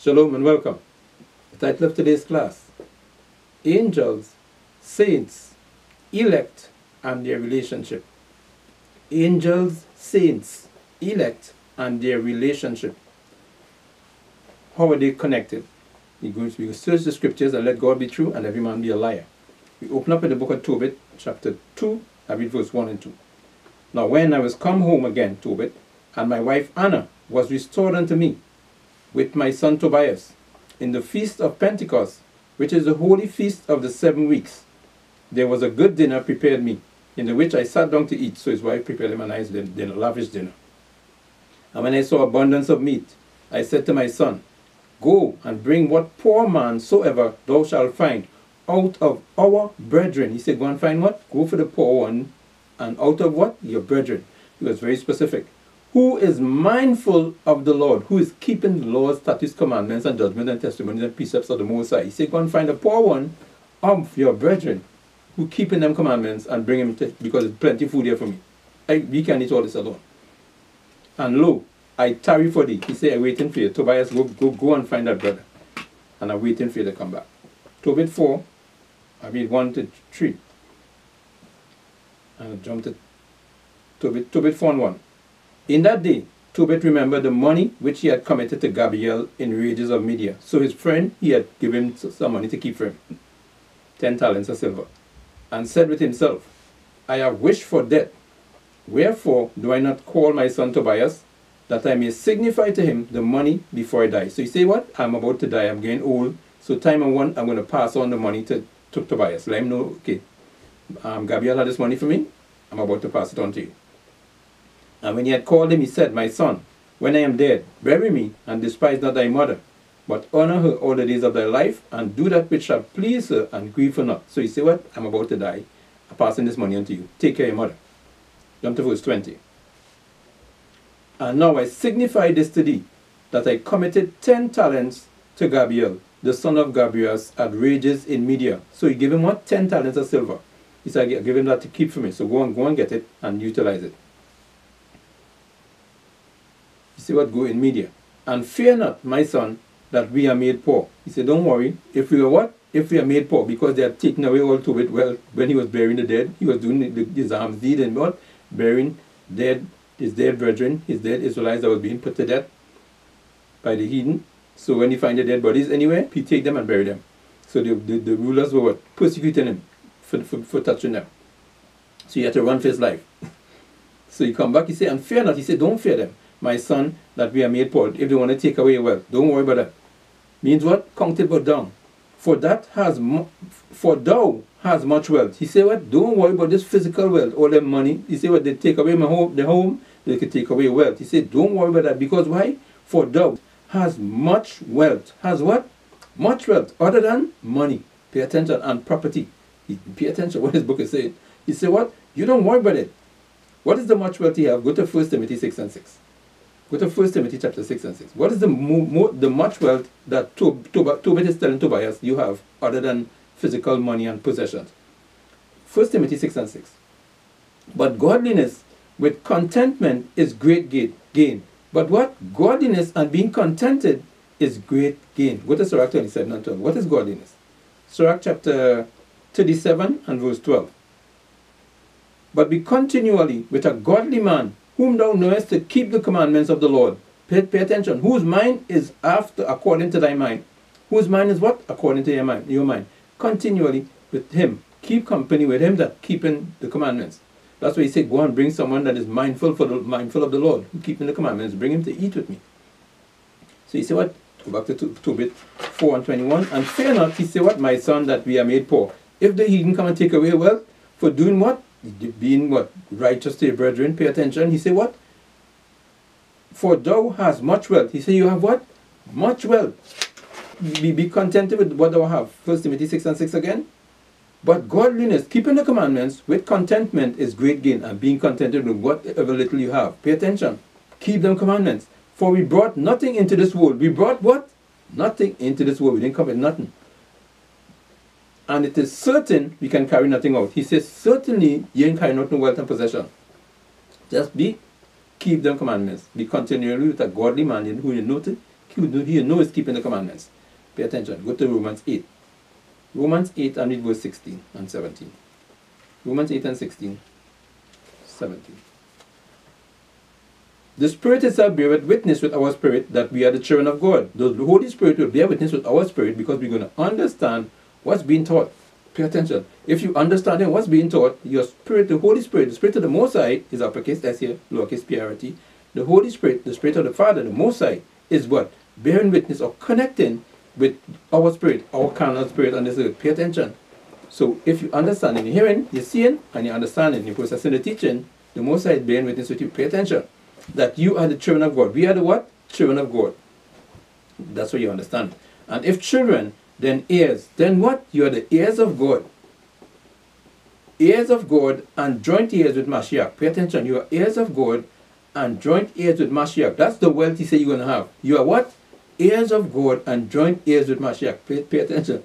Shalom and welcome. The title of today's class Angels, Saints, Elect, and Their Relationship. Angels, Saints, Elect, and Their Relationship. How are they connected? We go, we search the scriptures and let God be true and every man be a liar. We open up in the book of Tobit, chapter 2, I read verse 1 and 2. Now when I was come home again, Tobit, and my wife Anna was restored unto me, with my son Tobias, in the feast of Pentecost, which is the holy feast of the seven weeks, there was a good dinner prepared me, in the which I sat down to eat. So his wife prepared him a nice dinner, lavish dinner. And when I saw abundance of meat, I said to my son, Go and bring what poor man soever thou shalt find out of our brethren. He said, Go and find what? Go for the poor one. And out of what? Your brethren. He was very specific who is mindful of the Lord, who is keeping the Lord's statutes, commandments, and judgments, and testimonies, and precepts of the Most High. He said, Go and find a poor one of your brethren who keeping them commandments and bring him to, because there's plenty of food here for me. I, we can eat all this alone. And lo, I tarry for thee. He said, I'm waiting for you. Tobias, go, go, go and find that brother. And I'm waiting for you to come back. Tobit 4, I read 1 to 3. And I jump to Tobit, Tobit 4 and 1. In that day, Tobit remembered the money which he had committed to Gabriel in Rages of Media. So his friend, he had given some money to keep for him, ten talents of silver, and said with himself, I have wished for death. Wherefore do I not call my son Tobias, that I may signify to him the money before I die? So you say what? I'm about to die, I'm getting old. So time I want, I'm going to pass on the money to, to Tobias. Let him know, okay, um, Gabriel had this money for me, I'm about to pass it on to you. And when he had called him, he said, My son, when I am dead, bury me, and despise not thy mother, but honor her all the days of thy life, and do that which shall please her, and grieve her not. So you say, What? I'm about to die. I'm passing this money unto you. Take care of your mother. Jump to verse 20. And now I signify this to thee, that I committed ten talents to Gabriel, the son of Gabrias, at Rages in Media. So he gave him what? Ten talents of silver. He said, I give him that to keep for me. So go and go and get it and utilize it. You see what go in media. And fear not, my son, that we are made poor. He said, don't worry. If we are what? If we are made poor, because they have taken away all to it. Well, when he was burying the dead, he was doing the, his arms deed and what? Burying dead, his dead brethren, his dead Israelites that was being put to death by the heathen. So when he find the dead bodies anywhere, he take them and bury them. So the, the, the rulers were what? Persecuting him for, for, for touching them. So he had to run for his life. so he come back, he said, and fear not. He said, don't fear them my son, that we are made poor. If they want to take away your wealth, don't worry about that. Means what? Count it but down. For that has, for thou has much wealth. He said what? Don't worry about this physical wealth, all that money. He said what? They take away my home, the home, they can take away wealth. He said, don't worry about that. Because why? For thou has much wealth. Has what? Much wealth, other than money. Pay attention, and property. Pay attention what his book is saying. He said what? You don't worry about it. What is the much wealth you have? Go to 1 Timothy 6 and 6. Go to 1 Timothy chapter 6 and 6. What is the, mo the much wealth that Tob Tob Tobit is telling Tobias you have other than physical money and possessions? 1 Timothy 6 and 6. But godliness with contentment is great gain. But what? Godliness and being contented is great gain. Go to Sirach 27 and 12. What is godliness? Sirach chapter 37 and verse 12. But be continually with a godly man whom thou knowest to keep the commandments of the Lord. Pay, pay attention. Whose mind is after according to thy mind? Whose mind is what? According to your mind. Your mind. Continually with him. Keep company with him that keeping the commandments. That's why he said, go and bring someone that is mindful for the, mindful of the Lord, keeping the commandments. Bring him to eat with me. So he said what? Go back to Tobit 4 and 21. And fear not, he said what? My son, that we are made poor. If the heathen come and take away wealth, for doing what? Being what righteous to your brethren, pay attention. He said what? For thou hast much wealth. He said you have what? Much wealth. Be, be contented with what thou have. First Timothy 6 and 6 again. But godliness, keeping the commandments with contentment is great gain, and being contented with whatever little you have. Pay attention. Keep them commandments. For we brought nothing into this world. We brought what? Nothing into this world. We didn't come with nothing and it is certain we can carry nothing out. He says, certainly you ain't carrying out no wealth and possession. Just be, keep them commandments. Be continually with a godly man who you know to He, would know, knows keeping the commandments. Pay attention. Go to Romans 8. Romans 8 and read verse 16 and 17. Romans 8 and 16, 17. The Spirit itself beareth witness with our spirit that we are the children of God. The Holy Spirit will bear witness with our spirit because we're going to understand what's being taught. Pay attention. If you understand what's being taught, your spirit, the Holy Spirit, the Spirit of the Most High is uppercase S here, lowercase purity. The Holy Spirit, the Spirit of the Father, the Most High, is what? Bearing witness or connecting with our spirit, our carnal spirit on this earth. Pay attention. So if you understand and you're hearing, you're seeing, and you're understanding, you're processing the teaching, the Most High is bearing witness with you. Pay attention that you are the children of God. We are the what? Children of God. That's what you understand. And if children, then ears. Then what? You are the ears of God. Ears of God and joint ears with Mashiach. Pay attention. You are ears of God and joint ears with Mashiach. That's the wealth he said you're going to have. You are what? Ears of God and joint ears with Mashiach. Pay, pay attention.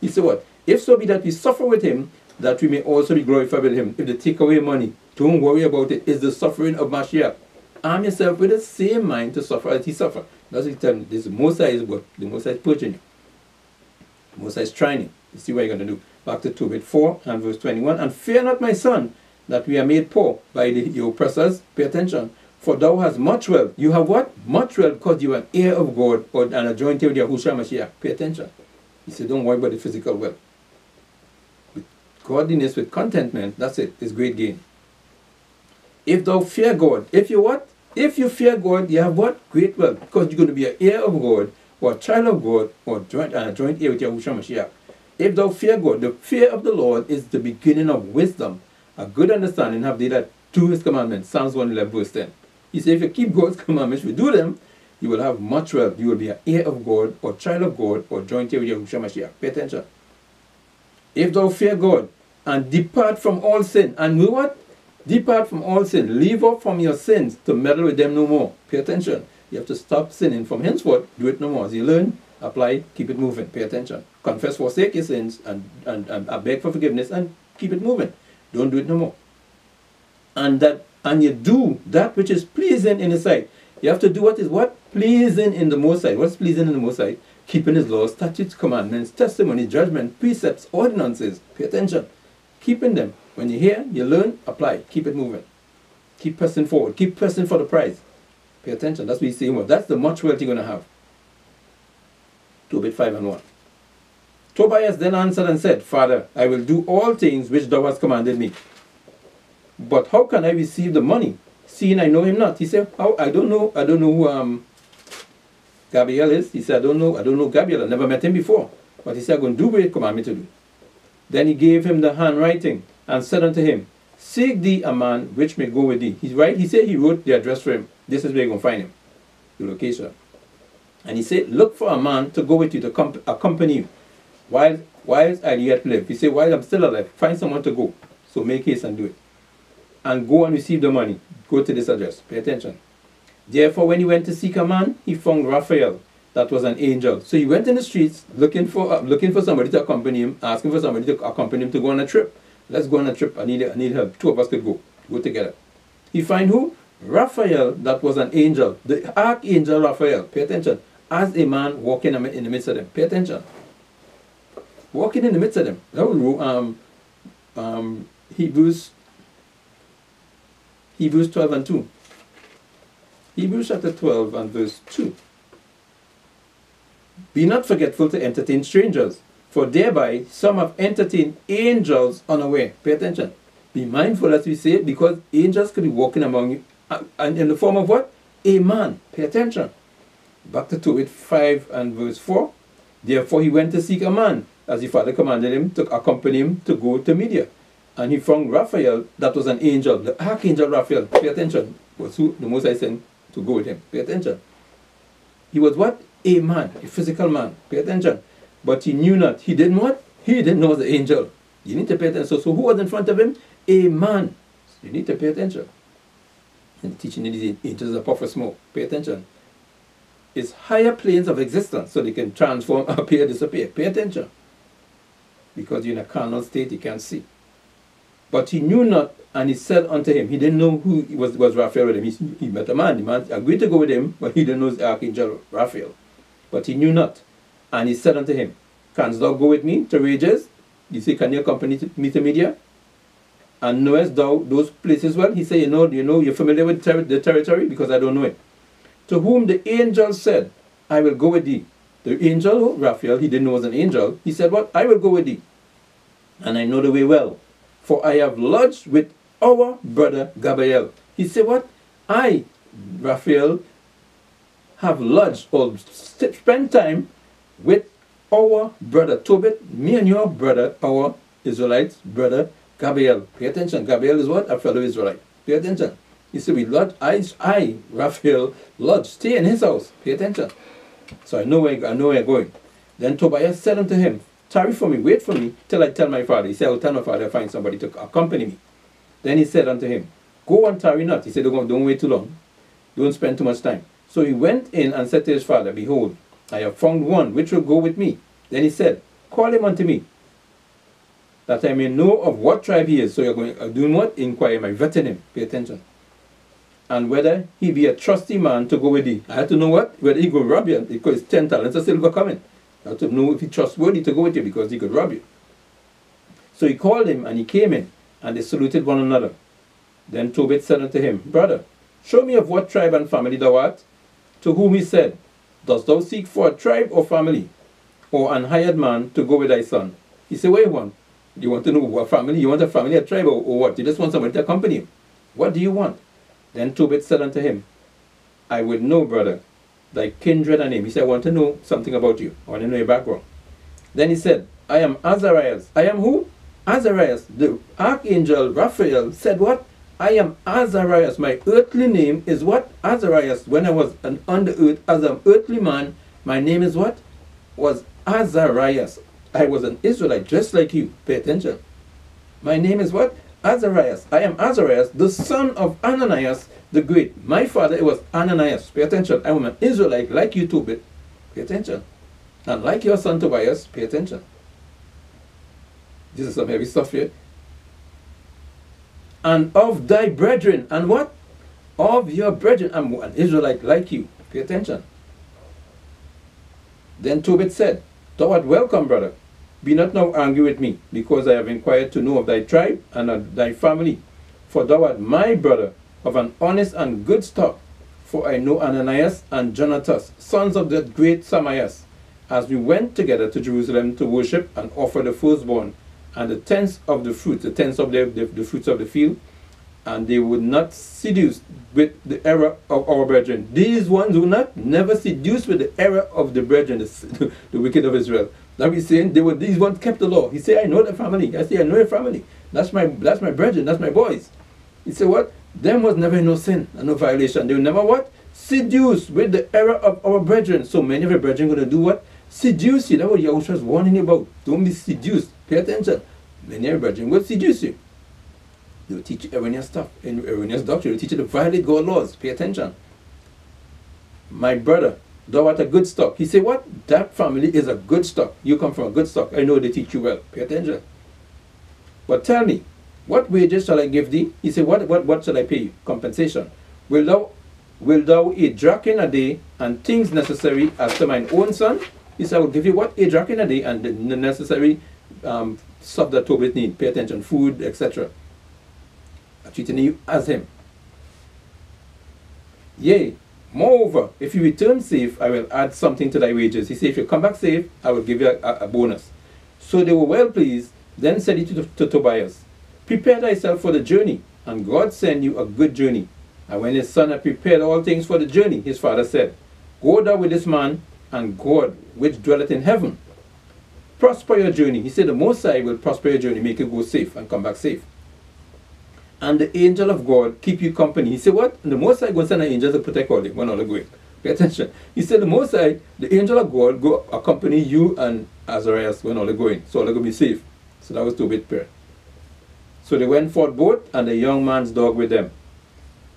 He said what? If so be that we suffer with him, that we may also be glorified with him. If they take away money, don't worry about it. It's the suffering of Mashiach arm yourself with the same mind to suffer as he suffered. That's what telling This Moses is what the Moses is you. Moses is trying you. See what you're going to do. Back to Tobit 4 and verse 21. And fear not, my son, that we are made poor by the, your oppressors. Pay attention. For thou hast much wealth. You have what? Much wealth because you are an heir of God or, and a joint heir with Yahushua Mashiach. Pay attention. He said, don't worry about the physical wealth. With godliness, with contentment, that's it. It's great gain. If thou fear God, if you what? If you fear God, you have what? Great wealth. Because you're going to be an heir of God, or a child of God, or joint, and a joint heir with Yahushua Mashiach. If thou fear God, the fear of the Lord is the beginning of wisdom. A good understanding have they that do his commandments. Psalms 111 verse 10. He said, if you keep God's commandments, if you do them, you will have much wealth. You will be an heir of God, or child of God, or joint heir with Yahushua Mashiach. Pay attention. If thou fear God, and depart from all sin, and know what? Depart from all sin. Leave off from your sins to meddle with them no more. Pay attention. You have to stop sinning. From henceforth, do it no more. As you learn, apply, keep it moving. Pay attention. Confess, forsake your sins, and, and, and, and beg for forgiveness, and keep it moving. Don't do it no more. And that and you do that which is pleasing in his sight. You have to do what is what? Pleasing in the most sight. What's pleasing in the most sight? Keeping his laws, statutes, commandments, testimony, judgment, precepts, ordinances. Pay attention. Keeping them. When you hear, you learn, apply. Keep it moving. Keep pressing forward. Keep pressing for the prize. Pay attention. That's what he's saying. That's the much wealth you're going to have. Tobit 5 and 1. Tobias then answered and said, Father, I will do all things which thou hast commanded me. But how can I receive the money, seeing I know him not? He said, How I don't know, I don't know who um Gabriel is. He said, I don't know, I don't know Gabriel. I never met him before. But he said, I'm going to do what you command me to do. Then he gave him the handwriting and said unto him, Seek thee a man which may go with thee. He's right. He said he wrote the address for him. This is where you're going to find him, the location. And he said, Look for a man to go with you, to accompany you. While, while I yet live. He said, While I'm still alive, find someone to go. So make haste and do it. And go and receive the money. Go to this address. Pay attention. Therefore, when he went to seek a man, he found Raphael, that was an angel. So he went in the streets looking for uh, looking for somebody to accompany him, asking for somebody to accompany him to go on a trip. Let's go on a trip. I need, I need help. Two of us could go. Go together. He find who? Raphael, that was an angel. The archangel Raphael. Pay attention. As a man walking in the midst of them. Pay attention. Walking in the midst of them. That was um, um, Hebrews, Hebrews 12 and 2. Hebrews chapter 12 and verse 2. Be not forgetful to entertain strangers for thereby some have entertained angels unaware. Pay attention. Be mindful as we say, because angels could be walking among you, uh, and in the form of what? A man. Pay attention. Back to Tobit 5 and verse 4. Therefore he went to seek a man, as the father commanded him to accompany him to go to Media. And he found Raphael, that was an angel, the archangel Raphael. Pay attention. Was who the Most High sent to go with him. Pay attention. He was what? A man, a physical man. Pay attention. But he knew not. He didn't what? He didn't know the angel. You need to pay attention. So, so who was in front of him? A man. So you need to pay attention. And the teaching these angels of smoke. Pay attention. It's higher planes of existence so they can transform, appear, disappear. Pay attention. Because you're in a carnal state, you can't see. But he knew not, and he said unto him, he didn't know who was, was Raphael with him. He, he met a man. The man agreed to go with him, but he didn't know the archangel Raphael. but he knew not. And he said unto him, Canst thou go with me to Rages? You say, Can you accompany me to media? And knowest thou those places well? He said, You know, you know, you're familiar with ter the territory because I don't know it. To whom the angel said, I will go with thee. The angel, Raphael, he didn't know was an angel. He said, What? I will go with thee. And I know the way well. For I have lodged with our brother Gabriel. He said, What? I, Raphael, have lodged or spent time with our brother Tobit, me and your brother, our Israelites, brother Gabriel. Pay attention. Gabriel is what? A fellow Israelite. Pay attention. He said, we lodge, I, I, Raphael, lodge, stay in his house. Pay attention. So I know where I know where I'm going. Then Tobias said unto him, Tarry for me, wait for me, till I tell my father. He said, I will tell my father, find somebody to accompany me. Then he said unto him, Go and tarry not. He said, Don't, don't wait too long. Don't spend too much time. So he went in and said to his father, Behold, I have found one which will go with me. Then he said, Call him unto me, that I may know of what tribe he is. So you're going, uh, doing what? Inquire, am I vetting him? Pay attention. And whether he be a trusty man to go with thee. I have to know what? Whether he go rob you, because 10 talents of silver coming. I have to know if he's trustworthy to go with you because he could rob you. So he called him and he came in and they saluted one another. Then Tobit said unto him, Brother, show me of what tribe and family thou art. To whom he said, Dost thou seek for a tribe or family, or an hired man to go with thy son? He said, What you want? Do you want to know what family? You want a family, a tribe, or, or what? You just want somebody to accompany you. What do you want? Then Tobit said unto him, I would know, brother, thy kindred and name. He said, I want to know something about you. I want to know your background. Then he said, I am Azarias. I am who? Azarias. The archangel Raphael said what? I am Azarias. My earthly name is what? Azarias. When I was an the earth as an earthly man, my name is what? Was Azarias. I was an Israelite just like you. Pay attention. My name is what? Azarias. I am Azarias, the son of Ananias the Great. My father it was Ananias. Pay attention. I am an Israelite like you too, but pay attention. And like your son Tobias, pay attention. This is some heavy stuff here and of thy brethren. And what? Of your brethren. I'm an Israelite like you. Pay attention. Then Tobit said, Thou art welcome, brother. Be not now angry with me, because I have inquired to know of thy tribe and of thy family. For thou art my brother, of an honest and good stock. For I know Ananias and Jonathas, sons of that great Samaias, as we went together to Jerusalem to worship and offer the firstborn and the tenth of the fruit, the tenth of the, the, the, fruits of the field, and they would not seduce with the error of our brethren. These ones will not never seduce with the error of the brethren, the, the wicked of Israel. Now he's saying they were these ones kept the law. He said, I know the family. I say, I know your family. That's my that's my brethren, that's my boys. He said, What? Them was never no sin and no violation. They will never what? Seduce with the error of our brethren. So many of our brethren gonna do what? Seduce you. That's what Yahushua was warning you about. Don't be seduced. Pay attention. Many brethren will seduce you. They will teach you erroneous stuff, erroneous doctrine. They will teach you to violate God's laws. Pay attention. My brother, thou art a good stock. He said, What? That family is a good stock. You come from a good stock. I know they teach you well. Pay attention. But tell me, what wages shall I give thee? He said, What what what shall I pay you? Compensation. Will thou will thou eat drachm a day and things necessary to mine own son? He said, I will give you what? A drachm a day and the necessary um, stuff that Tobit need, pay attention, food, etc. Treating you as him. Yea, moreover, if you return safe, I will add something to thy wages. He said, if you come back safe, I will give you a, a, a bonus. So they were well pleased. Then said he to, to Tobias, Prepare thyself for the journey, and God send you a good journey. And when his son had prepared all things for the journey, his father said, Go thou with this man, and God, which dwelleth in heaven, prosper your journey. He said the Most High will prosper your journey, make you go safe and come back safe. And the angel of God keep you company. He said what? And the Most High to send an angel to protect all them when all going. Pay attention. He said the Most High, the angel of God go accompany you and Azarias when all are going. So all are going to be safe. So that was Tobit prayer. So they went forth both and the young man's dog with them.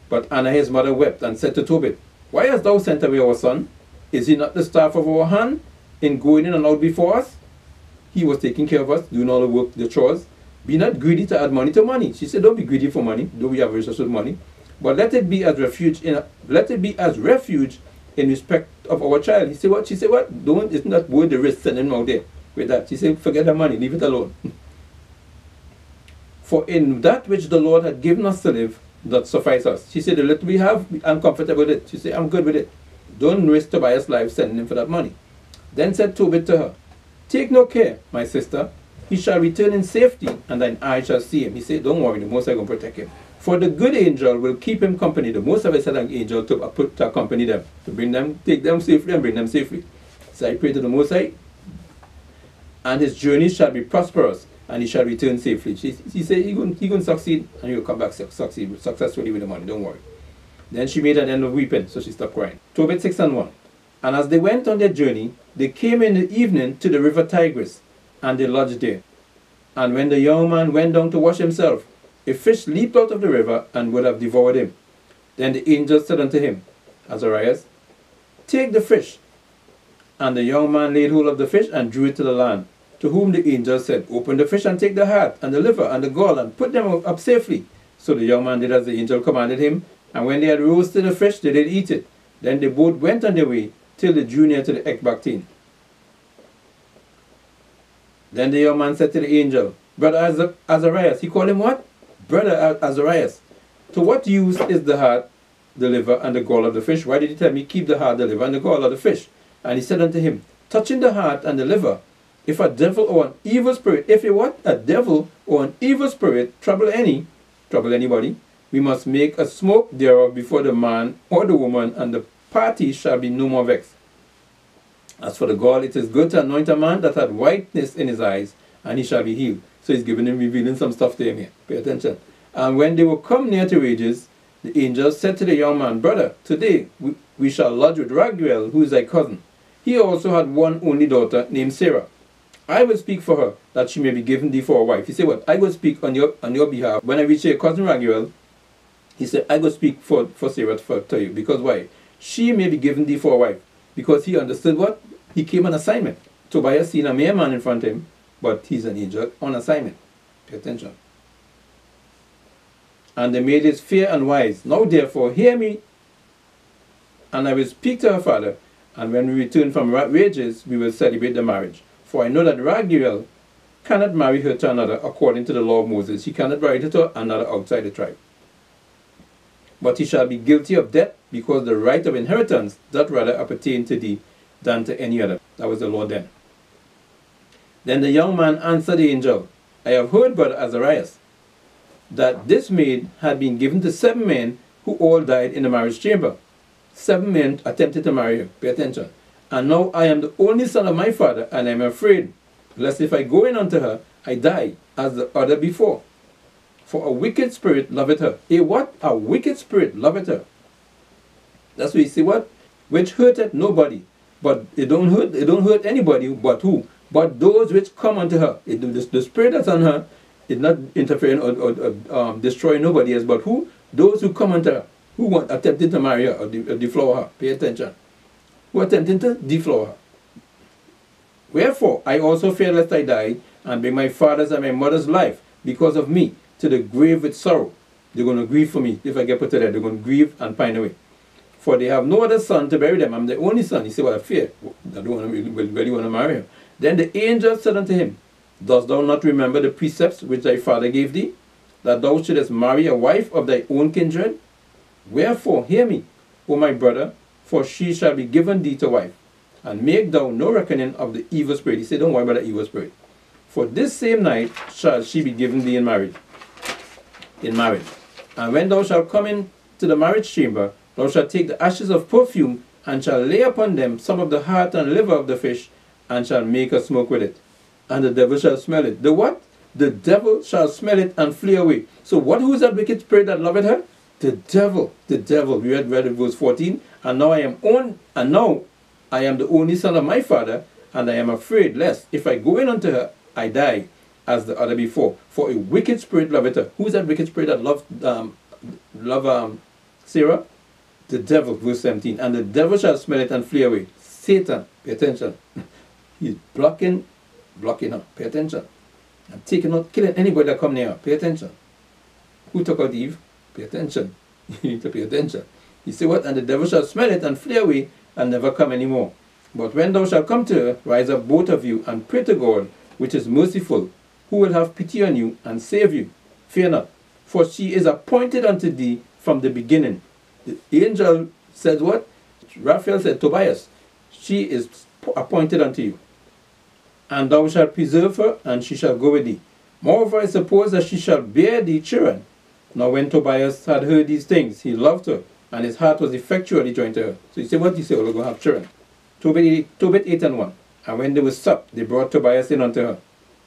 But Anna his mother wept and said to Tobit, Why hast thou sent away our son? Is he not the staff of our hand in going in and out before us? He was taking care of us, doing all the work, the chores. Be not greedy to add money to money. She said, Don't be greedy for money, though we have resources with money. But let it be as refuge in a, let it be as refuge in respect of our child. He said, what? She said, what? Don't, it's not worth the risk sending him out there with that. She said, forget the money, leave it alone. For in that which the Lord had given us to live, that suffice us. She said, the little we have, I'm comfortable with it. She said, I'm good with it. Don't risk Tobias' life sending him for that money. Then said Tobit to her, Take no care, my sister. He shall return in safety, and thine eye shall see him. He said, Don't worry, the Most High to protect him. For the good angel will keep him company. The Most High said an angel to, put, to accompany them, to bring them, take them safely and bring them safely. So I pray to the Most High, and his journey shall be prosperous, and he shall return safely. She, he said he going he to succeed, and he will come back succeed successfully with the money. Don't worry. Then she made an end of weeping, so she stopped crying. Tobit 6 and 1. And as they went on their journey, they came in the evening to the river Tigris, and they lodged there. And when the young man went down to wash himself, a fish leaped out of the river and would have devoured him. Then the angel said unto him, Azarias, take the fish. And the young man laid hold of the fish and drew it to the land. To whom the angel said, Open the fish and take the heart and the liver and the gall and put them up safely. So the young man did as the angel commanded him. And when they had roasted the fish, they did eat it. Then they both went on their way till drew near to the Ecbatane. Then the young man said to the angel, Brother Azarias, he called him what? Brother Azarias. To what use is the heart, the liver, and the gall of the fish? Why did he tell me, keep the heart, the liver, and the gall of the fish? And he said unto him, touching the heart and the liver, if a devil or an evil spirit, if a what? A devil or an evil spirit trouble any, trouble anybody, we must make a smoke thereof before the man or the woman, and the party shall be no more vexed. As for the gall, it is good to anoint a man that had whiteness in his eyes, and he shall be healed. So he's giving him, revealing some stuff to him here. Pay attention. And when they were come near to Rages, the angel said to the young man, Brother, today we, we shall lodge with Raguel, who is thy cousin. He also had one only daughter named Sarah. I will speak for her, that she may be given thee for a wife. He said, What? I will speak on your on your behalf. When I reach your cousin Raguel, he said, I will speak for, for Sarah for, to you. Because why? She may be given thee for a wife. Because he understood what? He came on assignment. Tobias seen a mere man in front of him, but he's an angel on assignment. Pay attention. And the maid is fair and wise. Now therefore hear me, and I will speak to her father, and when we return from Rages, we will celebrate the marriage. For I know that Raguel cannot marry her to another according to the law of Moses. He cannot marry her to another outside the tribe. But he shall be guilty of death because the right of inheritance doth rather appertain to thee than to any other. That was the law then. Then the young man answered the angel, I have heard, brother Azarias, that this maid had been given to seven men who all died in the marriage chamber. Seven men attempted to marry her. Pay attention. And now I am the only son of my father, and I am afraid, lest if I go in unto her, I die, as the other before. For a wicked spirit loveth her. A what? A wicked spirit loveth her. That's what you see what? Which hurteth nobody. But it don't hurt it don't hurt anybody but who? But those which come unto her. It, the, the spirit that's on her is not interfering or, or, or um, destroying nobody else, but who? Those who come unto her, who want attempting to marry her or, de, or deflower her. Pay attention. Who attempting to deflower her. Wherefore I also fear lest I die and bring my father's and my mother's life because of me to the grave with sorrow. They're going to grieve for me. If I get put to death, they're going to grieve and pine away. For they have no other son to bury them. I'm the only son. He said, Well, I fear. I don't want to really, really want to marry him. Then the angel said unto him, Dost thou not remember the precepts which thy father gave thee, that thou shouldest marry a wife of thy own kindred? Wherefore, hear me, O my brother, for she shall be given thee to wife. And make thou no reckoning of the evil spirit. He said, Don't worry about the evil spirit. For this same night shall she be given thee in marriage in marriage. And when thou shalt come in to the marriage chamber, thou shalt take the ashes of perfume, and shall lay upon them some of the heart and liver of the fish, and shall make a smoke with it. And the devil shall smell it. The what? The devil shall smell it and flee away. So what who is that wicked spirit that loveth her? The devil. The devil. We read, read in verse 14. And now I am on and now I am the only son of my father, and I am afraid lest if I go in unto her, I die as the other before. For a wicked spirit loveth her. Who is that wicked spirit that loved um, love um, Sarah? The devil, verse 17. And the devil shall smell it and flee away. Satan, pay attention. He's blocking, blocking her. Pay attention. And taking out, killing anybody that come near her. Pay attention. Who took out Eve? Pay attention. you need to pay attention. You see what? And the devil shall smell it and flee away, and never come any more. But when thou shalt come to her, rise up both of you, and pray to God, which is merciful, who will have pity on you and save you. Fear not, for she is appointed unto thee from the beginning. The angel said what? Raphael said, Tobias, she is appointed unto you. And thou shalt preserve her, and she shall go with thee. Moreover, I suppose that she shall bear thee children. Now when Tobias had heard these things, he loved her, and his heart was effectually joined to her. So he said, what do you say, oh, to have children. Tobit, Tobit 8 and 1. And when they were supped, they brought Tobias in unto her.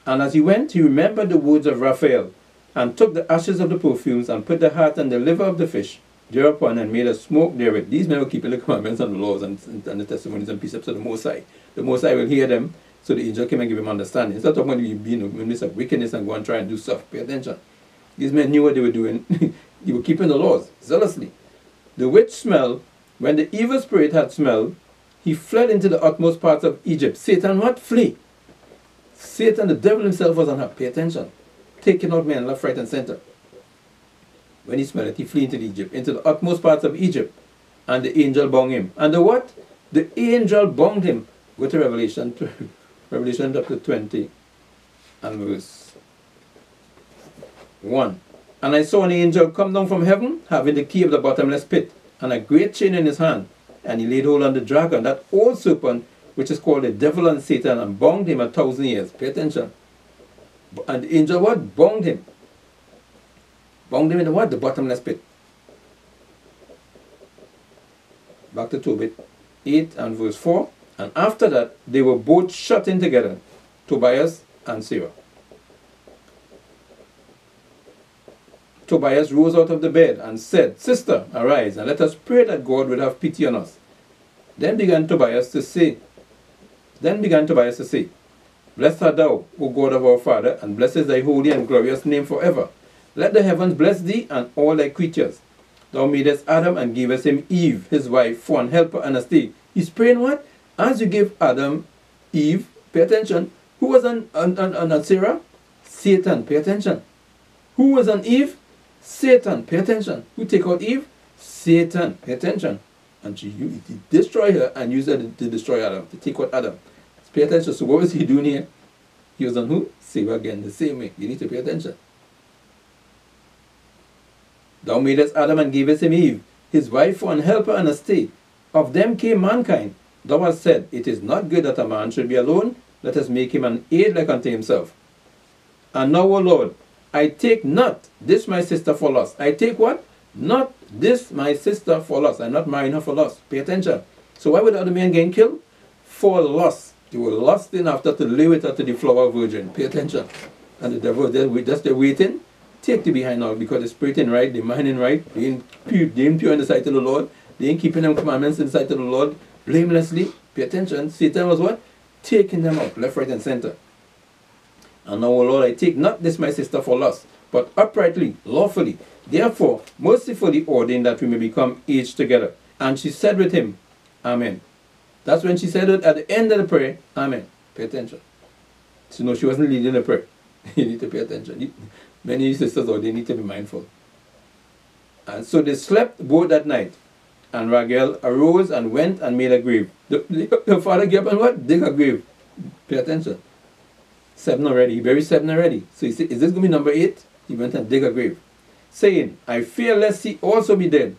And as he went, he remembered the words of Raphael, and took the ashes of the perfumes, and put the heart and the liver of the fish thereupon, and made a smoke therewith. These men were keeping the commandments and the laws and, and, the testimonies and precepts of the Most High. The Most High will hear them, so the angel came and give him understanding. Instead of when you be in the midst of wickedness and go and try and do stuff, pay attention. These men knew what they were doing. they were keeping the laws zealously. The witch smelled, when the evil spirit had smelled, he fled into the utmost parts of Egypt. Satan what? Flee. Satan, the devil himself was on her. Pay attention. Taking out men left, right, and center. When he smelled it, he flee into Egypt, into the utmost parts of Egypt. And the angel bound him. And the what? The angel bound him. Go to Revelation, Revelation chapter 20 and verse 1. And I saw an angel come down from heaven, having the key of the bottomless pit, and a great chain in his hand. And he laid hold on the dragon, that old serpent, which is called the devil and Satan, and bound him a thousand years. Pay attention. And the angel what? Bound him. Bound him in the what? The bottomless pit. Back to Tobit 8 and verse 4. And after that, they were both shut in together, Tobias and Sarah. Tobias rose out of the bed and said, Sister, arise, and let us pray that God will have pity on us. Then began Tobias to say, Then began Tobias to say, Blessed art thou, O God of our Father, and blessed is thy holy and glorious name forever. Let the heavens bless thee and all thy creatures. Thou madest Adam and gavest him Eve, his wife, for an helper and a stay. He's praying what? As you gave Adam, Eve, pay attention. Who was an, on, on, on Sarah? Satan, pay attention. Who was an Eve? Satan, pay attention. Who take out Eve? Satan, pay attention. And she, you, destroy her and use her to, to destroy Adam, to take out Adam. Pay attention. So what was he doing here? He was on who? Save again, the same way. You need to pay attention. Thou madest Adam and gavest him Eve, his wife for an helper and a stay. Of them came mankind. Thou hast said, It is not good that a man should be alone. Let us make him an aid like unto himself. And now, O Lord, I take not this my sister for loss. I take what? Not this my sister for loss. I'm not marrying her for loss. Pay attention. So why would the other man get killed? For loss. They were lost in after to with her to the flower virgin. Pay attention. And the devil there, just they're waiting. Take the behind now because the spirit ain't right, the mind ain't right, they ain't pure, they ain't pure in the sight of the Lord, they ain't keeping them commandments in the sight of the Lord blamelessly. Pay attention. Satan was what? Taking them up, left, right, and center. And now, O Lord, I take not this my sister for loss, but uprightly, lawfully, therefore, mercifully ordain that we may become aged together. And she said with him, Amen. That's when she said it at the end of the prayer, Amen. Pay attention. So no, she wasn't leading the prayer. you need to pay attention. Many sisters, or they need to be mindful. And so they slept both that night. And Raguel arose and went and made a grave. The, the, the father gave up and what? Dig a grave. Pay attention. Seven already. He buried seven already. So he said, Is this going to be number eight? He went and dig a grave, saying, I fear lest he also be dead.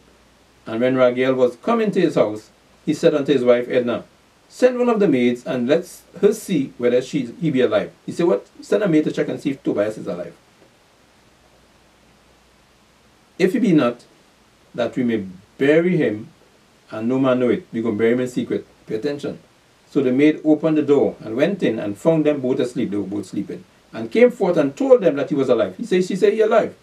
And when Raguel was coming to his house, he said unto his wife Edna, Send one of the maids and let her see whether she, he be alive. He said, What? Send a maid to check and see if Tobias is alive. If he be not, that we may bury him and no man know it. We go bury him in secret. Pay attention. So the maid opened the door and went in and found them both asleep. They were both sleeping. And came forth and told them that he was alive. He said, She said, He alive.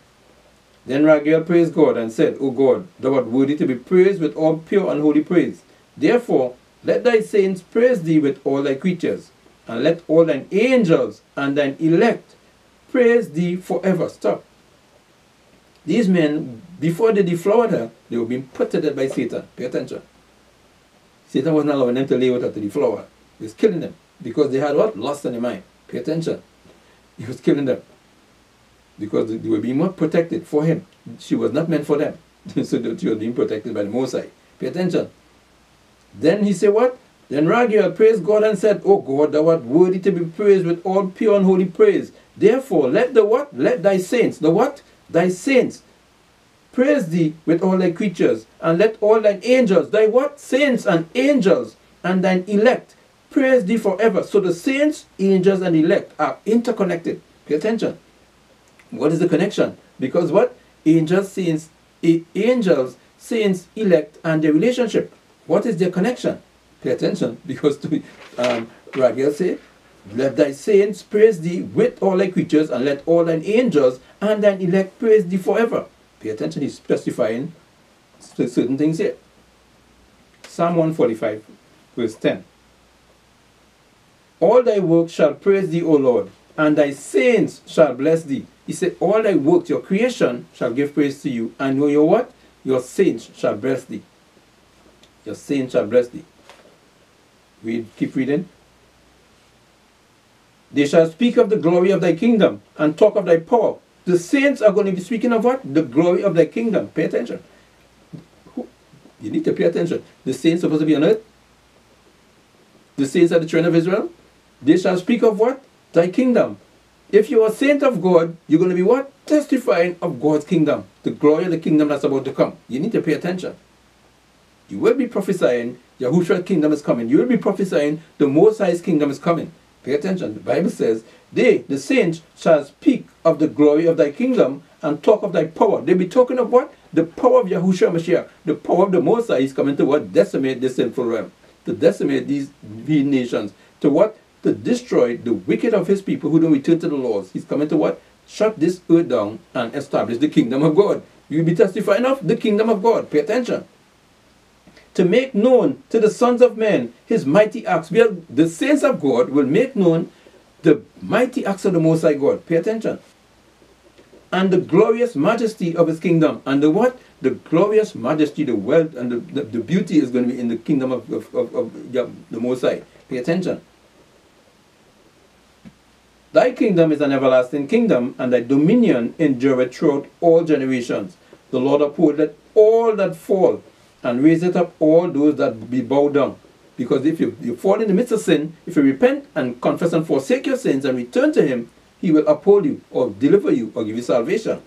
Then Raguel praised God and said, O God, thou art worthy to be praised with all pure and holy praise. Therefore, let thy saints praise thee with all thy creatures, and let all thine angels and thine elect praise thee forever. Stop. These men, before they deflowered her, they were being death by Satan. Pay attention. Satan wasn't allowing them to lay with her to deflower flower. He was killing them because they had what? Lost in their mind. Pay attention. He was killing them because they were being more protected for him. She was not meant for them. so she was being protected by the Most High. Pay attention. Then he said what? Then Raguel praised God and said, O God, thou art worthy to be praised with all pure and holy praise. Therefore, let the what? Let thy saints, the what? Thy saints praise thee with all thy creatures, and let all thine angels, thy what? Saints and angels, and thine elect praise thee forever. So the saints, angels, and elect are interconnected. Pay attention. What is the connection? Because what? Angels, saints, angels, saints, elect, and their relationship. What is their connection? Pay attention, because to um, Raguel say, let thy saints praise thee with all thy creatures, and let all thine angels and thine elect praise thee forever. Pay attention, he's specifying certain things here. Psalm 145, verse 10. All thy works shall praise thee, O Lord, and thy saints shall bless thee. He said, All thy works, your creation, shall give praise to you, and know your what? Your saints shall bless thee. Your saints shall bless thee. We keep reading. They shall speak of the glory of thy kingdom and talk of thy power. The saints are going to be speaking of what? The glory of thy kingdom. Pay attention. You need to pay attention. The saints supposed to be on earth. The saints are the children of Israel. They shall speak of what? Thy kingdom. If you are a saint of God, you're going to be what? Testifying of God's kingdom. The glory of the kingdom that's about to come. You need to pay attention. You will be prophesying Yahushua's kingdom is coming. You will be prophesying the Most High's kingdom is coming. Pay attention. The Bible says, They, the saints, shall speak of the glory of thy kingdom and talk of thy power. They be talking of what? The power of Yahushua Mashiach. The power of the Most High is coming to what? Decimate this sinful realm. To decimate these nations. To what? To destroy the wicked of his people who don't return to the laws. He's coming to what? Shut this earth down and establish the kingdom of God. You'll be testifying of the kingdom of God. Pay attention to make known to the sons of men his mighty acts. We are, the saints of God will make known the mighty acts of the Most High God. Pay attention. And the glorious majesty of his kingdom. And the what? The glorious majesty, the wealth, and the, the, the beauty is going to be in the kingdom of, of, of, of the Most High. Pay attention. Thy kingdom is an everlasting kingdom, and thy dominion endureth throughout all generations. The Lord upholdeth all that fall, and raiseth up all those that be bowed down. Because if you, you fall in the midst of sin, if you repent and confess and forsake your sins and return to him, he will uphold you or deliver you or give you salvation.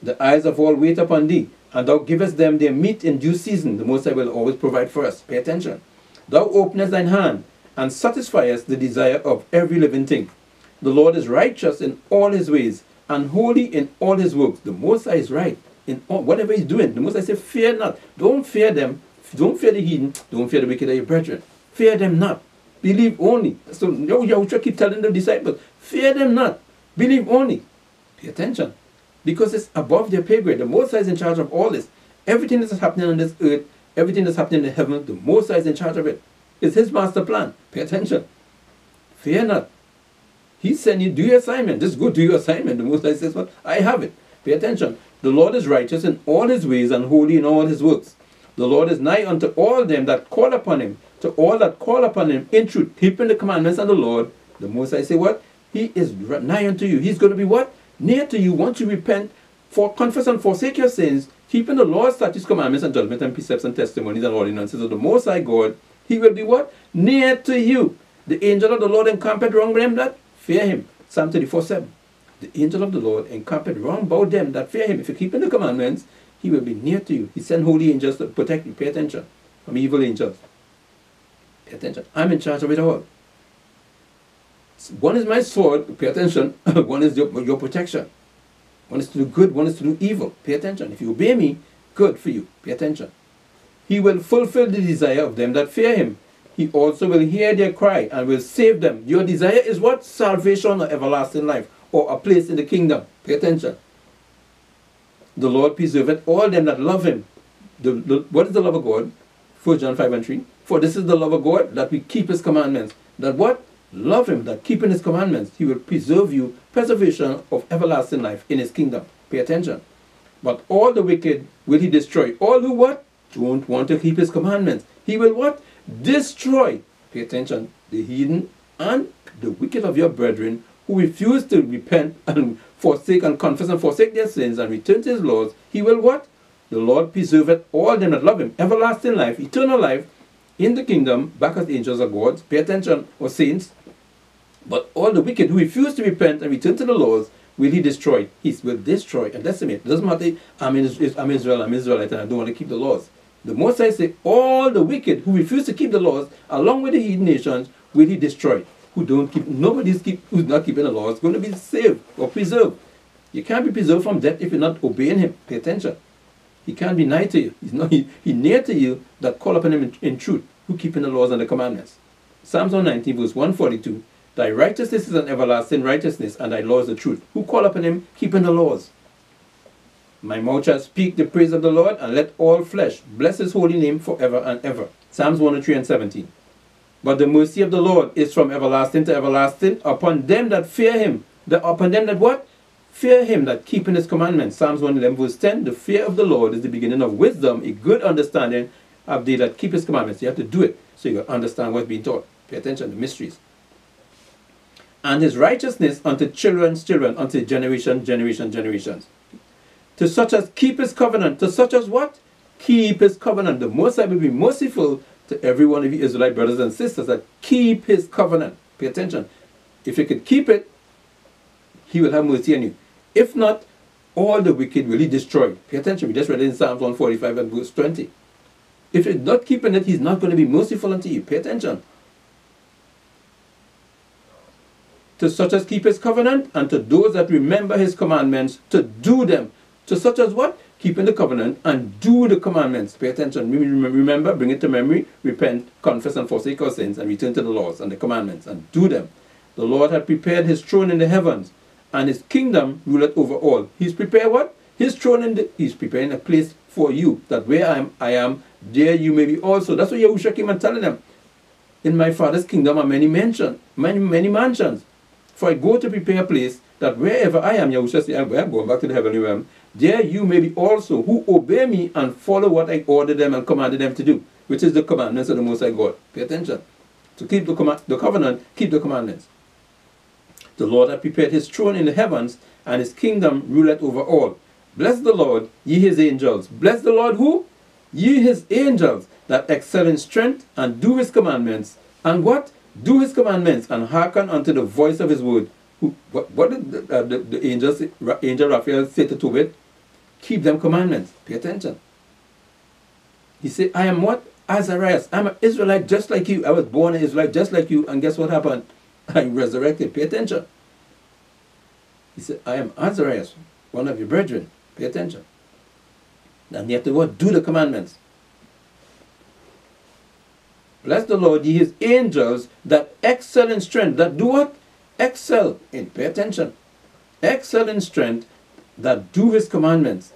The eyes of all wait upon thee, and thou givest them their meat in due season. The Most High will always provide for us. Pay attention. Thou openest thine hand and satisfiest the desire of every living thing. The Lord is righteous in all his ways and holy in all his works. The Most High is right in all, whatever he's doing. The Most High say, fear not. Don't fear them. Don't fear the heathen. Don't fear the wicked of your brethren. Fear them not. Believe only. So Yahushua keep telling the disciples, fear them not. Believe only. Pay attention. Because it's above their pay grade. The Most High is in charge of all this. Everything that's happening on this earth, everything that's happening in heaven, the Most High is in charge of it. It's his master plan. Pay attention. Fear not. He said you do your assignment. Just go do your assignment. The Most High says, What? I have it. Pay attention. The Lord is righteous in all his ways and holy in all his works. The Lord is nigh unto all them that call upon him, to all that call upon him in truth, keeping the commandments of the Lord. The Most High say what? He is nigh unto you. He's going to be what? Near to you once you repent, for confess and forsake your sins, keeping the Lord's statutes, commandments, and judgments, and precepts, and testimonies, and ordinances of the Most High God. He will be what? Near to you. The angel of the Lord encampeth wrong them that fear him. Psalm 34 7 the angel of the Lord encampeth round about them that fear him. If you keep in the commandments, he will be near to you. He sent holy angels to protect you. Pay attention from evil angels. Pay attention. I'm in charge of it all. One is my sword, pay attention. one is your, your protection. One is to do good, one is to do evil. Pay attention. If you obey me, good for you. Pay attention. He will fulfill the desire of them that fear him. He also will hear their cry and will save them. Your desire is what? Salvation or everlasting life or a place in the kingdom. Pay attention. The Lord preserveth all them that love him. The, the, what is the love of God? 1 John 5 and 3. For this is the love of God, that we keep his commandments. That what? Love him, that keeping his commandments, he will preserve you preservation of everlasting life in his kingdom. Pay attention. But all the wicked will he destroy. All who what? Don't want to keep his commandments. He will what? Destroy. Pay attention. The heathen and the wicked of your brethren who refuse to repent and forsake and confess and forsake their sins and return to his laws, he will what? the Lord preserveth all them that love him, everlasting life, eternal life, in the kingdom, back as angels of God, pay attention, or saints. But all the wicked who refuse to repent and return to the laws, will he destroy? He will destroy and decimate. It doesn't matter, I'm, in, I'm Israel, I'm Israelite, and I don't want to keep the laws. The Most High say, all the wicked who refuse to keep the laws, along with the heathen nations, will he destroy. Who don't keep, nobody's keep, who's not keeping the laws, going to be saved or preserved. You can't be preserved from death if you're not obeying him. Pay attention. He can't be nigh to you. He's not he, he near to you that call upon him in, in truth, who keeping the laws and the commandments. Psalms 119, verse 142. Thy righteousness is an everlasting righteousness, and thy law is the truth. Who call upon him, keeping the laws. My mouth shall speak the praise of the Lord, and let all flesh bless his holy name forever and ever. Psalms 103 and 17. But the mercy of the Lord is from everlasting to everlasting upon them that fear him. The, upon them that what? Fear him that keeping his commandments. Psalms 111 verse 10. The fear of the Lord is the beginning of wisdom, a good understanding of they that keep his commandments. You have to do it so you understand what's being taught. Pay attention to mysteries. And his righteousness unto children's children, unto generation, generation, generations. To such as keep his covenant. To such as what? Keep his covenant. The Most High will be merciful to every one of you Israelite brothers and sisters that keep his covenant. Pay attention. If you could keep it, he will have mercy on you. If not, all the wicked will he destroy. Pay attention. We just read it in Psalms 145 and verse 20. If you're not keeping it, he's not going to be merciful unto you. Pay attention. To such as keep his covenant, and to those that remember his commandments, to do them. To such as what? Keeping the covenant and do the commandments. Pay attention. Remember, bring it to memory, repent, confess, and forsake our sins, and return to the laws and the commandments, and do them. The Lord had prepared his throne in the heavens, and his kingdom ruleth over all. He's prepared what? His throne in the, he's preparing a place for you, that where I am, I am, there you may be also. That's what Yahushua came and telling them. In my father's kingdom are many mansions, many, many mansions. For I go to prepare a place that wherever I am, Yahushua said, I'm going back to the heavenly realm, there you may be also, who obey me and follow what I ordered them and commanded them to do, which is the commandments of the Most High God. Pay attention. To keep the, the covenant, keep the commandments. The Lord hath prepared his throne in the heavens, and his kingdom ruleth over all. Bless the Lord, ye his angels. Bless the Lord who? Ye his angels that excel in strength and do his commandments. And what? Do his commandments and hearken unto the voice of his word. Who, what, what did the, uh, the, the angels, angel Raphael say to Tobit? Keep them commandments. Pay attention. He said, I am what? Azarias. I'm an Israelite just like you. I was born an Israelite just like you. And guess what happened? I resurrected. Pay attention. He said, I am Azarias, one of your brethren. Pay attention. And you have to what? Do the commandments. Bless the Lord, ye his angels that excel in strength. That do what? Excel in, pay attention. Excel in strength that do his commandments.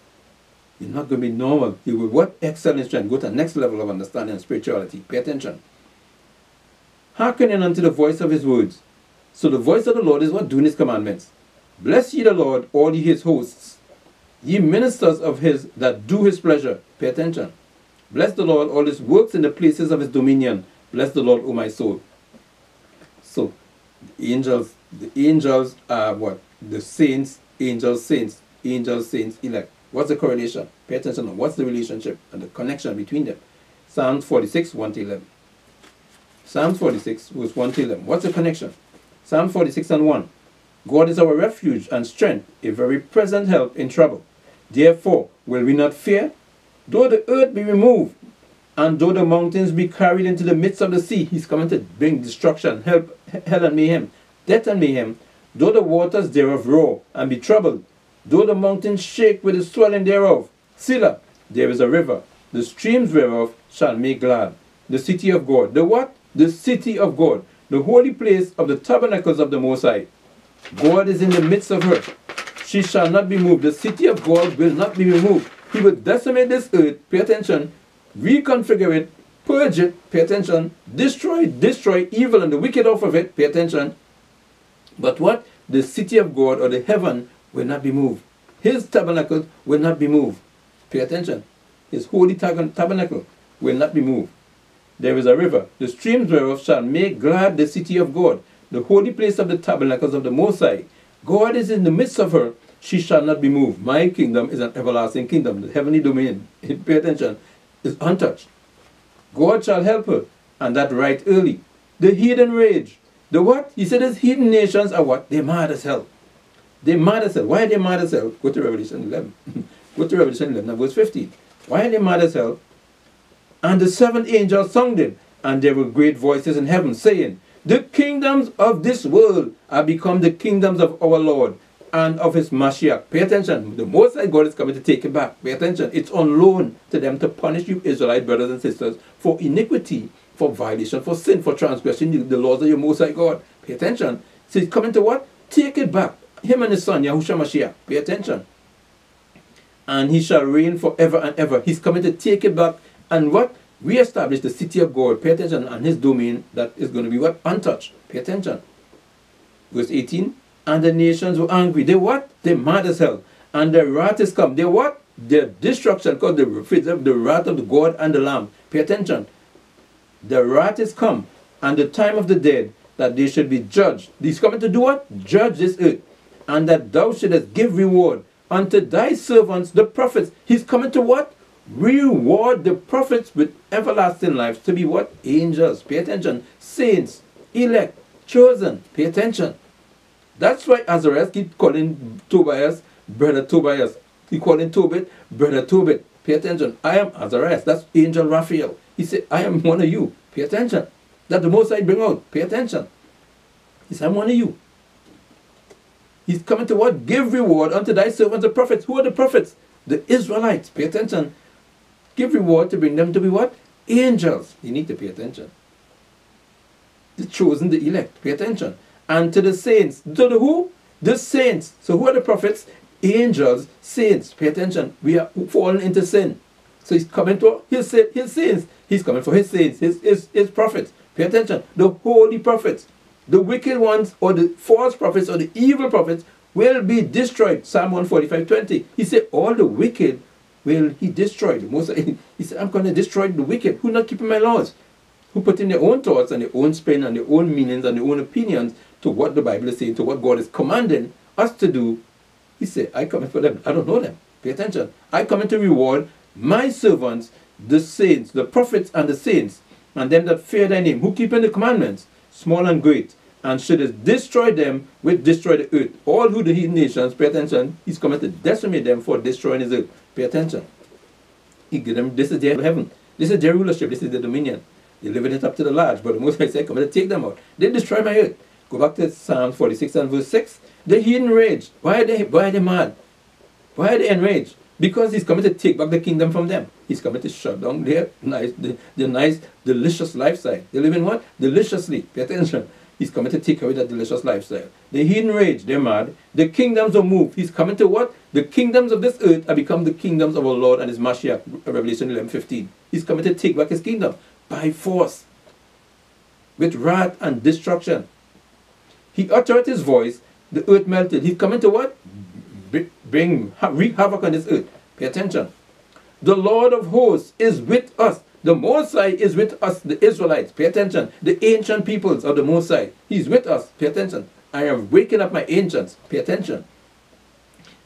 You're not going to be normal. You will work Excel and. Go to the next level of understanding and spirituality. Pay attention hearkening unto the voice of his words. So the voice of the Lord is what? Doing his commandments. Bless ye the Lord, all ye his hosts, ye ministers of his that do his pleasure. Pay attention. Bless the Lord, all his works in the places of his dominion. Bless the Lord, O my soul. So, the angels, the angels are what? The saints, angels, saints, angels, saints, elect. What's the correlation? Pay attention. What's the relationship and the connection between them? Psalms 46, 1 to 11. Psalm 46, verse 1 to 11. What's the connection? Psalm 46 and 1. God is our refuge and strength, a very present help in trouble. Therefore, will we not fear? Though the earth be removed, and though the mountains be carried into the midst of the sea, he's coming to bring destruction, help, hell and mayhem, death and mayhem. Though the waters thereof roar and be troubled, though the mountains shake with the swelling thereof, Selah, there is a river, the streams whereof shall make glad. The city of God. The what? the city of God, the holy place of the tabernacles of the Most High. God is in the midst of her. She shall not be moved. The city of God will not be removed. He will decimate this earth, pay attention, reconfigure it, purge it, pay attention, destroy, destroy evil and the wicked off of it, pay attention. But what? The city of God or the heaven will not be moved. His tabernacle will not be moved. Pay attention. His holy tabernacle will not be moved. There is a river, the streams whereof shall make glad the city of God, the holy place of the tabernacles of the Most High. God is in the midst of her, she shall not be moved. My kingdom is an everlasting kingdom. The heavenly domain, pay attention, is untouched. God shall help her, and that right early. The heathen rage. The what? He said, these heathen nations are what? They're mad as hell. They're mad as hell. Why are they mad as hell? Go to Revelation 11. Go to Revelation 11, verse 15. Why are they mad as hell? And the seventh angel sung them, and there were great voices in heaven, saying, The kingdoms of this world are become the kingdoms of our Lord and of his Mashiach. Pay attention. The Most High God is coming to take it back. Pay attention. It's on loan to them to punish you, Israelite brothers and sisters, for iniquity, for violation, for sin, for transgression the laws of your Most High God. Pay attention. So he's coming to what? Take it back. Him and his son, Yahushua Mashiach. Pay attention. And he shall reign forever and ever. He's coming to take it back and what? Re-establish the city of God. Pay attention. And his domain that is going to be what? Untouched. Pay attention. Verse 18 and the nations were angry. They what? They mad as hell. And the wrath is come. They what? Their destruction called the, the wrath of the God and the Lamb. Pay attention. The wrath is come, and the time of the dead, that they should be judged. He's coming to do what? Judge this earth. And that thou shouldest give reward unto thy servants, the prophets. He's coming to what? Reward the prophets with everlasting life to be what? Angels. Pay attention. Saints, elect, chosen. Pay attention. That's why Azariah keep calling Tobias brother Tobias. He calling Tobit brother Tobit. Pay attention. I am Azariah. That's Angel Raphael. He said, I am one of you. Pay attention. That the most I bring out. Pay attention. He said, I'm one of you. He's coming to what? Give reward unto thy servants the prophets. Who are the prophets? The Israelites. Pay attention. Give reward to bring them to be what? Angels. You need to pay attention. The chosen, the elect. Pay attention and to the saints. To the who? The saints. So who are the prophets? Angels, saints. Pay attention. We are fallen into sin. So he's coming to his, his saints. He's coming for his saints, his, his, his prophets. Pay attention. The holy prophets. The wicked ones or the false prophets or the evil prophets will be destroyed. Psalm 145, 20. He said, all the wicked will he destroy. Most, he said, I'm going to destroy the wicked who not keeping my laws. Who put in their own thoughts and their own spin and their own meanings and their own opinions to what the Bible is saying, to what God is commanding us to do, he said, I come in for them. I don't know them. Pay attention. I come in to reward my servants, the saints, the prophets and the saints, and them that fear thy name, who keep in the commandments, small and great, and should destroy them with destroy the earth. All who the heathen nations, pay attention, he's coming to decimate them for destroying his earth. Pay attention. He give them, this is their heaven. This is their rulership. This is their dominion. They're living it up to the large. But the Most High said, come to take them out. They destroy my earth. Go back to Psalm 46 and verse 6. The heathen rage. Why are they, why are they mad? Why are they enraged? Because he's coming to take back the kingdom from them. He's coming to shut down their nice, the, nice, delicious lifestyle. They live in what? Deliciously. Pay attention. He's coming to take away that delicious lifestyle. The heathen rage, they're mad. The kingdoms are moved. He's coming to what? The kingdoms of this earth are become the kingdoms of our Lord and his Mashiach. Revelation 11, 15. He's coming to take back his kingdom by force. With wrath and destruction. He uttered his voice, the earth melted. He's coming to what? Bring, wreak havoc on this earth. Pay attention. The Lord of hosts is with us. The Most High is with us, the Israelites. Pay attention. The ancient peoples of the Most High. He's with us. Pay attention. I am waking up my ancients. Pay attention.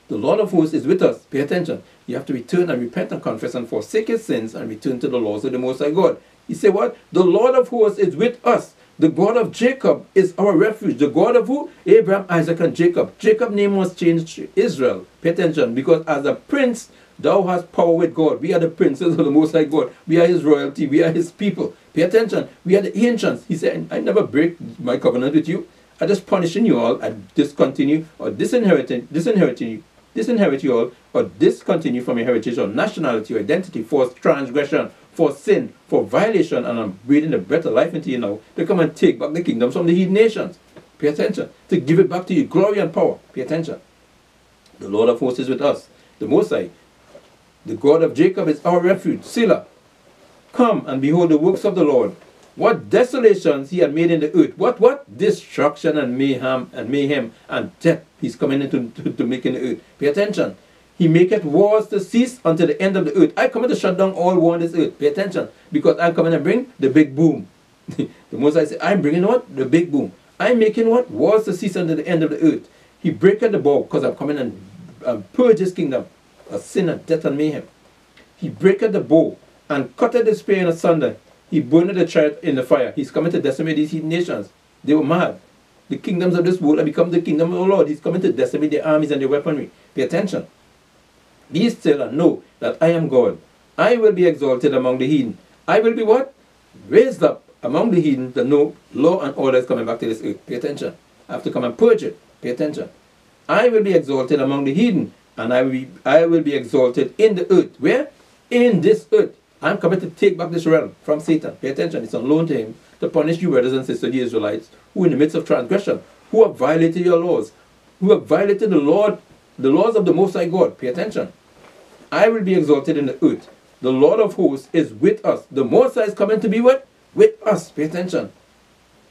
The Lord of hosts is with us. Pay attention. You have to return and repent and confess and forsake his sins and return to the laws of the Most High God. He said what? The Lord of hosts is with us. The God of Jacob is our refuge. The God of who? Abraham, Isaac, and Jacob. Jacob's name was changed to Israel. Pay attention, because as a prince, thou hast power with God. We are the princes of the Most High God. We are his royalty. We are his people. Pay attention. We are the ancients. He said, I never break my covenant with you. I just punishing you all I discontinue or disinheriting, disinheriting you, disinherit you all or discontinue from your heritage or nationality or identity for transgression for sin, for violation, and I'm breathing a better life into you now to come and take back the kingdoms from the heathen nations. Pay attention. To give it back to you, glory and power. Pay attention. The Lord of hosts is with us. The Most High, the God of Jacob is our refuge. Selah. Come and behold the works of the Lord. What desolations he had made in the earth. What, what? Destruction and mayhem and mayhem and death he's coming into to, to make in the earth. Pay attention. He maketh wars to cease until the end of the earth. I come to shut down all war on this earth. Pay attention. Because I'm coming to bring the big boom. the most High say, I'm bringing what? The big boom. I'm making what? Wars to cease until the end of the earth. He breaketh the bow because I'm coming and um, and purge his kingdom of sin and death and mayhem. He breaketh the bow and cutteth the spear in asunder. He burned the chariot in the fire. He's coming to decimate these nations. They were mad. The kingdoms of this world have become the kingdom of the Lord. He's coming to decimate their armies and their weaponry. Pay attention. Be still and know that I am God. I will be exalted among the heathen. I will be what? Raised up among the heathen that know law and order is coming back to this earth. Pay attention. I have to come and purge it. Pay attention. I will be exalted among the heathen, and I will be, I will be exalted in the earth. Where? In this earth. I'm coming to take back this realm from Satan. Pay attention. It's on loan to him to punish you, brothers and sisters, the Israelites, who in the midst of transgression, who have violated your laws, who have violated the Lord, the laws of the Most High God. Pay attention. I will be exalted in the earth. The Lord of hosts is with us. The Most High is coming to be what? With us. Pay attention.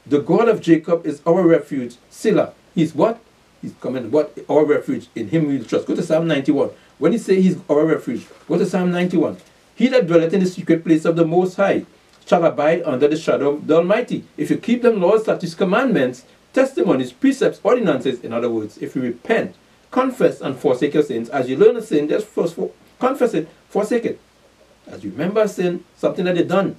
The God of Jacob is our refuge. Selah. He's what? He's coming. What? Our refuge. In him we trust. Go to Psalm 91. When he say he's our refuge, go to Psalm 91. He that dwelleth in the secret place of the Most High shall abide under the shadow of the Almighty. If you keep them laws, statutes, commandments, testimonies, precepts, ordinances, in other words, if you repent, confess, and forsake your sins, as you learn a sin, just first confess it, forsake it. As you remember a sin, something that you done,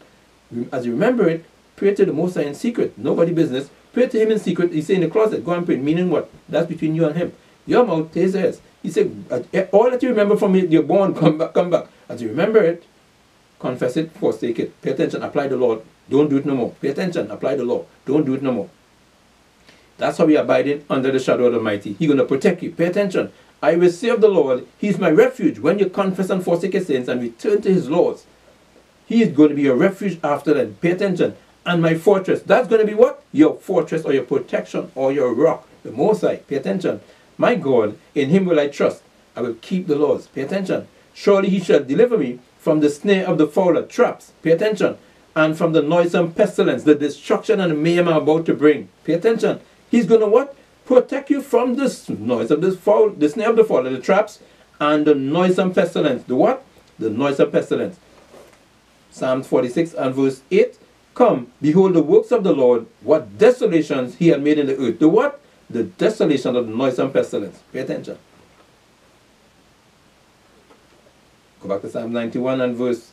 as you remember it, pray to the Most High in secret, nobody business. Pray to Him in secret. He say in the closet, go and pray. Meaning what? That's between you and Him. Your mouth, His ears. He said, eh, all that you remember from it, you're born, come back, come back. As you remember it, confess it, forsake it. Pay attention, apply the law. Don't do it no more. Pay attention, apply the law. Don't do it no more. That's how we abide in under the shadow of the Almighty. He's going to protect you. Pay attention. I will of the Lord, He's my refuge. When you confess and forsake your sins and return to His laws, He is going to be your refuge after that. Pay attention. And my fortress. That's going to be what? Your fortress or your protection or your rock. The Most High. Pay attention. My God, in Him will I trust. I will keep the laws. Pay attention. Surely He shall deliver me from the snare of the fowler, traps, pay attention, and from the noisome pestilence, the destruction and the mayhem I'm about to bring. Pay attention. He's going to what? Protect you from this noise of this foul, the snare of the fowler, the traps, and the noisome pestilence. The what? The noisome pestilence. Psalms 46 and verse 8. Come, behold the works of the Lord, what desolations he had made in the earth. The what? The desolation of the noisome pestilence. Pay attention. Go back to Psalm 91 and verse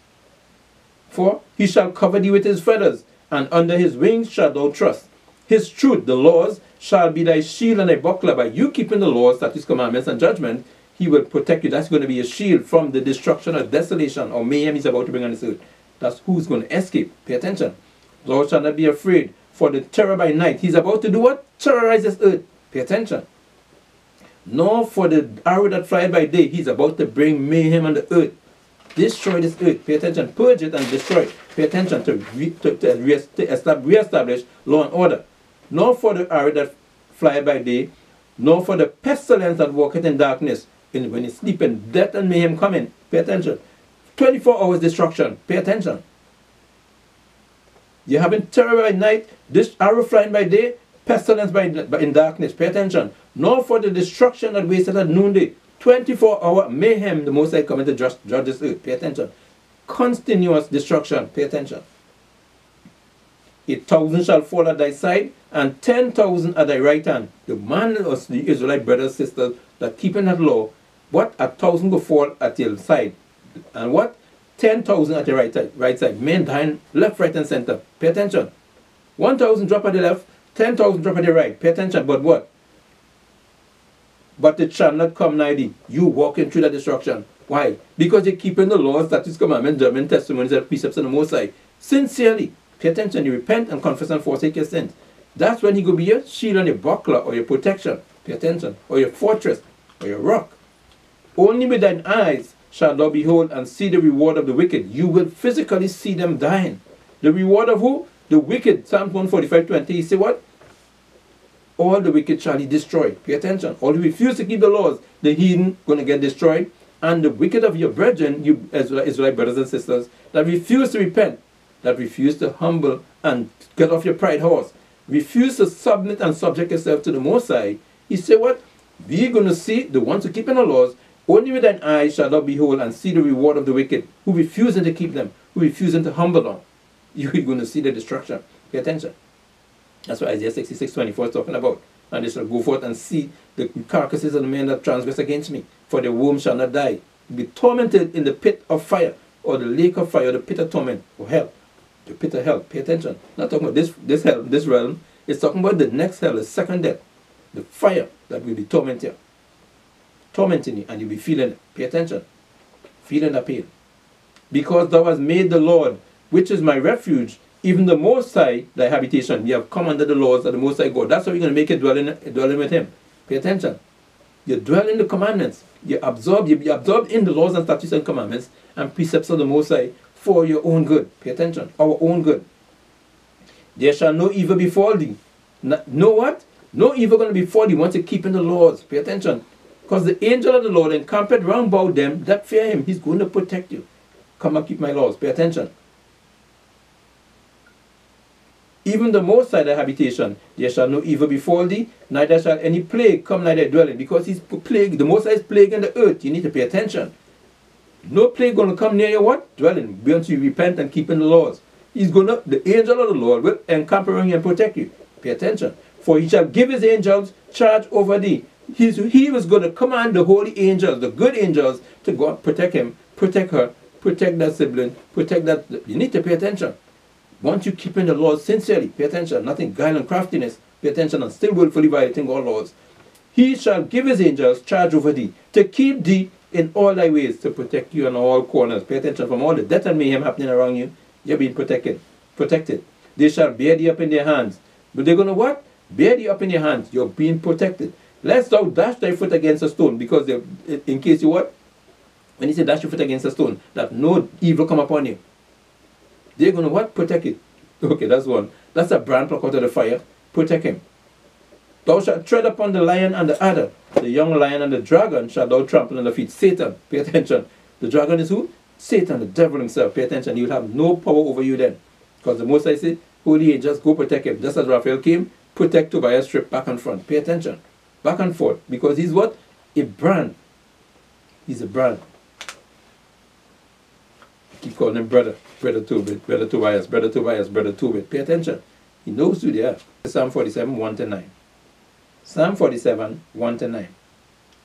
4. He shall cover thee with his feathers, and under his wings shalt thou trust. His truth, the laws, shall be thy shield and thy buckler. By you keeping the laws, statutes, commandments, and judgment, he will protect you. That's going to be a shield from the destruction or desolation or mayhem he's about to bring on this earth. That's who's going to escape. Pay attention. Thou shalt not be afraid for the terror by night. He's about to do what? Terrorize this earth. Pay attention nor for the arrow that flies by day. He's about to bring mayhem on the earth. Destroy this earth. Pay attention. Purge it and destroy it. Pay attention to, re, to, to, re, to re-establish law and order. Nor for the arrow that fly by day, nor for the pestilence that walketh in darkness. And when you sleeping, death and mayhem coming. Pay attention. 24 hours destruction. Pay attention. You're having terror by night, this arrow flying by day, pestilence by, by in darkness. Pay attention nor for the destruction that wasted at noonday. 24 hour mayhem, the Most High coming to judge, judge this earth. Pay attention. Continuous destruction. Pay attention. A thousand shall fall at thy side, and ten thousand at thy right hand. The man of the Israelite brothers sisters that keeping that law, what? A thousand will fall at your side. And what? Ten thousand at the right side, right side. Men dying left, right, and center. Pay attention. One thousand drop at the left, ten thousand drop at the right. Pay attention. But what? but it shall not come nigh thee. You walking through that destruction. Why? Because you're keeping the laws, statutes, commandments, judgment, testimonies, and precepts of the Most High. Sincerely. Pay attention. You repent and confess and forsake your sins. That's when he will be your shield and your buckler or your protection. Pay attention. Or your fortress or your rock. Only with thine eyes shalt thou behold and see the reward of the wicked. You will physically see them dying. The reward of who? The wicked. Psalm 145, 20. He say what? all the wicked shall he destroy. Pay attention. All who refuse to keep the laws, the heathen going to get destroyed. And the wicked of your brethren, you Israelite brothers and sisters, that refuse to repent, that refuse to humble and get off your pride horse, refuse to submit and subject yourself to the Most High, he said what? We're going to see the ones who keep in the laws, only with thine eyes shall thou behold and see the reward of the wicked, who refusing to keep them, who refusing to humble them. You're going to see the destruction. Pay attention. That's what Isaiah 66, 24 is talking about. And they shall go forth and see the carcasses of the men that transgress against me. for the womb shall not die. Be tormented in the pit of fire, or the lake of fire, or the pit of torment, or hell. The Peter hell. Pay attention. Not talking about this this hell, this realm. It's talking about the next hell, the second death. The fire that will be tormenting you. Tormenting you, and you'll be feeling it. Pay attention. Feeling the pain. Because thou hast made the Lord, which is my refuge, even the Most High, thy habitation. You have come under the laws of the Most High God. That's how you're going to make it dwelling, dwelling with Him. Pay attention. You dwell in the commandments. You absorb, you be absorbed in the laws and statutes and commandments and precepts of the Most High for your own good. Pay attention. Our own good. There shall no evil befall thee. No, what? No evil going to befall thee once you keep in the laws. Pay attention. Because the angel of the Lord encampeth round about them that fear him. He's going to protect you. Come and keep my laws. Pay attention. Even the most high thy habitation, there shall no evil befall thee, neither shall any plague come nigh thy dwelling, because he's plague, the most high is plague in the earth. You need to pay attention. No plague gonna come near your what? Dwelling. Once you repent and keeping the laws. He's gonna the angel of the Lord will encamp around you and protect you. Pay attention. For he shall give his angels charge over thee. He's, he was going to command the holy angels, the good angels, to go and protect him, protect her, protect that sibling, protect that. You need to pay attention. Once you keep in the laws sincerely, pay attention, nothing guile and craftiness, pay attention, and still willfully violating all laws. He shall give his angels charge over thee, to keep thee in all thy ways, to protect you in all corners. Pay attention from all the death and mayhem happening around you. You're being protected. Protected. They shall bear thee up in their hands. But they're going to what? Bear thee up in their hands. You're being protected. Lest thou dash thy foot against a stone, because in case you what? When he said dash your foot against a stone, that no evil come upon you. They're going to what? Protect it. Okay, that's one. That's a brand plucked out of the fire. Protect him. Thou shalt tread upon the lion and the adder. The young lion and the dragon shall thou trample the feet. Satan, pay attention. The dragon is who? Satan, the devil himself. Pay attention. He will have no power over you then. Because the most High say, holy angels, go protect him. Just as Raphael came, protect Tobias strip back and front. Pay attention. Back and forth. Because he's what? A brand. He's a brand keep calling him brother, brother Tobit, brother Tobias, brother Tobias, brother Tobit. Pay attention. He knows who they are. Psalm 47, 1 to 9. Psalm 47, 1 to 9.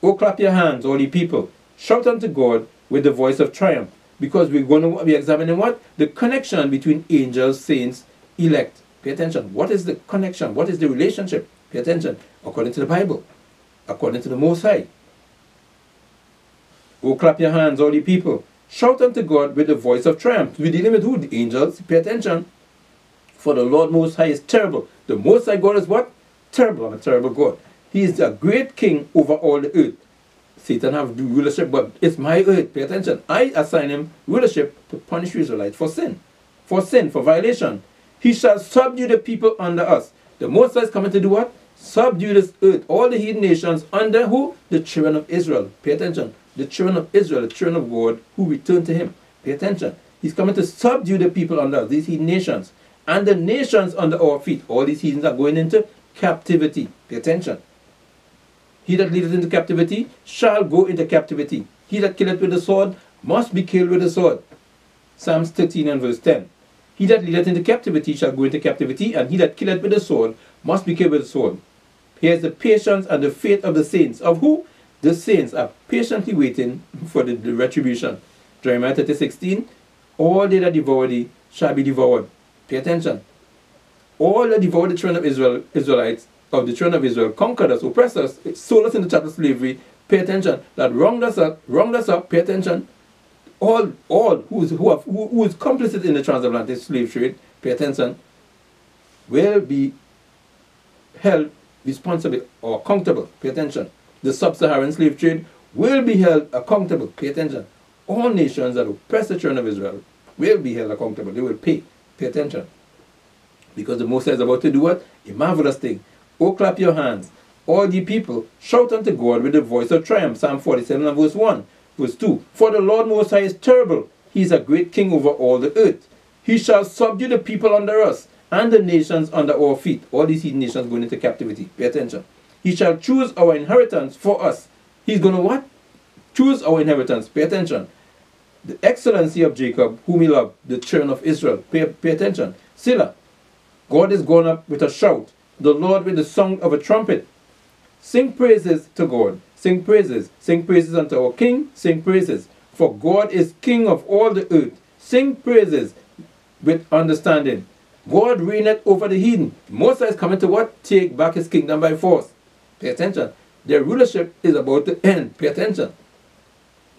Oh, clap your hands, all ye people. Shout unto God with the voice of triumph. Because we're going to be examining what? The connection between angels, saints, elect. Pay attention. What is the connection? What is the relationship? Pay attention. According to the Bible. According to the Most High. Oh, clap your hands, all ye people. Shout unto God with the voice of triumph. We're dealing with who? The angels. Pay attention. For the Lord Most High is terrible. The Most High God is what? Terrible a terrible God. He is a great king over all the earth. Satan have rulership, but it's my earth. Pay attention. I assign him rulership to punish Israelites for sin. For sin, for violation. He shall subdue the people under us. The Most High is coming to do what? Subdue this earth. All the heathen nations under who? The children of Israel. Pay attention the children of Israel, the children of God, who return to him. Pay attention. He's coming to subdue the people under us, these heathen nations. And the nations under our feet. All these heathens are going into captivity. Pay attention. He that leadeth into captivity shall go into captivity. He that killeth with the sword must be killed with the sword. Psalms 13 and verse 10. He that leadeth into captivity shall go into captivity, and he that killeth with the sword must be killed with the sword. Here's the patience and the faith of the saints. Of who? The saints are patiently waiting for the, the retribution. Jeremiah 30, 16, all they that devour thee shall be devoured. Pay attention. All the children of Israel, Israelites, of the children of Israel, conquered us, oppressed us, sold us into chattel slavery. Pay attention. That wronged us up, wronged us up. Pay attention. All, all who's, who, have, who, who is complicit in the transatlantic slave trade, pay attention, will be held responsible or accountable. Pay attention the sub-Saharan slave trade will be held accountable. Pay attention. All nations that oppress the children of Israel will be held accountable. They will pay. Pay attention. Because the Most High is about to do what? A marvelous thing. Oh, clap your hands. All ye people, shout unto God with the voice of triumph. Psalm 47 and verse 1. Verse 2. For the Lord Most High is terrible. He is a great king over all the earth. He shall subdue the people under us and the nations under our feet. All these nations going into captivity. Pay attention. He shall choose our inheritance for us. He's going to what? Choose our inheritance. Pay attention. The excellency of Jacob, whom he loved, the children of Israel. Pay, pay attention. Selah. God is gone up with a shout. The Lord with the song of a trumpet. Sing praises to God. Sing praises. Sing praises unto our King. Sing praises. For God is King of all the earth. Sing praises with understanding. God reigneth over the heathen. Most High is coming to what? Take back his kingdom by force. Pay attention. Their rulership is about to end. Pay attention.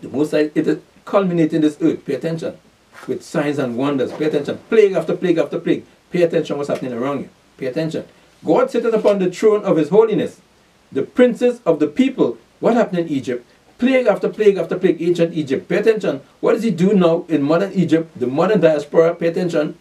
The Most High, it is culminating this earth. Pay attention. With signs and wonders. Pay attention. Plague after plague after plague. Pay attention what's happening around you. Pay attention. God sitteth upon the throne of his holiness. The princes of the people. What happened in Egypt? Plague after plague after plague. Ancient Egypt. Pay attention. What does he do now in modern Egypt? The modern diaspora. Pay attention.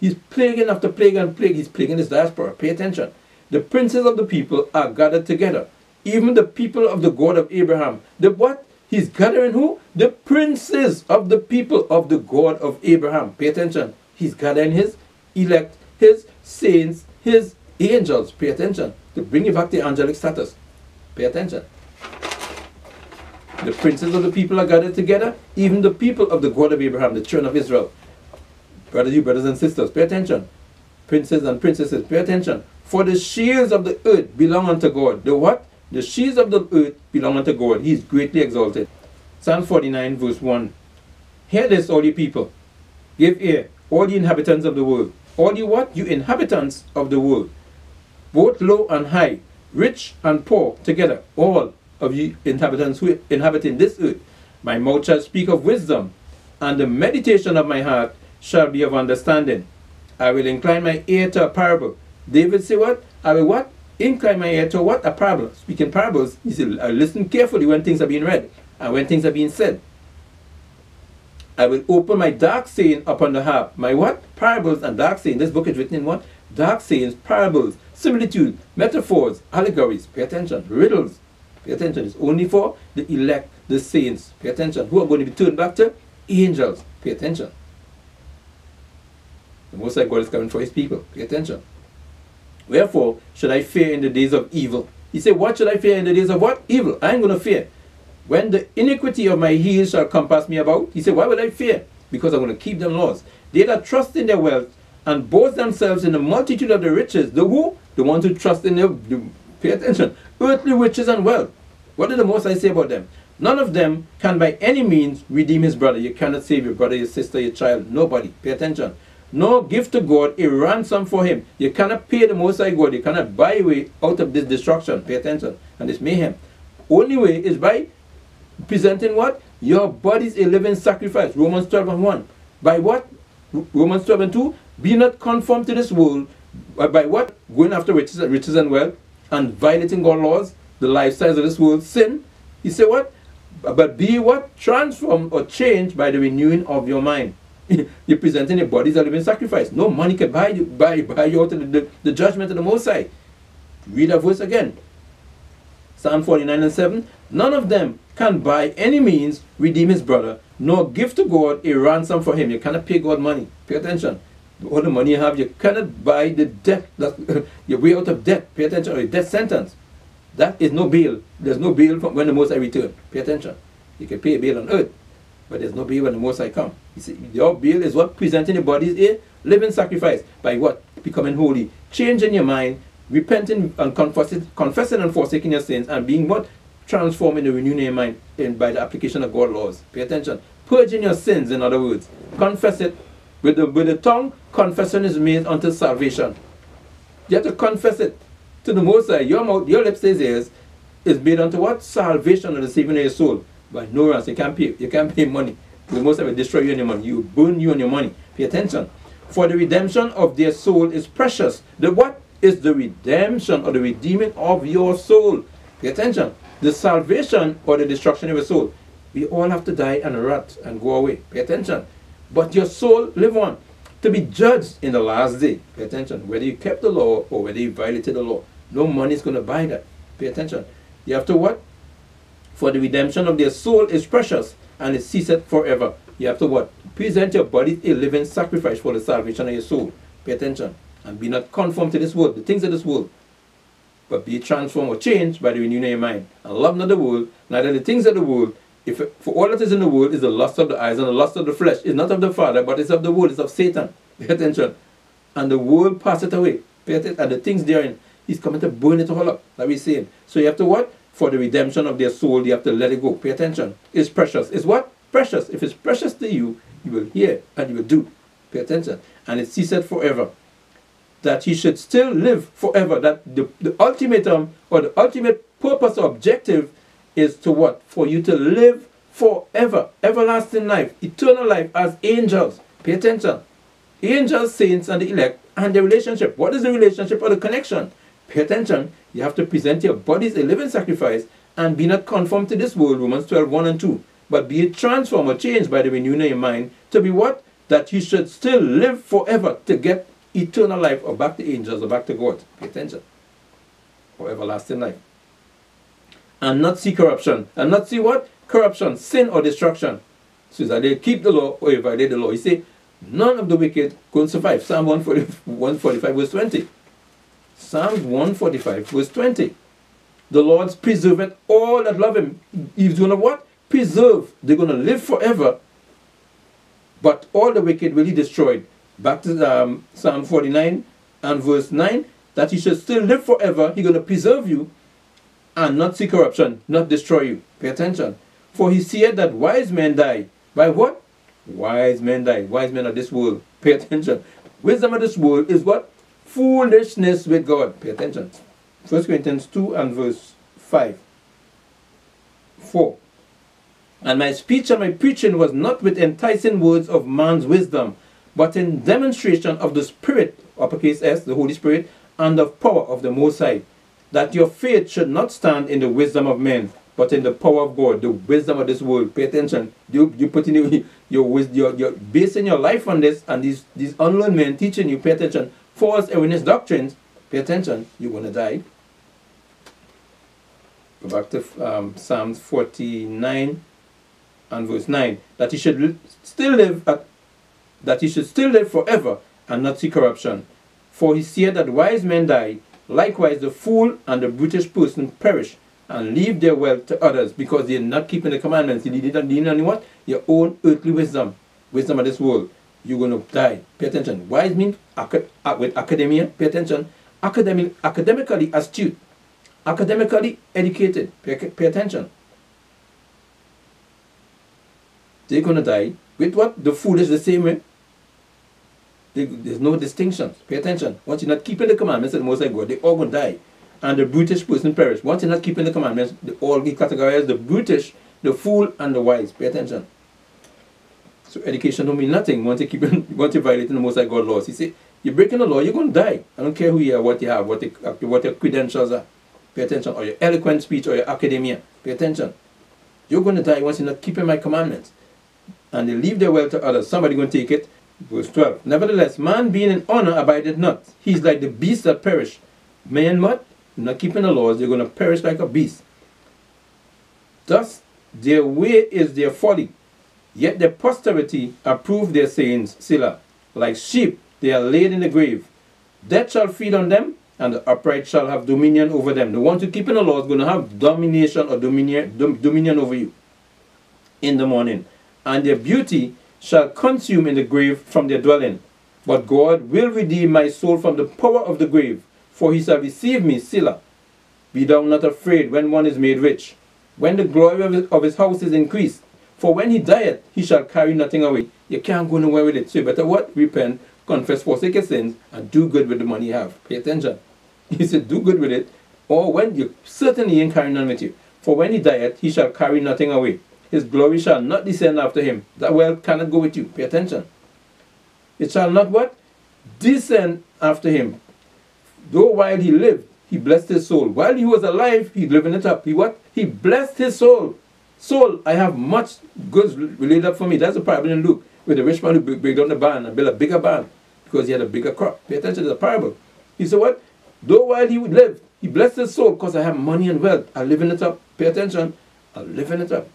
He's plaguing after plague and plague. He's plaguing his diaspora. Pay attention. The princes of the people are gathered together. Even the people of the God of Abraham. The what? He's gathering who? The princes of the people of the God of Abraham. Pay attention. He's gathering his elect, his saints, his angels. Pay attention. To bring you back to angelic status. Pay attention. The princes of the people are gathered together. Even the people of the God of Abraham, the children of Israel. Brothers, you brothers and sisters, pay attention. Princes and princesses, pay attention. For the shields of the earth belong unto God. The what? The shields of the earth belong unto God. He is greatly exalted. Psalm 49, verse 1. Hear this, all you people. Give ear, all you inhabitants of the world. All you what? You inhabitants of the world. Both low and high, rich and poor, together. All of you inhabitants who inhabit in this earth. My mouth shall speak of wisdom, and the meditation of my heart shall be of understanding. I will incline my ear to a parable. David say what? I will what? Incline my ear to what? A parable. Speaking parables, he said, I listen carefully when things are being read and when things are being said. I will open my dark saying upon the harp. My what? Parables and dark saying. This book is written in what? Dark sayings, parables, similitude, metaphors, allegories. Pay attention. Riddles. Pay attention. It's only for the elect, the saints. Pay attention. Who are going to be turned back to? Angels. Pay attention. The Most High God is coming for his people. Pay attention. Wherefore should I fear in the days of evil? He said, What should I fear in the days of what? Evil. I ain't going to fear. When the iniquity of my heels shall compass me about, he said, Why would I fear? Because I'm going to keep them laws. They that trust in their wealth and boast themselves in the multitude of the riches. The who? The ones who trust in their, the, pay attention, earthly riches and wealth. What did the Most High say about them? None of them can by any means redeem his brother. You cannot save your brother, your sister, your child. Nobody. Pay attention No give to God a ransom for him. You cannot pay the Most High God. You cannot buy way out of this destruction. Pay attention. And this mayhem. Only way is by presenting what? Your body is a living sacrifice. Romans 12 and 1. By what? Romans 12 and 2. Be not conformed to this world. By what? Going after riches, riches and wealth and violating God's laws, the lifestyles of this world, sin. He said what? But be what? Transformed or changed by the renewing of your mind. You're presenting your body as a living sacrifice. No money can buy you, buy, buy you out of the, the, the judgment of the Most High. Read that verse again. Psalm 49 and 7. None of them can by any means redeem his brother, nor give to God a ransom for him. You cannot pay God money. Pay attention. All the money you have, you cannot buy the debt, your way out of debt. Pay attention, or a death sentence. That is no bail. There's no bail from when the Most High return. Pay attention. You can pay bail on earth, but there's no bail when the Most High come. You see, your bail is what? Presenting body as a living sacrifice. By what? Becoming holy. Changing your mind, repenting and confessing, confessing and forsaking your sins, and being what? Transforming the renewing your mind in, by the application of God's laws. Pay attention. Purging your sins, in other words. Confess it. With the, with the tongue, confession is made unto salvation. You have to confess it to the Most High. Your mouth, your lips says is, is made unto what? Salvation and the saving of your soul. By no ransom. You can't pay. You can't pay money. The Most High will destroy you and your money. You burn you and your money. Pay attention. For the redemption of their soul is precious. The what is the redemption or the redeeming of your soul? Pay attention. The salvation or the destruction of your soul. We all have to die and rot and go away. Pay attention. But your soul live on to be judged in the last day. Pay attention. Whether you kept the law or whether you violated the law. No money is going to buy that. Pay attention. You have to what? For the redemption of their soul is precious and it ceaseth forever. You have to what? Present your body a living sacrifice for the salvation of your soul. Pay attention. And be not conformed to this world, the things of this world. But be transformed or changed by the renewing of your mind. And love not the world, neither the things of the world. If for all that is in the world is the lust of the eyes and the lust of the flesh, is not of the Father, but it's of the world, it's of Satan. Pay attention. And the world passeth away. Pay attention. And the things therein. He's coming to burn it all up, like we're saying. So you have to what? For the redemption of their soul, you have to let it go. Pay attention. It's precious. It's what? Precious. If it's precious to you, you will hear and you will do. Pay attention. And it's he said forever. That he should still live forever. That the, the ultimatum or the ultimate purpose or objective is to what? For you to live forever. Everlasting life. Eternal life as angels. Pay attention. Angels, saints, and the elect and the relationship. What is the relationship or the connection? Pay attention. You have to present your bodies a living sacrifice and be not conformed to this world, Romans 12, 1 and 2. But be transformed or changed by the renewing of your mind to be what? That you should still live forever to get eternal life or back to angels or back to God. Pay attention. Or everlasting life. And not see corruption. And not see what? Corruption, sin or destruction. So that they keep the law or violate the law. You see, None of the wicked could survive. Psalm 145 verse 20. Psalm 145 verse 20. The Lord's preserveth all that love him. He's going to what? Preserve. They're going to live forever. But all the wicked will be destroyed. Back to um, Psalm 49 and verse 9. That he should still live forever. He's going to preserve you and not see corruption, not destroy you. Pay attention. For he said that wise men die. By what? Wise men die. Wise men of this world. Pay attention. Wisdom of this world is what? Foolishness with God. Pay attention. 1 Corinthians 2 and verse 5. 4. And my speech and my preaching was not with enticing words of man's wisdom, but in demonstration of the Spirit, uppercase S, the Holy Spirit, and of power of the Most High, that your faith should not stand in the wisdom of men, but in the power of God, the wisdom of this world. Pay attention. You you put in your your your you're basing your life on this, and these these unlearned men teaching you. Pay attention. False erroneous doctrines. Pay attention. You're gonna die. Go back to um, Psalms 49 and verse 9. That he should still live at, that he should still live forever and not see corruption. For he said that wise men die, likewise the fool and the brutish person perish and leave their wealth to others because they're not keeping the commandments. You need only what? Your own earthly wisdom, wisdom of this world. You're going to die. Pay attention. Wise means uh, with academia. Pay attention. Academic, academically astute, academically educated. Pay, pay attention. They're going to die. With what? The fool is the same eh? way. There's no distinctions. Pay attention. Once you're not keeping the commandments of the Most High God, they all going to die and the brutish person perish. Once you're not keeping the commandments, they all get categorized the brutish, the fool, and the wise. Pay attention. So education don't mean nothing once you keep once you're violating the most high God laws. You see, you're breaking the law, you're gonna die. I don't care who you are, what you have, what what your credentials are. Pay attention. Or your eloquent speech or your academia. Pay attention. You're gonna die once you're not keeping my commandments. And they leave their wealth to others. Somebody gonna take it. Verse 12. Nevertheless, man being in honor abideth not. He's like the beasts that perish. Man what? not keeping the laws, they're going to perish like a beast. Thus, their way is their folly, yet their posterity approve their sayings, Selah. Like sheep, they are laid in the grave. Death shall feed on them, and the upright shall have dominion over them. The one who keeping the law is going to have domination or dominion, dom, dominion over you in the morning. And their beauty shall consume in the grave from their dwelling. But God will redeem my soul from the power of the grave for he shall receive me, Selah. Be thou not afraid when one is made rich, when the glory of his, of his house is increased. For when he dieth, he shall carry nothing away. You can't go nowhere with it. So you better what? Repent, confess, forsake your sins, and do good with the money you have. Pay attention. He said, do good with it, or when you certainly ain't carrying none with you. For when he dieth, he shall carry nothing away. His glory shall not descend after him. That wealth cannot go with you. Pay attention. It shall not what? Descend after him. Though while he lived, he blessed his soul. While he was alive, he living it up. He what? He blessed his soul. Soul, I have much goods laid up for me. That's the parable in Luke, with the rich man who break down the barn and built a bigger barn because he had a bigger crop. Pay attention to the parable. He said what? Though while he lived, he blessed his soul because I have money and wealth. I'm living it up. Pay attention. I'm living it up.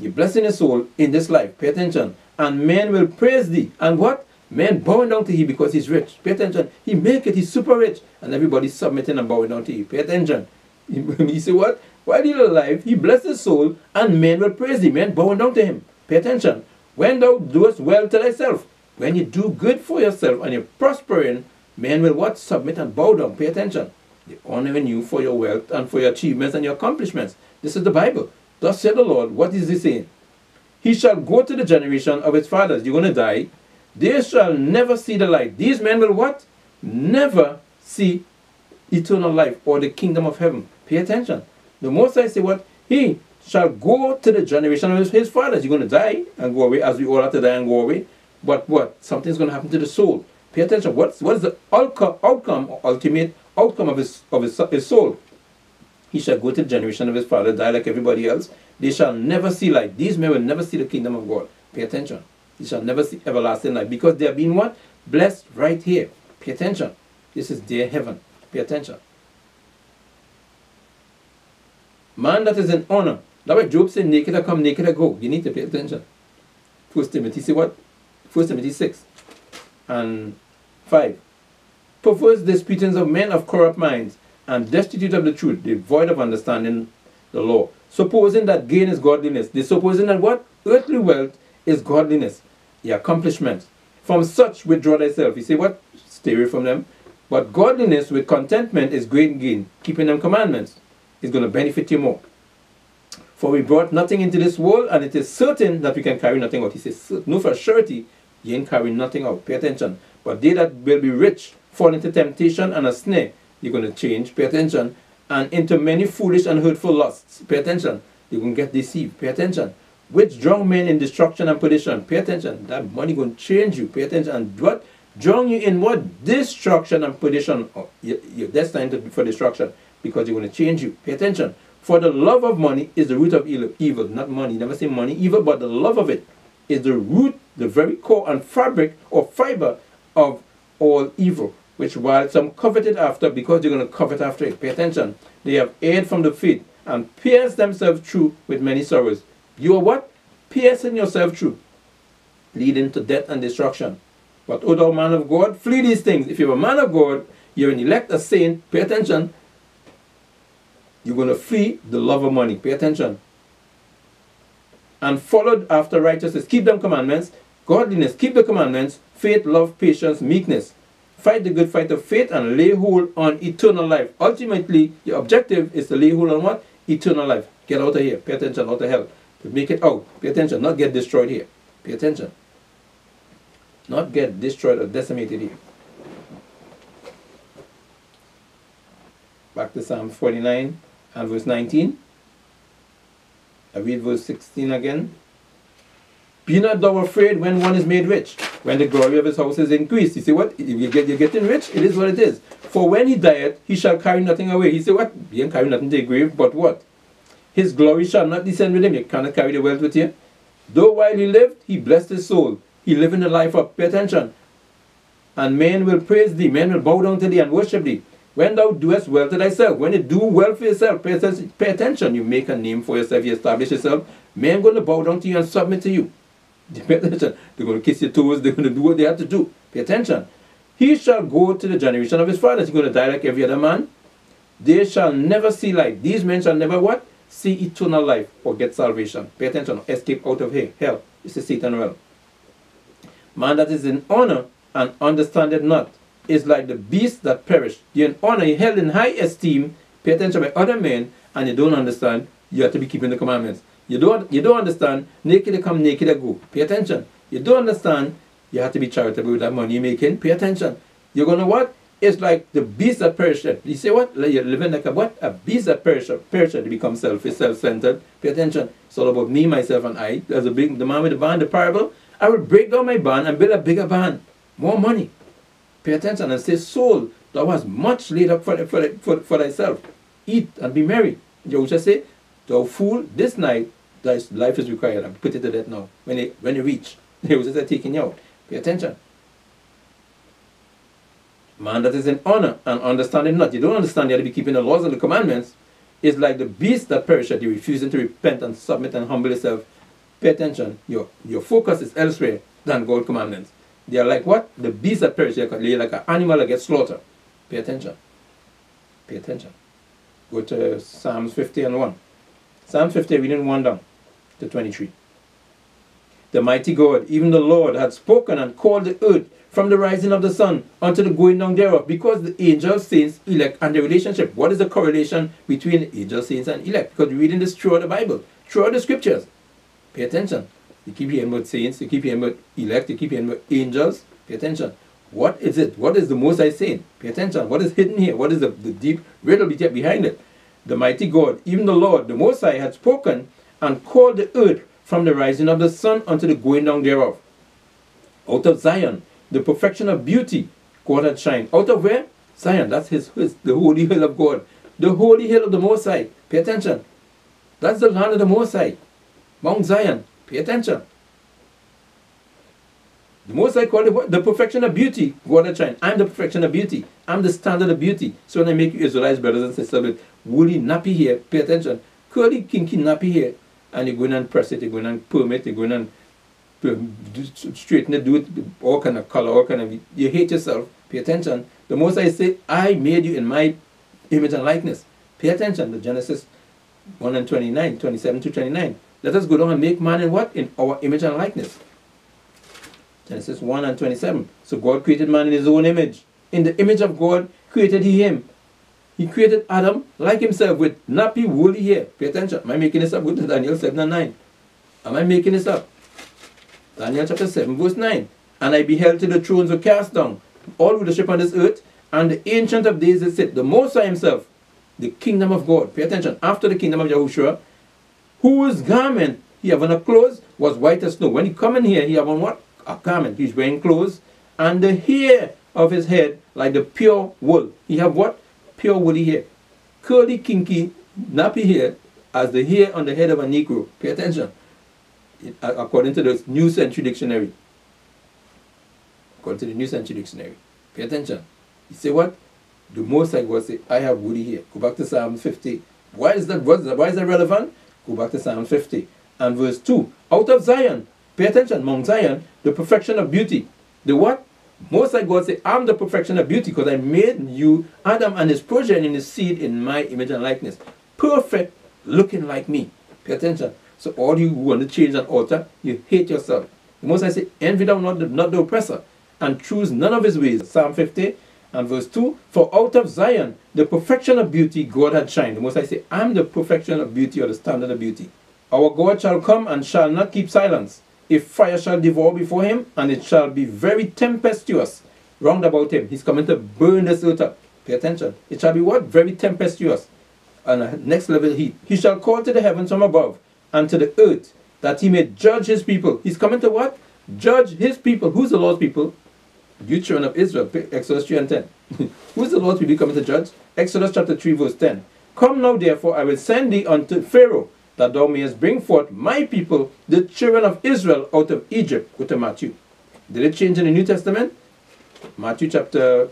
You're blessing your soul in this life. Pay attention. And men will praise thee. And what? Men bowing down to him because he's rich. Pay attention. He make it, he's super rich. And everybody's submitting and bowing down to him. Pay attention. He say what? While he's alive, he bless his soul, and men will praise him. Men bowing down to him. Pay attention. When thou doest well to thyself, when you do good for yourself and you're prospering, Men will what? Submit and bow down. Pay attention. They honor you for your wealth and for your achievements and your accomplishments. This is the Bible. Thus said the Lord. What is he saying? He shall go to the generation of his fathers. You're going to die. They shall never see the light. These men will what? Never see eternal life or the kingdom of heaven. Pay attention. The most High say what? He shall go to the generation of his, fathers. You're going to die and go away, as we all have to die and go away. But what? Something's going to happen to the soul. Pay attention. What's, what is the outcome, outcome ultimate outcome of his, of his, his soul? He shall go to the generation of his father, die like everybody else. They shall never see light. These men will never see the kingdom of God. Pay attention. They shall never see everlasting life because they have been what? Blessed right here. Pay attention. This is their heaven. Pay attention. Man that is in honor. That's why Job said, naked I come, naked I go. You need to pay attention. First Timothy, see what? First Timothy 6 and 5. Perverse disputings of men of corrupt minds and destitute of the truth, devoid of understanding the law. Supposing that gain is godliness. They supposing that what? Earthly wealth is godliness, the accomplishment. From such withdraw thyself. You say what? Stay away from them. But godliness with contentment is great gain. Keeping them commandments is going to benefit you more. For we brought nothing into this world, and it is certain that we can carry nothing out. He says, No for surety, ye ain't carry nothing out. Pay attention. But they that will be rich fall into temptation and a snare. You're going to change. Pay attention. And into many foolish and hurtful lusts. Pay attention. You're going to get deceived. Pay attention. Which drown men in destruction and perdition. Pay attention. That money going to change you. Pay attention. And what? Drown you in what? Destruction and perdition. Oh, you're destined for destruction because you're going to change you. Pay attention. For the love of money is the root of evil, not money. Never say money evil, but the love of it is the root, the very core and fabric or fiber of all evil. Which while some coveted after, because you're going to covet after it, pay attention, they have erred from the feet and pierced themselves through with many sorrows. You are what? Piercing yourself through, leading to death and destruction. But, O thou man of God, flee these things. If you're a man of God, you're an elect, a saint, pay attention, you're going to flee the love of money. Pay attention. And followed after righteousness. Keep them commandments. Godliness. Keep the commandments. Faith, love, patience, meekness. Fight the good fight of faith and lay hold on eternal life. Ultimately, your objective is to lay hold on what? Eternal life. Get out of here. Pay attention. Out of hell. To make it out. Pay attention. Not get destroyed here. Pay attention. Not get destroyed or decimated here. Back to Psalm 49 and verse 19. I read verse 16 again. Be not thou afraid when one is made rich, when the glory of his house is increased. You see what? If you get, you're getting rich, it is what it is. For when he dieth, he shall carry nothing away. He said, What? He ain't carry nothing to the grave, but what? His glory shall not descend with him. You cannot carry the wealth with you. Though while he lived, he blessed his soul. He lived in the life of pay attention. And men will praise thee, men will bow down to thee and worship thee. When thou doest well to thyself, when you do well for yourself, pay attention, pay attention. You make a name for yourself, you establish yourself. Men going to bow down to you and submit to you. Pay attention. They're going to kiss your toes. They're going to do what they have to do. Pay attention. He shall go to the generation of his fathers. He's going to die like every other man. They shall never see light. These men shall never what? See eternal life or get salvation. Pay attention. Escape out of here. Hell. It's a Satan realm. Man that is in honor and understandeth not is like the beast that perish. You're in honor, you're held in high esteem, pay attention by other men, and you don't understand, you have to be keeping the commandments. You don't you don't understand, naked come, naked go. Pay attention. You don't understand, you have to be charitable with that money you're making. Pay attention. You're gonna what? It's like the beast that perisheth. You say what? You're living like a what? A beast that perisheth. Perisheth to become selfish, self-centered. Pay attention. It's all about me, myself, and I. There's a big the man with the band, the parable. I will break down my band and build a bigger band. More money. Pay attention and say, Soul, thou hast much laid up for, for, for, for thyself. Eat and be merry. Yahushua say, Thou fool, this night thy life is required. And put it to death now. When you, when you reach, Yahushua say, taking you out. Pay attention. Man that is in honor and understanding not. You don't understand you have to be keeping the laws and the commandments. It's like the beast that perisheth. You refusing to repent and submit and humble yourself. Pay attention. Your, your focus is elsewhere than God's commandments. They are like what? The beast that perish. They're like an animal that gets slaughtered. Pay attention. Pay attention. Go to Psalms 50 and 1. Psalm 50, reading 1 down to 23. the mighty God, even the Lord, had spoken and called the earth from the rising of the sun unto the going down thereof, because the angels, saints, elect, and the relationship. What is the correlation between angels, saints, and elect? Because we're reading this throughout the Bible, throughout the scriptures. Pay attention. You keep hearing about saints, you keep hearing about elect, you keep hearing about angels. Pay attention. What is it? What is the Most High saying? Pay attention. What is hidden here? What is the, the deep riddle behind it? The mighty God, even the Lord, the Most High, had spoken and called the earth from the rising of the sun unto the going down thereof. Out of Zion, the perfection of beauty, God had shined. Out of where? Zion. That's his, his the holy hill of God. The holy hill of the Most High. Pay attention. That's the land of the Most High. Mount Zion. Pay attention. The Most High called it the perfection of beauty. God had shined. I'm the perfection of beauty. I'm the standard of beauty. So when I make you Israelites, brothers and sisters, with woolly nappy hair, pay attention. Curly, kinky nappy hair, and you go in and press it, you go in and perm it, you go in and straighten it, do it all kind of color, all kind of, you hate yourself, pay attention. The most High say, I made you in my image and likeness. Pay attention, the Genesis 1 and 29, 27 to 29. Let us go down and make man in what? In our image and likeness. Genesis 1 and 27. So God created man in his own image. In the image of God created he him. He created Adam like himself with nappy woolly hair. Pay attention. Am I making this up? Go to Daniel 7 and 9. Am I making this up? Daniel chapter 7, verse 9. And I beheld till the thrones were cast down, all leadership on this earth, and the ancient of days is sit, the Most High himself, the kingdom of God. Pay attention. After the kingdom of Yahushua, whose garment he have on a clothes was white as snow. When he come in here, he have on what? A garment. He's wearing clothes. And the hair of his head like the pure wool. He have what? Pure woolly hair. Curly, kinky, nappy hair as the hair on the head of a Negro. Pay attention uh, according to the New Century Dictionary. According to the New Century Dictionary. Pay attention. You say what? The Most High God say, I have woody hair. Go back to Psalm 50. Why is that, what why is that relevant? Go back to Psalm 50. And verse 2. Out of Zion, pay attention, Mount Zion, the perfection of beauty. The what? Most High God say, I'm the perfection of beauty because I made you, Adam and his progeny and his seed in my image and likeness. Perfect, looking like me. Pay attention. So all you who want to change and alter, you hate yourself. Most High say, envy thou not the, not the oppressor, and choose none of his ways. Psalm 50 and verse 2, For out of Zion, the perfection of beauty, God had shined. Most High say, I'm the perfection of beauty or the standard of beauty. Our God shall come and shall not keep silence. If fire shall devour before him, and it shall be very tempestuous round about him. He's coming to burn this earth up. Pay attention. It shall be what? Very tempestuous. And a next level heat. He shall call to the heavens from above and to the earth, that he may judge his people. He's coming to what? Judge his people. Who's the Lord's people? You children of Israel, Exodus 3 and 10. Who's the Lord's people coming to judge? Exodus chapter 3 verse 10. Come now therefore, I will send thee unto Pharaoh, that thou mayest bring forth my people, the children of Israel, out of Egypt. Go to Matthew. Did it change in the New Testament? Matthew chapter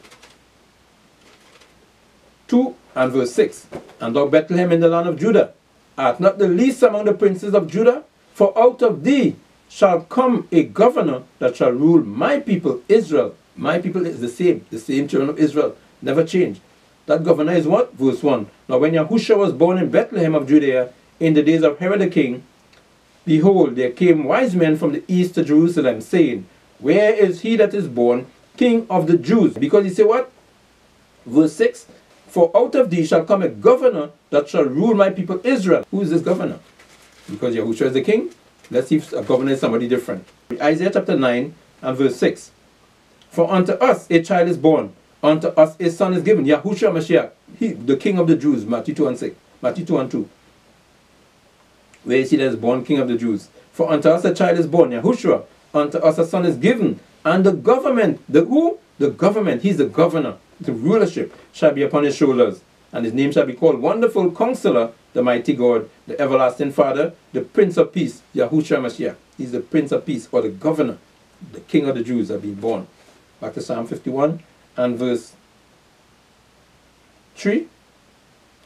2 and verse 6. And thou Bethlehem in the land of Judah, art not the least among the princes of Judah, for out of thee shall come a governor that shall rule my people Israel. My people is the same, the same children of Israel, never change. That governor is what? Verse 1. Now when Yahushua was born in Bethlehem of Judea, in the days of Herod the king, behold, there came wise men from the east to Jerusalem, saying, Where is he that is born, king of the Jews? Because he said what? Verse 6, for out of thee shall come a governor that shall rule my people Israel. Who is this governor? Because Yahushua is the king. Let's see if a governor is somebody different. Isaiah chapter 9 and verse 6. For unto us a child is born, unto us a son is given. Yahushua Mashiach, he, the king of the Jews. Matthew 2 and 6. Matthew 2 and 2. Where is he that is born king of the Jews? For unto us a child is born, Yahushua. Unto us a son is given. And the government, the who? The government. He's the governor the rulership shall be upon his shoulders, and his name shall be called Wonderful Counselor, the Mighty God, the Everlasting Father, the Prince of Peace, Yahushua Mashiach. He's the Prince of Peace, or the Governor, the King of the Jews have been born. Back to Psalm 51 and verse 3.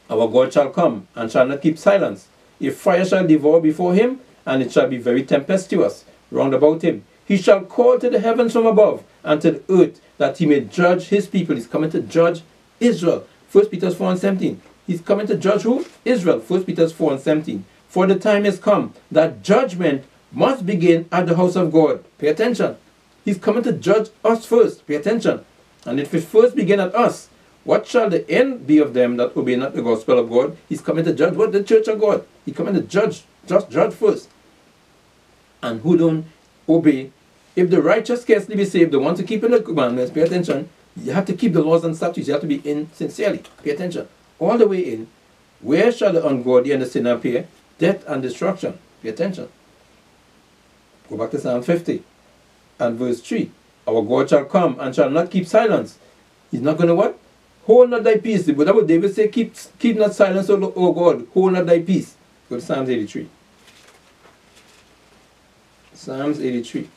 Our God shall come and shall not keep silence. If fire shall devour before him, and it shall be very tempestuous round about him. He shall call to the heavens from above, and to the earth that he may judge his people. He's coming to judge Israel. 1 Peter 4 and 17. He's coming to judge who? Israel. 1 Peter 4 and 17. For the time is come that judgment must begin at the house of God. Pay attention. He's coming to judge us first. Pay attention. And if it first begin at us, what shall the end be of them that obey not the gospel of God? He's coming to judge what? The church of God. He's coming to judge, just judge first. And who don't obey. If the righteous scarcely be saved, the one to keep in the commandments, pay attention. You have to keep the laws and statutes. You have to be in sincerely. Pay attention. All the way in. Where shall the ungodly and the sinner appear? Death and destruction. Pay attention. Go back to Psalm 50 and verse 3. Our God shall come and shall not keep silence. He's not going to what? Hold not thy peace. But that what David say, keep, keep not silence, O, God. Hold not thy peace. Go to Psalms 83. Psalms 83.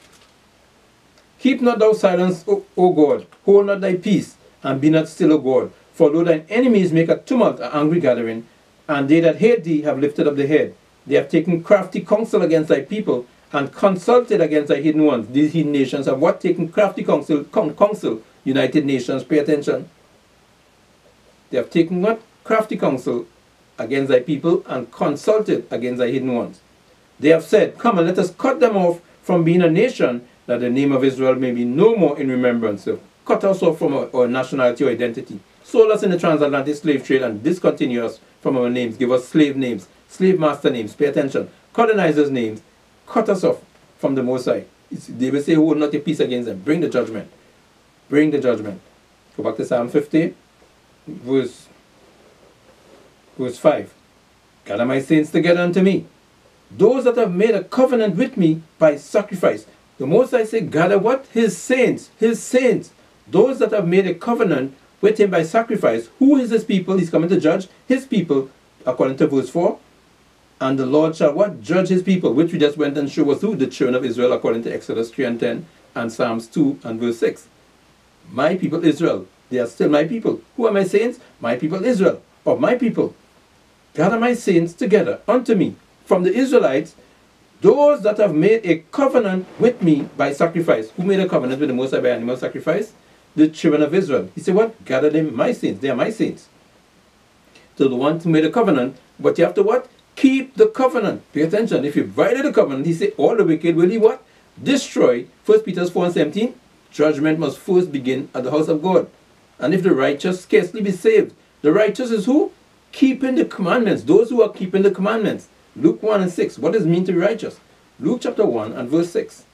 Keep not thou silence, o, o God. Hold not thy peace, and be not still, O God. For though thine enemies make a tumult, an angry gathering, and they that hate thee have lifted up the head, they have taken crafty counsel against thy people, and consulted against thy hidden ones. These hidden nations have what? Taken crafty counsel, counsel, United Nations, pay attention. They have taken what? Crafty counsel against thy people and consulted against thy hidden ones. They have said, Come and let us cut them off from being a nation, that the name of Israel may be no more in remembrance. Cut us off from our, nationality or identity. Sold us in the transatlantic slave trade and discontinue us from our names. Give us slave names, slave master names. Pay attention. Colonizers' names. Cut us off from the Most High. They will say, hold not your peace against them. Bring the judgment. Bring the judgment. Go back to Psalm 50, verse, verse 5. Gather my saints together unto me. Those that have made a covenant with me by sacrifice. The Most High say, gather what? His saints. His saints. Those that have made a covenant with him by sacrifice. Who is his people? He's coming to judge his people, according to verse 4. And the Lord shall what? Judge his people, which we just went and showed us who? The children of Israel, according to Exodus 3 and 10 and Psalms 2 and verse 6. My people Israel, they are still my people. Who are my saints? My people Israel, or my people. Gather my saints together unto me from the Israelites, those that have made a covenant with me by sacrifice. Who made a covenant with the Most High by animal sacrifice? The children of Israel. He said, What? Gather them, my saints. They are my saints. So the ones who made a covenant, but you have to what? Keep the covenant. Pay attention. If you violate the covenant, he said, All the wicked will he what? Destroy. First Peter 4 and 17. Judgment must first begin at the house of God. And if the righteous scarcely be saved, the righteous is who? Keeping the commandments. Those who are keeping the commandments. Luke 1 and 6. What does it mean to be righteous? Luke chapter 1 and verse 6.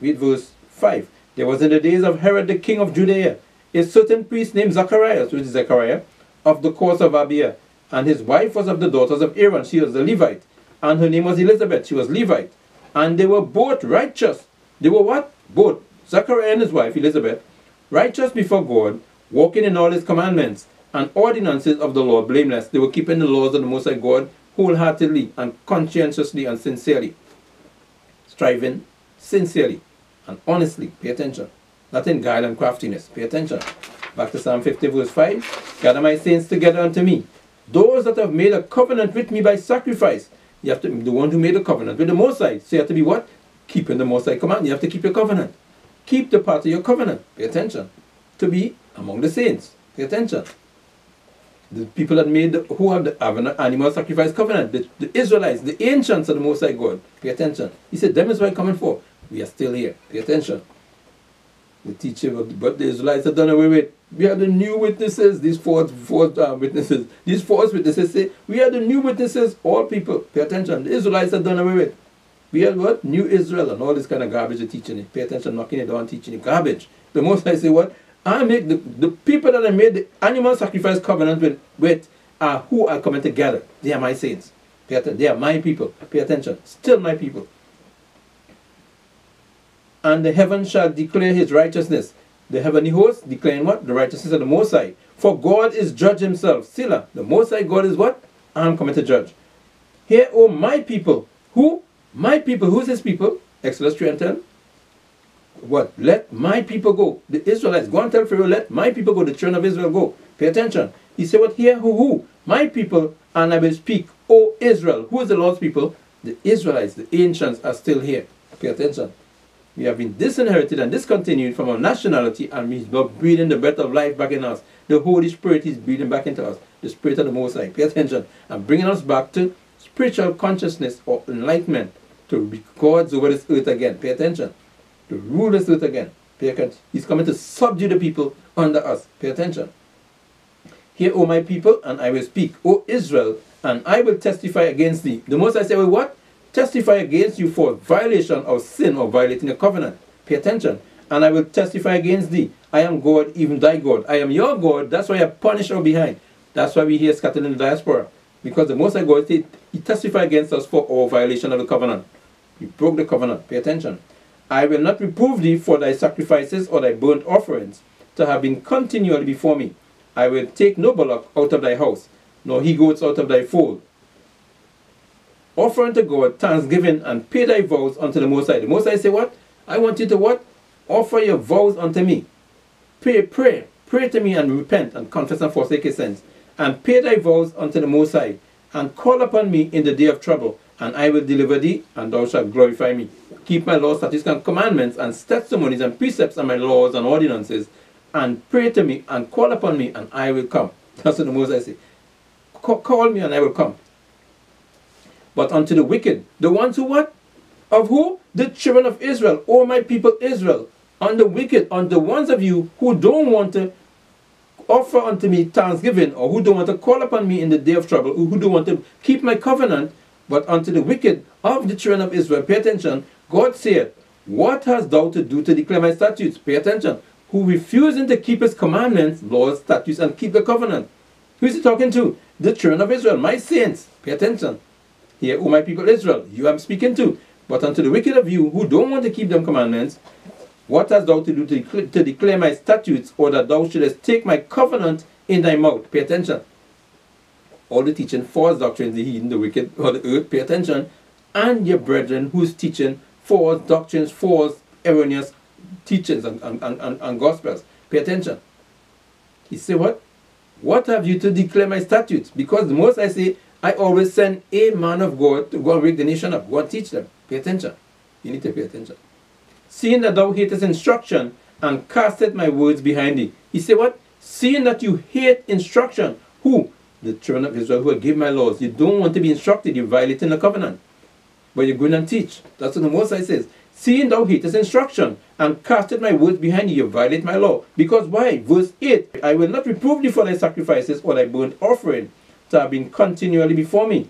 Read verse 5. There was in the days of Herod the king of Judea a certain priest named Zacharias, which is Zechariah, of the course of Abia. And his wife was of the daughters of Aaron. She was a Levite. And her name was Elizabeth. She was Levite. And they were both righteous. They were what? Both. Zachariah and his wife, Elizabeth, righteous before God, walking in all his commandments and ordinances of the Lord blameless. They were keeping the laws of the Most High God wholeheartedly and conscientiously and sincerely. Striving sincerely and honestly. Pay attention. Not in guile and craftiness. Pay attention. Back to Psalm 50 verse 5. Gather my saints together unto me. Those that have made a covenant with me by sacrifice. You have to the one who made a covenant with the Most High. So you have to be what? Keeping the Most High command. You have to keep your covenant. Keep the part of your covenant. Pay attention. To be among the saints. Pay attention. The people that made, who have the animal sacrifice covenant, the, the Israelites, the ancients of the Most High God. Pay attention. He said, them is what I'm coming for. We are still here. Pay attention. The teacher, but the Israelites have done away with. We are the new witnesses. These four, four uh, witnesses. These false witnesses say, we are the new witnesses. All people, pay attention. The Israelites have done away with. We are what? New Israel and all this kind of garbage they're teaching it. Pay attention, knocking it down, teaching it. Garbage. The most High say what? I make the, the people that I made the animal sacrifice covenant with, with are who are coming together. They are my saints. Pay attention. They are my people. Pay attention. Still my people. And the heaven shall declare his righteousness. The heavenly host declaring what? The righteousness of the Most High. For God is judge himself. Selah. The Most High God is what? I'm coming to judge. Here, O my people. Who? My people. Who's his people? Exodus 3 and 10 what? Let my people go. The Israelites, go and tell Pharaoh, let my people go. The children of Israel go. Pay attention. He said, what? Here, who, who? My people, and I will speak, O Israel. Who is the Lord's people? The Israelites, the ancients, are still here. Pay attention. We have been disinherited and discontinued from our nationality, and we're not breathing the breath of life back in us. The Holy Spirit is breathing back into us. The Spirit of the Most High. Pay attention. And bringing us back to spiritual consciousness or enlightenment to be gods over this earth again. Pay attention. To rule this earth again. Pay attention. He's coming to subdue the people under us. Pay attention. Hear, O my people, and I will speak. O Israel, and I will testify against thee. The most High say, well, what? Testify against you for violation of sin or violating a covenant. Pay attention. And I will testify against thee. I am God, even thy God. I am your God. That's why I punish our behind. That's why we hear scattered in the diaspora. Because the Most High God, he, testify against us for our violation of the covenant. We broke the covenant. Pay attention. I will not reprove thee for thy sacrifices or thy burnt offerings to have been continually before me. I will take no bullock out of thy house, nor he goats out of thy fold. Offer unto God thanksgiving and pay thy vows unto the Most High. The Most High say what? I want you to what? Offer your vows unto me. Pray, pray, pray to me and repent and confess and forsake your sins. And pay thy vows unto the Most High, and call upon me in the day of trouble, and I will deliver thee, and thou shalt glorify me. Keep my laws, statutes, and commandments, and testimonies, and precepts, and my laws and ordinances, and pray to me, and call upon me, and I will come. That's what the Most High say. Call me, and I will come. But unto the wicked, the ones who what? Of who? The children of Israel, O my people Israel, on the wicked, on the ones of you who don't want to offer unto me thanksgiving, or who don't want to call upon me in the day of trouble, who don't want to keep my covenant, but unto the wicked of the children of Israel, pay attention, God said, What hast thou to do to declare my statutes? Pay attention. Who refusing to keep his commandments, laws, statutes, and keep the covenant. Who is he talking to? The children of Israel, my saints. Pay attention. Here, O my people Israel, you I'm speaking to. But unto the wicked of you who don't want to keep them commandments, what hast thou to do to, declare, to declare my statutes, or that thou shouldest take my covenant in thy mouth? Pay attention. All the teaching false doctrines, the heathen, the wicked, or the earth, pay attention. And your brethren who's teaching false doctrines, false, erroneous teachings and, and, and, and gospels. Pay attention. He said, What? What have you to declare my statutes? Because the most High say, I always send a man of God to go and wake the nation up. Go and teach them. Pay attention. You need to pay attention. Seeing that thou hatest instruction and casteth my words behind thee. He said what? Seeing that you hate instruction. Who? The children of Israel who have given my laws. You don't want to be instructed. You're violating the covenant. But you're going and teach. That's what the Most High says. Seeing thou hatest instruction and casteth my words behind thee, you violate my law. Because why? Verse 8 I will not reprove thee for thy sacrifices or thy burnt offering that have been continually before me.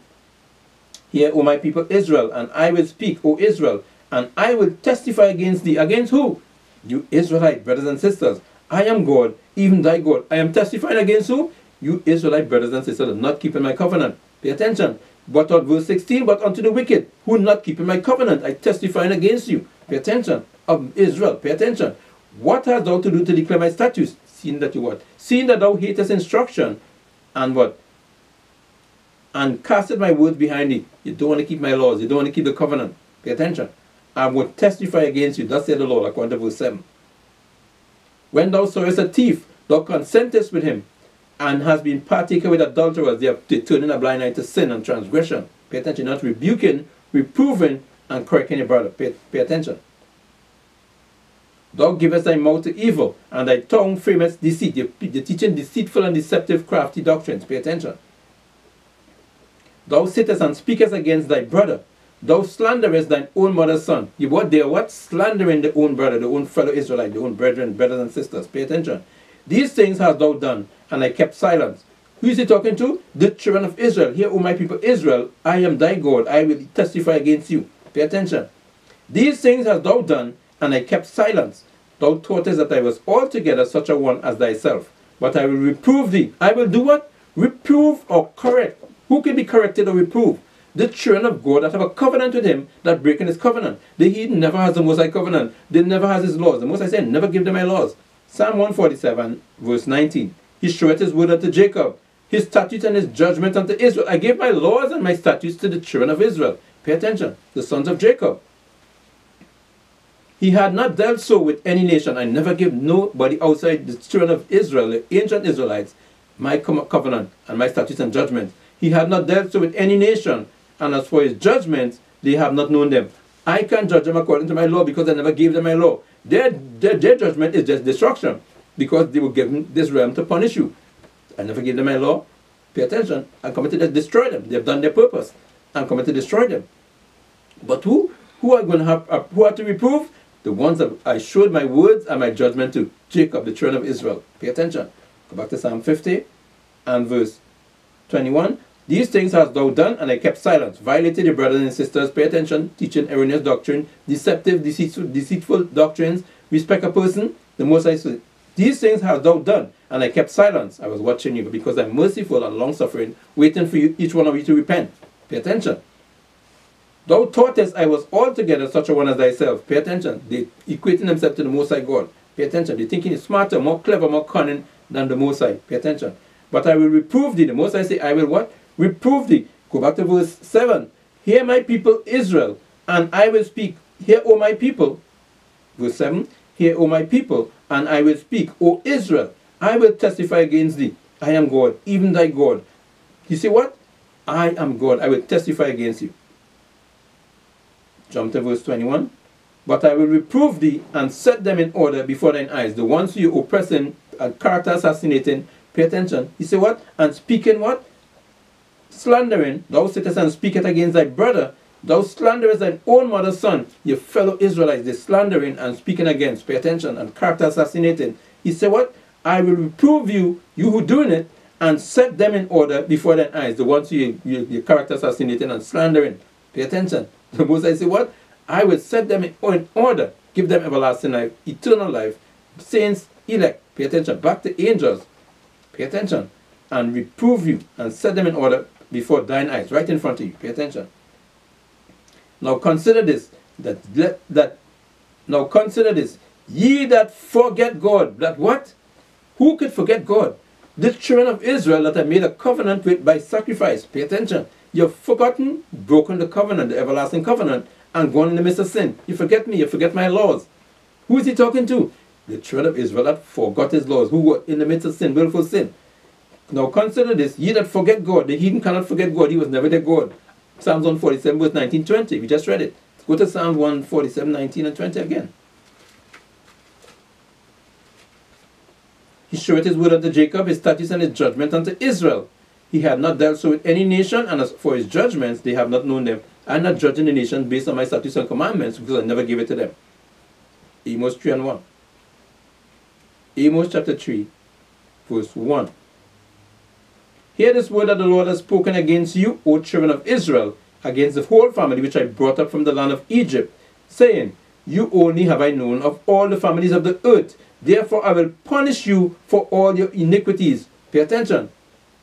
Hear, O my people Israel, and I will speak, O Israel, and I will testify against thee. Against who? You Israelite brothers and sisters. I am God, even thy God. I am testifying against who? You Israelite brothers and sisters, not keeping my covenant. Pay attention. But on verse 16, but unto the wicked, who not keeping my covenant, I testifying against you. Pay attention. Of Israel, pay attention. What hast thou to do to declare my statutes? Seeing that you what? Seeing that thou hatest instruction, and what? and casted my words behind thee. You don't want to keep my laws. You don't want to keep the covenant. Pay attention. I will testify against you. Thus said the Lord, according to verse 7. When thou sawest a thief, thou consentest with him, and has been partaker with adulterers. They are turning a blind eye to sin and transgression. Pay attention, not rebuking, reproving, and correcting your brother. Pay, pay attention. Thou givest thy mouth to evil, and thy tongue framest deceit. You're teaching deceitful and deceptive, crafty doctrines. Pay attention. Thou sittest and speakest against thy brother. Thou slanderest thine own mother's son. You what they are what? Slandering the own brother, the own fellow Israelite, the own brethren, brothers and sisters. Pay attention. These things hast thou done, and I kept silence. Who is he talking to? The children of Israel. Hear, O my people Israel, I am thy God. I will testify against you. Pay attention. These things hast thou done, and I kept silence. Thou thoughtest that I was altogether such a one as thyself. But I will reprove thee. I will do what? Reprove or correct who can be corrected or reproved? The children of God that have a covenant with him that breaking his covenant. The heathen never has the Most High covenant. They never has his laws. The Most High said, never give them my laws. Psalm 147, verse 19. He showed his word unto Jacob, his statutes and his judgment unto Israel. I gave my laws and my statutes to the children of Israel. Pay attention. The sons of Jacob. He had not dealt so with any nation. I never gave nobody outside the children of Israel, the ancient Israelites, my covenant and my statutes and judgments. He had not dealt so with any nation, and as for his judgments, they have not known them. I can judge them according to my law because I never gave them my law. Their, their, their judgment is just destruction because they were given this realm to punish you. I never gave them my law. Pay attention. I'm coming to destroy them. They've done their purpose. I'm coming to destroy them. But who? Who are going to have, uh, who are to reprove? The ones that I showed my words and my judgment to. Jacob, the children of Israel. Pay attention. Go back to Psalm 50 and verse 21. These things hast thou done, and I kept silence. Violated your brothers and sisters. Pay attention. Teaching erroneous doctrine, deceptive, deceitful, deceitful doctrines. Respect a person. The most High said, these things hast thou done, and I kept silence. I was watching you, because I'm merciful and long suffering, waiting for you, each one of you to repent. Pay attention. Thou thoughtest I was altogether such a one as thyself. Pay attention. They equating themselves to the Most High God. Pay attention. They thinking smarter, more clever, more cunning than the Most High. Pay attention. But I will reprove thee. The Most High say, I will what? Reprove thee. Go back to verse 7. Hear my people Israel, and I will speak. Hear, O my people. Verse 7. Hear, O my people, and I will speak. O Israel, I will testify against thee. I am God, even thy God. You see what? I am God. I will testify against you. Jump to verse 21. But I will reprove thee and set them in order before thine eyes. The ones you oppressing and character assassinating, pay attention. You see what? And speaking what? Slandering. Thou sittest and speakest against thy brother. Thou slanderest thine own mother's son. Your fellow Israelites, they slandering and speaking against. Pay attention. And character assassinating. He said what? I will reprove you, you who doing it, and set them in order before thine eyes. The ones you, you, you character assassinating and slandering. Pay attention. The Most High say, What? I will set them in order, give them everlasting life, eternal life, saints, elect. Pay attention. Back to angels. Pay attention. And reprove you and set them in order before thine eyes, right in front of you. Pay attention. Now consider this. That that now consider this. Ye that forget God. That what? Who could forget God? The children of Israel that I made a covenant with by sacrifice. Pay attention. You've forgotten, broken the covenant, the everlasting covenant, and gone in the midst of sin. You forget me, you forget my laws. Who is he talking to? The children of Israel that forgot his laws, who were in the midst of sin, willful sin. Now consider this, ye that forget God, the heathen cannot forget God, he was never their God. Psalms 147, verse 19, 20, we just read it. Go to Psalms 147, 19 and 20 again. He showed his word unto Jacob, his statutes and his judgment unto Israel. He had not dealt so with any nation, and as for his judgments, they have not known them. I'm not judging the nation based on my statutes and commandments because I never gave it to them. Amos 3 and 1. Amos chapter 3, verse 1. Hear this word that the Lord has spoken against you, O children of Israel, against the whole family which I brought up from the land of Egypt, saying, You only have I known of all the families of the earth. Therefore I will punish you for all your iniquities. Pay attention.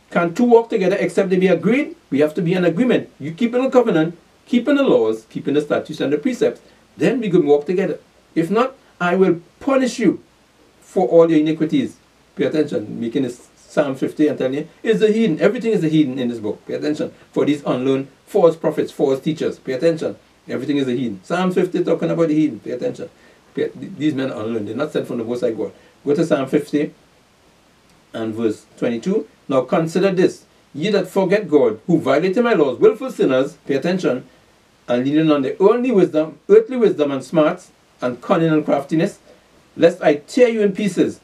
Can two walk together except they be agreed? We have to be in agreement. You keep in the covenant, keeping the laws, keeping the statutes and the precepts, then we can walk together. If not, I will punish you for all your iniquities. Pay attention, making this Psalm 50 and telling you, is the heathen. Everything is the heathen in this book. Pay attention. For these unlearned false prophets, false teachers. Pay attention. Everything is the heathen. Psalm 50 talking about the heathen. Pay attention. Pay, these men are unlearned. They're not sent from the Most High God. Go to Psalm 50 and verse 22. Now consider this, ye that forget God, who violated my laws, willful sinners, pay attention, and leaning on the only wisdom, earthly wisdom and smarts, and cunning and craftiness, lest I tear you in pieces,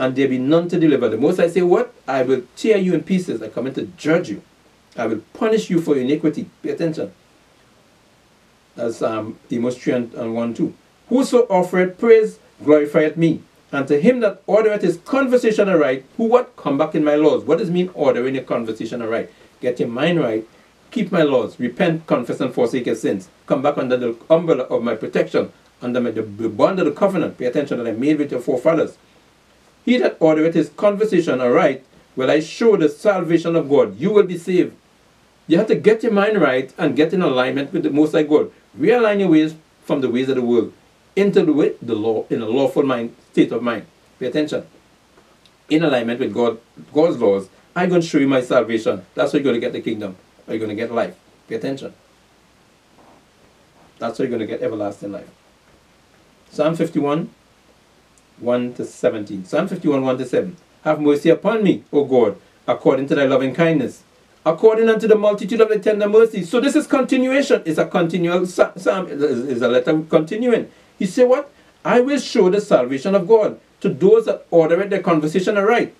and there be none to deliver. The most High say, what? I will tear you in pieces. I come in to judge you. I will punish you for your iniquity. Pay attention. That's um, Amos 3 and 1 2. Whoso offereth praise glorifieth me. And to him that ordereth his conversation aright, who what? Come back in my laws. What does mean ordering your conversation aright? Get your mind right. Keep my laws. Repent, confess, and forsake your sins. Come back under the umbrella of my protection, under my, the, the bond of the covenant. Pay attention that I made with your forefathers. He that ordereth his conversation aright, will I show the salvation of God. You will be saved. You have to get your mind right and get in alignment with the Most High God. Realign your ways from the ways of the world into the way, the law, in a lawful mind, state of mind. Pay attention. In alignment with God, God's laws, I'm going to show you my salvation. That's how you're going to get the kingdom. Are you going to get life? Pay attention. That's how you're going to get everlasting life. Psalm 51, 1 to 17. Psalm 51, 1 to 7. Have mercy upon me, O God, according to thy loving kindness, according unto the multitude of thy tender mercies. So this is continuation. It's a continual psalm. It's a letter continuing. He said what? I will show the salvation of God to those that order their conversation aright.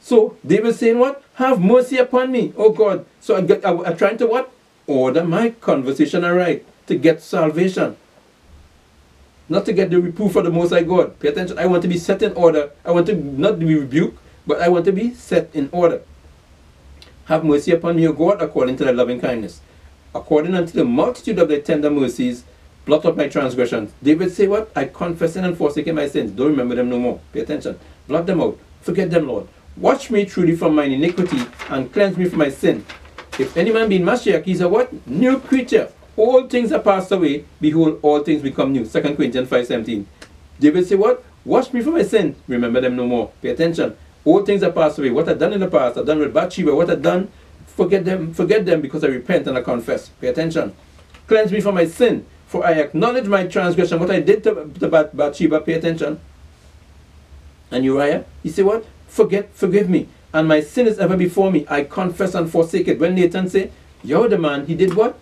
So they were saying what? Have mercy upon me, O God. So I'm trying to what? order my conversation aright to get salvation. Not to get the reproof of the Most High God. Pay attention. I want to be set in order. I want to not be rebuked, but I want to be set in order. Have mercy upon me, O God, according to thy loving kindness. According unto the multitude of thy tender mercies, blot out my transgressions. David say what? I confess and forsaken my sins. Don't remember them no more. Pay attention. Blot them out. Forget them, Lord. Watch me truly from mine iniquity and cleanse me from my sin. If any man be in Mashiach, he's a what? New creature. All things are passed away. Behold, all things become new. 2 Corinthians 5.17. David say what? Wash me from my sin. Remember them no more. Pay attention. All things are passed away. What I've done in the past, I've done with Bathsheba. What I've done, forget them, forget them because I repent and I confess. Pay attention. Cleanse me from my sin. For I acknowledge my transgression. What I did to, to Bathsheba, pay attention. And Uriah, he said what? Forget, forgive me. And my sin is ever before me. I confess and forsake it. When Nathan said, You're the man, he did what?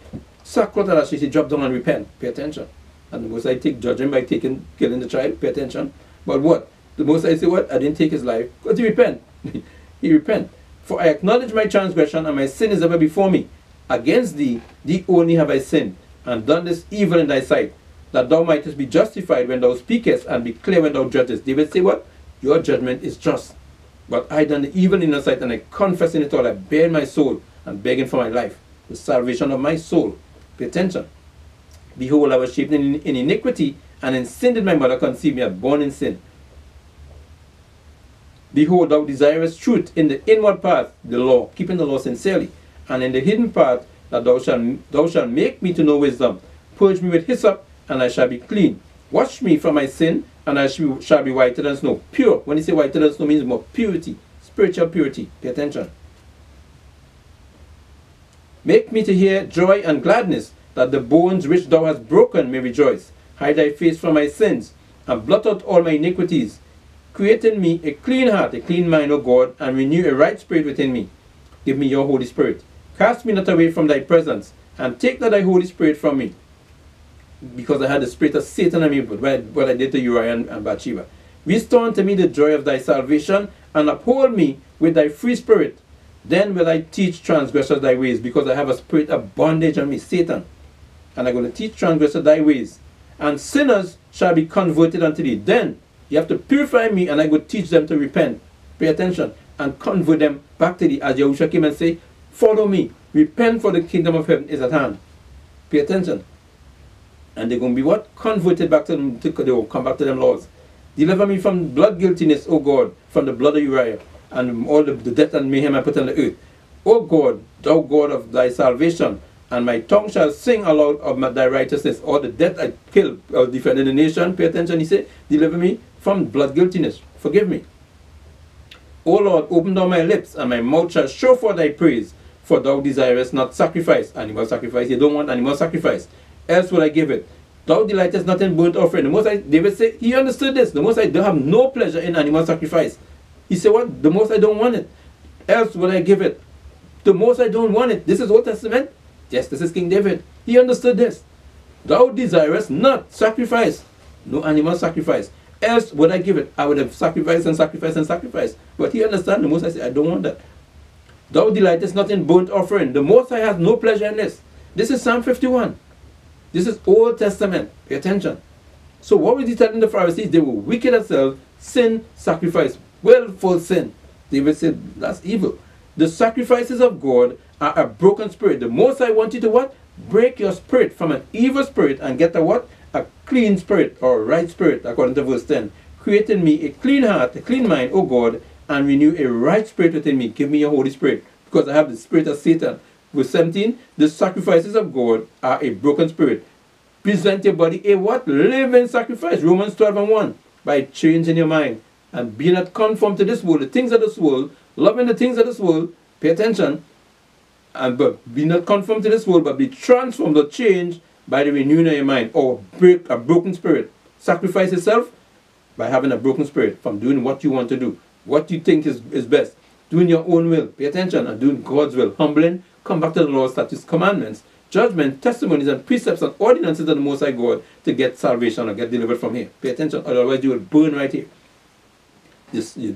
Sackcloth and ashes, he dropped down and repent. Pay attention. And the Most High take judgment by taking, killing the child. Pay attention. But what? The Most High say what? I didn't take his life. Because he repent. he repent. For I acknowledge my transgression and my sin is ever before me. Against thee, thee only have I sinned, and done this evil in thy sight, that thou mightest be justified when thou speakest, and be clear when thou judgest. David say what? Your judgment is just. But I done the evil in thy sight, and I confess in it all. I bear my soul, and begging for my life, the salvation of my soul. Pay attention. Behold, I was shaped in, in iniquity, and in sin did my mother conceive me, I born in sin. Behold, thou desirest truth in the inward path, the law, keeping the law sincerely, and in the hidden part, that thou shalt, thou shalt make me to know wisdom. Purge me with hyssop, and I shall be clean. Wash me from my sin, and I shall be whiter than snow. Pure. When you say whiter than snow, means more purity, spiritual purity. Pay attention. Make me to hear joy and gladness, that the bones which thou hast broken may rejoice. Hide thy face from my sins, and blot out all my iniquities. Create in me a clean heart, a clean mind, O God, and renew a right spirit within me. Give me your Holy Spirit. Cast me not away from thy presence, and take not thy Holy Spirit from me. Because I had the spirit of Satan on me, but what I did to Uriah and Bathsheba. Restore unto me the joy of thy salvation, and uphold me with thy free spirit. Then will I teach transgressors thy ways, because I have a spirit of bondage on me, Satan. And I'm going to teach transgressors thy ways. And sinners shall be converted unto thee. Then you have to purify me, and I will teach them to repent. Pay attention. And convert them back to thee. As Yahushua came and say, Follow me. Repent for the kingdom of heaven is at hand. Pay attention. And they're going to be what? Converted back to them. They will come back to them laws. Deliver me from blood guiltiness, O God, from the blood of Uriah, and all the, death and mayhem I put on the earth. O God, thou God of thy salvation, and my tongue shall sing aloud of my, thy righteousness. All the death I killed or uh, defended the nation. Pay attention, he said, deliver me from blood guiltiness. Forgive me. O Lord, open thou my lips, and my mouth shall show forth thy praise. For thou desirest not sacrifice, animal sacrifice. You don't want animal sacrifice. Else would I give it. Thou delightest not in burnt offering. The most High, David said, he understood this. The most High don't have no pleasure in animal sacrifice. He said, what? The most High don't want it. Else would I give it. The most High don't want it. This is Old Testament. Yes, this is King David. He understood this. Thou desirest not sacrifice. No animal sacrifice else would I give it? I would have sacrificed and sacrificed and sacrificed. But he understand the most High say, I don't want that. Thou delightest not in burnt offering. The Most High has no pleasure in this. This is Psalm 51. This is Old Testament. Pay attention. So what was he telling the Pharisees? They were wicked hell, sin, sacrifice, willful sin. David said, that's evil. The sacrifices of God are a broken spirit. The Most High want you to what? Break your spirit from an evil spirit and get a what? a clean spirit or right spirit, according to verse 10. Create in me a clean heart, a clean mind, O God, and renew a right spirit within me. Give me your Holy Spirit, because I have the spirit of Satan. Verse 17, the sacrifices of God are a broken spirit. Present your body a what? Living sacrifice. Romans 12 and 1. By changing your mind and be not conformed to this world, the things of this world, loving the things of this world, pay attention, and but be not conformed to this world, but be transformed or changed by the renewing of your mind or break a broken spirit. Sacrifice yourself by having a broken spirit from doing what you want to do, what you think is, is best, doing your own will. Pay attention and doing God's will. Humbling, come back to the law, statutes, commandments, judgment, testimonies, and precepts and ordinances of the Most High God to get salvation or get delivered from here. Pay attention, otherwise you will burn right here. This, you,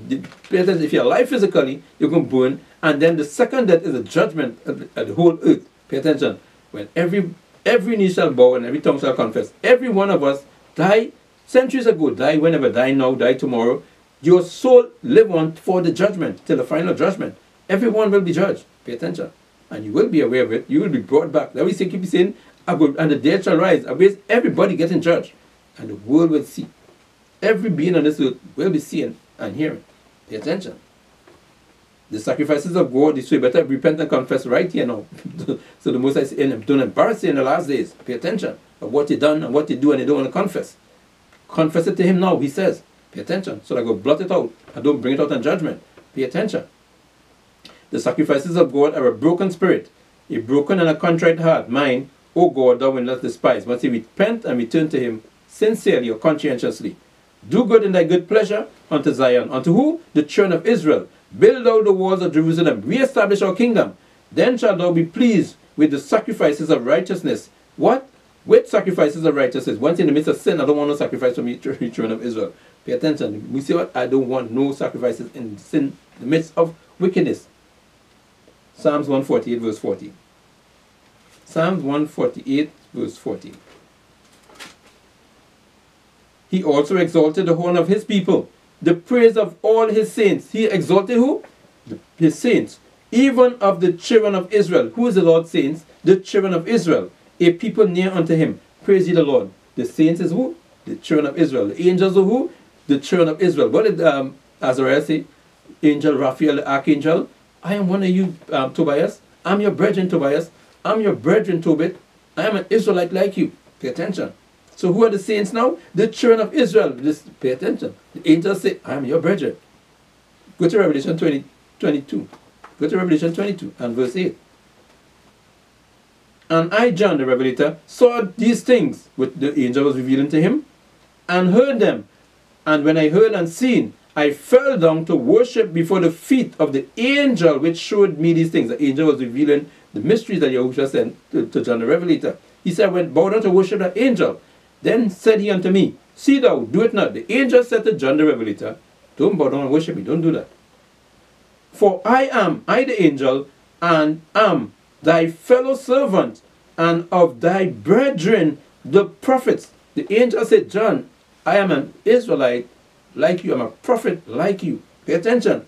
pay attention. If you're alive physically, you're going to burn. And then the second death is a judgment of the, the whole earth. Pay attention when every every knee shall bow and every tongue shall confess. Every one of us die centuries ago, die whenever, die now, die tomorrow. Your soul live on for the judgment, till the final judgment. Everyone will be judged. Pay attention. And you will be aware of it. You will be brought back. That we say, keep saying, and the dead shall rise. Everybody getting judged. And the world will see. Every being on this earth will be seeing and hearing. Pay attention. The sacrifices of God this way better repent and confess right here now. so the most High say, don't embarrass you in the last days. Pay attention of what you done and what you do and you don't want to confess. Confess it to him now, he says. Pay attention. So I go blot it out and don't bring it out in judgment. Pay attention. The sacrifices of God are a broken spirit, a broken and a contrite heart, mind, O God, thou wilt not despise. Must he repent and return to him sincerely or conscientiously. Do good in thy good pleasure unto Zion. Unto who? The children of Israel. Build thou the walls of Jerusalem. Re-establish our kingdom. Then shalt thou be pleased with the sacrifices of righteousness. What? With sacrifices of righteousness. Once in the midst of sin, I don't want no sacrifice from the children of Israel. Pay attention. We see what? I don't want no sacrifices in sin, in the midst of wickedness. Psalms 148 verse 40. Psalms 148 verse 40. He also exalted the horn of his people, the praise of all his saints. He exalted who? His saints, even of the children of Israel. Who is the Lord's saints? The children of Israel, a people near unto him. Praise ye the Lord. The saints is who? The children of Israel. The angels are who? The children of Israel. What did um, Azariah say? Angel Raphael, the archangel. I am one of you, um, Tobias. I'm your brethren, Tobias. I'm your brethren, Tobit. I am an Israelite like you. Pay attention. So who are the saints now? The children of Israel. Just pay attention. The angels say, I am your brethren. Go to Revelation 20, 22. Go to Revelation 22 and verse 8. And I, John the Revelator, saw these things which the angel was revealing to him, and heard them. And when I heard and seen, I fell down to worship before the feet of the angel which showed me these things. The angel was revealing the mysteries that Yahushua sent to, to John the Revelator. He said, When bow down to worship the angel, then said he unto me, See thou, do it not. The angel said to John the Revelator, Don't bow down and worship me, don't do that. For I am, I the angel, and am thy fellow servant, and of thy brethren, the prophets. The angel said, John, I am an Israelite like you, I'm a prophet like you. Pay attention.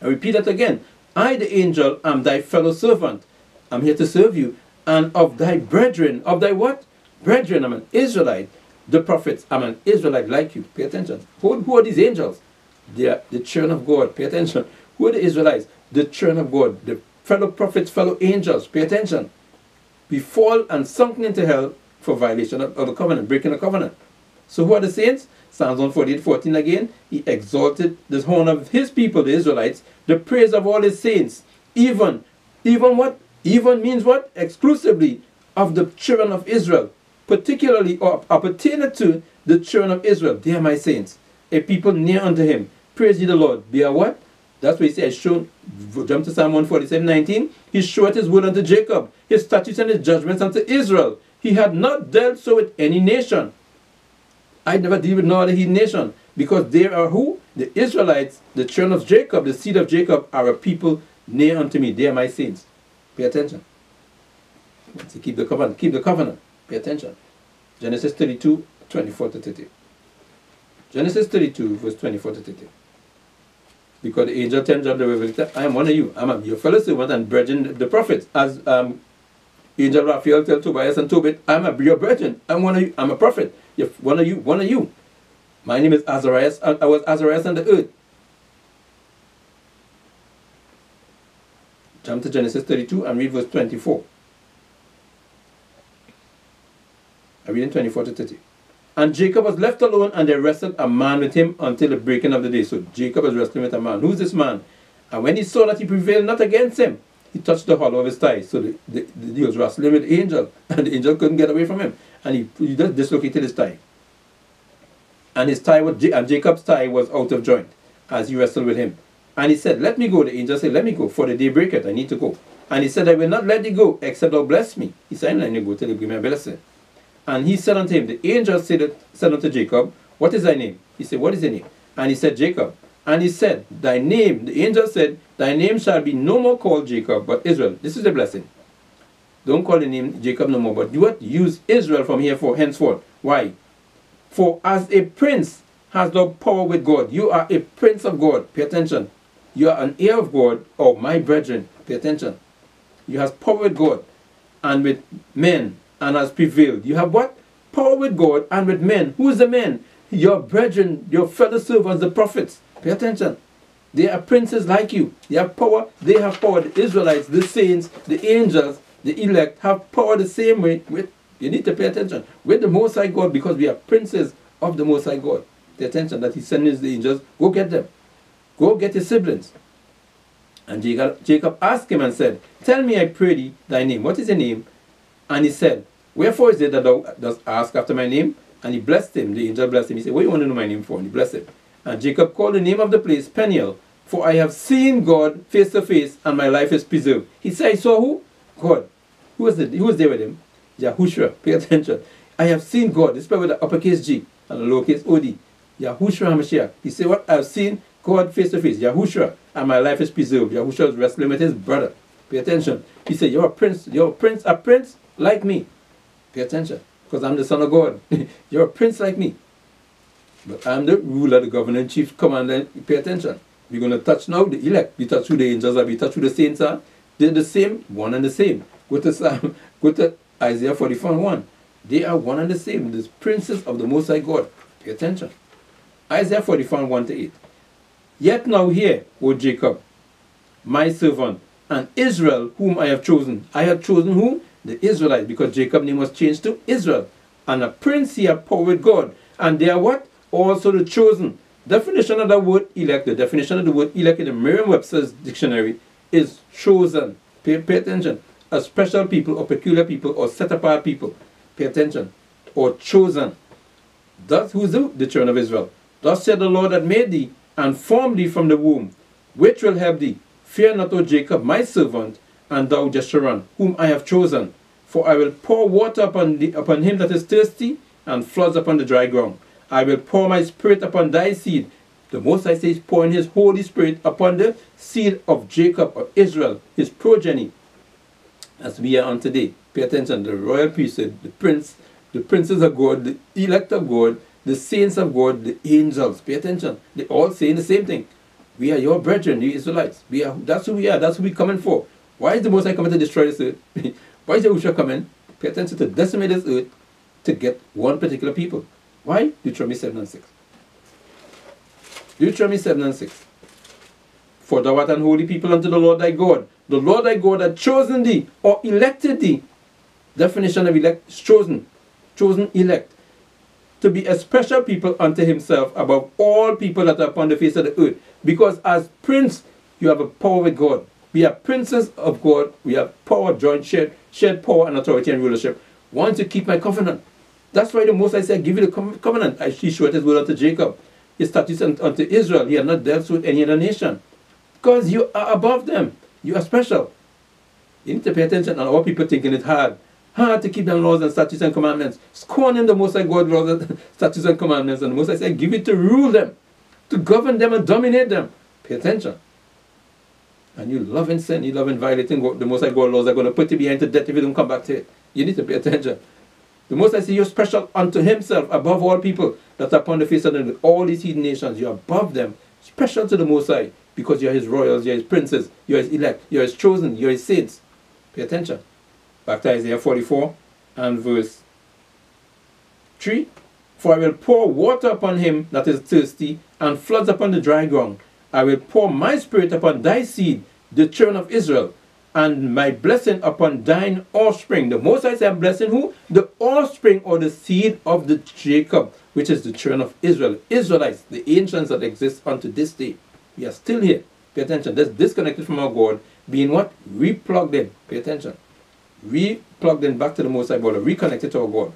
I repeat that again. I, the angel, am thy fellow servant. I'm here to serve you. And of thy brethren, of thy what? Brethren, I'm an Israelite. The prophets, I'm an Israelite like you. Pay attention. Who, who are these angels? They are the children of God. Pay attention. Who are the Israelites? The children of God. The fellow prophets, fellow angels. Pay attention. We fall and sunk into hell for violation of, of the covenant, breaking the covenant. So who are the saints? Psalms 148, 14 again. He exalted the horn of his people, the Israelites, the praise of all his saints. Even, even what? Even means what? Exclusively of the children of Israel particularly or appertaining to the children of Israel. They are my saints, a people near unto him. Praise ye the Lord. Be a what? That's what he says. Shown, jump to Psalm 147, 19. He showed his word unto Jacob, his statutes and his judgments unto Israel. He had not dealt so with any nation. I never deal with no other heathen nation. Because they are who? The Israelites, the children of Jacob, the seed of Jacob, are a people near unto me. They are my saints. Pay attention. To keep the covenant. Keep the covenant. Pay attention. Genesis 32, 24 to 30. Genesis 32, verse 24 to 30. Because the angel tells John the Revelator, I am one of you. I am a your fellow servant and brethren, the prophets. As um, angel Raphael tells Tobias and Tobit, I am a, your brethren. I'm one of you. I'm a prophet. You're one of you. One of you. My name is Azarias. I was Azarias on the earth. Jump to Genesis 32 and read verse 24. I read in 24 to 30. And Jacob was left alone, and they wrestled a man with him until the breaking of the day. So Jacob was wrestling with a man. Who's this man? And when he saw that he prevailed not against him, he touched the hollow of his thigh. So the, the, the, he was wrestling with the angel, and the angel couldn't get away from him. And he, he just dislocated his thigh. And his thigh was, and Jacob's thigh was out of joint as he wrestled with him. And he said, Let me go. The angel said, Let me go, for the day breaketh. I need to go. And he said, I will not let thee go, except thou bless me. He said, I'm not going to go till you give me a blessing. And he said unto him, The angel said, said unto Jacob, What is thy name? He said, What is thy name? And he said, Jacob. And he said, Thy name, the angel said, Thy name shall be no more called Jacob, but Israel. This is the blessing. Don't call the name Jacob no more, but what? Use Israel from here for henceforth. Why? For as a prince has no power with God, you are a prince of God. Pay attention. You are an heir of God, or my brethren. Pay attention. You have power with God and with men and has prevailed. You have what? Power with God and with men. Who is the men? Your brethren, your fellow servants, the prophets. Pay attention. They are princes like you. They have power. They have power. The Israelites, the saints, the angels, the elect have power the same way. With, you need to pay attention. With the Most High God, because we are princes of the Most High God. The attention that He sends the angels. Go get them. Go get your siblings. And Jacob, Jacob asked him and said, Tell me, I pray thee, thy name. What is your name? And he said, Wherefore is it that thou dost ask after my name? And he blessed him. The angel blessed him. He said, What do you want to know my name for? And he blessed him. And Jacob called the name of the place Peniel, for I have seen God face to face, and my life is preserved. He said, I saw who? God. Who was, it? Who was there with him? Yahushua. Pay attention. I have seen God. This is with the uppercase G and the lowercase O-D. Yahushua HaMashiach. He said, What? I have seen God face to face. Yahushua. And my life is preserved. Yahushua was wrestling with his brother. Pay attention. He said, You're a prince. You're a prince, a prince like me. Pay attention. Because I'm the son of God. You're a prince like me. But I'm the ruler, the governor, chief commander. Pay attention. We're going to touch now the elect. We touch who the angels are. We touch who the saints are. They're the same, one and the same. Go to, Psalm, go to Isaiah 44 1. They are one and the same. The princes of the Most High God. Pay attention. Isaiah 44 1 to 8. Yet now hear, O Jacob, my servant, and Israel, whom I have chosen. I have chosen whom? The Israelites, because Jacob's name was changed to Israel. And a prince here power with God. And they are what? Also the chosen. Definition of the word elect, the definition of the word elect in the Merriam-Webster's dictionary is chosen. Pay, pay attention. A special people or peculiar people or set apart people. Pay attention. Or chosen. Thus, who is the, the children of Israel? Thus said the Lord that made thee and formed thee from the womb, which will help thee. Fear not, O Jacob, my servant, and thou Jeshurun, whom I have chosen. For I will pour water upon, the, upon him that is thirsty, and floods upon the dry ground. I will pour my spirit upon thy seed. The Most High says, pouring his Holy Spirit upon the seed of Jacob, of Israel, his progeny, as we are on today. Pay attention, the royal priesthood, the prince, the princes of God, the elect of God, the saints of God, the angels. Pay attention. They all saying the same thing. We are your brethren, the Israelites. We are that's who we are, that's who we're coming for. Why is the Most High coming to destroy this earth? Why is Yahushua coming? Pay attention to decimate this earth to get one particular people. Why? Deuteronomy 7 and 6. Deuteronomy 7 and 6. For thou art an holy people unto the Lord thy God. The Lord thy God hath chosen thee or elected thee. Definition of elect is chosen. Chosen, elect. To be a special people unto himself above all people that are upon the face of the earth. Because as prince, you have a power with God. We are princes of God. We have power, joint, shared, shared power and authority and rulership. Want to keep my covenant. That's why the Most High said, give you the covenant. I he showed his word unto Jacob. His statutes and unto Israel. He had not dealt with any other nation. Because you are above them. You are special. You need to pay attention on what people thinking it hard. Hard to keep them laws and statutes and commandments. Scorning the Most High God laws and statutes and commandments. And the Most High said, give it to rule them. To govern them and dominate them. Pay attention. And you loving sin, you loving violating what the Most High God laws are going to put you behind to death if you don't come back to it. You need to pay attention. The Most High say you're special unto himself above all people that are upon the face of the earth. All these heathen nations, you're above them. Special to the Most High because you're his royals, you're his princes, you're his elect, you're his chosen, you're his saints. Pay attention. Back to Isaiah 44 and verse 3. For I will pour water upon him that is thirsty and floods upon the dry ground. I will pour my spirit upon thy seed, the children of Israel and my blessing upon thine offspring. The Most High said, blessing who? The offspring or the seed of the Jacob, which is the children of Israel. Israelites, the ancients that exist unto this day. We are still here. Pay attention. That's disconnected from our God, being what? Replugged in. Pay attention. Replugged in back to the Most High God, reconnected to our God.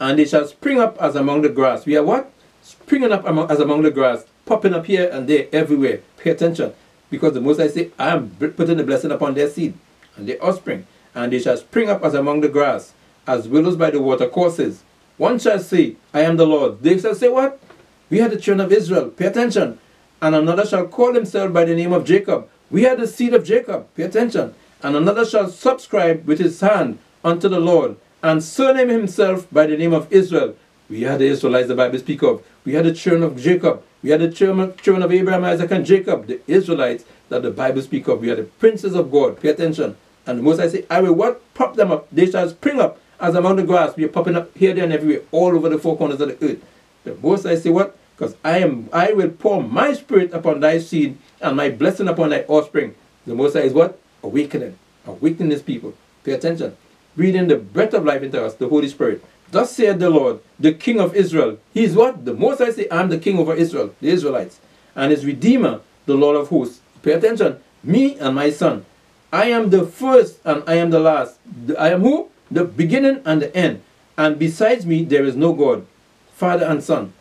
And they shall spring up as among the grass. We are what? Springing up as among the grass, popping up here and there, everywhere. Pay attention. Because the Most High say, I am putting the blessing upon their seed and their offspring, and they shall spring up as among the grass, as willows by the water courses. One shall say, I am the Lord. They shall say, What? We are the children of Israel. Pay attention. And another shall call himself by the name of Jacob. We are the seed of Jacob. Pay attention. and another shall subscribe with his hand unto the Lord, and surname himself by the name of Israel. We had the Israelites the Bible speak of. We had the children of Jacob. We had the children, of Abraham, Isaac, and Jacob, the Israelites that the Bible speak of. We are the princes of God. Pay attention. And the most High say, I will what? Prop them up. They shall spring up as among the grass. We are popping up here, there, and everywhere, all over the four corners of the earth. The most High say what? Because I am I will pour my spirit upon thy seed and my blessing upon thy offspring. The most High is what? Awakening. Awakening his people. Pay attention. Breathing the breath of life into us, the Holy Spirit. Thus saith the Lord, the King of Israel. He is what? The most High say, I'm the King over Israel, the Israelites. And his Redeemer, the Lord of hosts. Pay attention. Me and my son. I am the first and I am the last. I am who? The beginning and the end. And besides me, there is no God. Father and Son.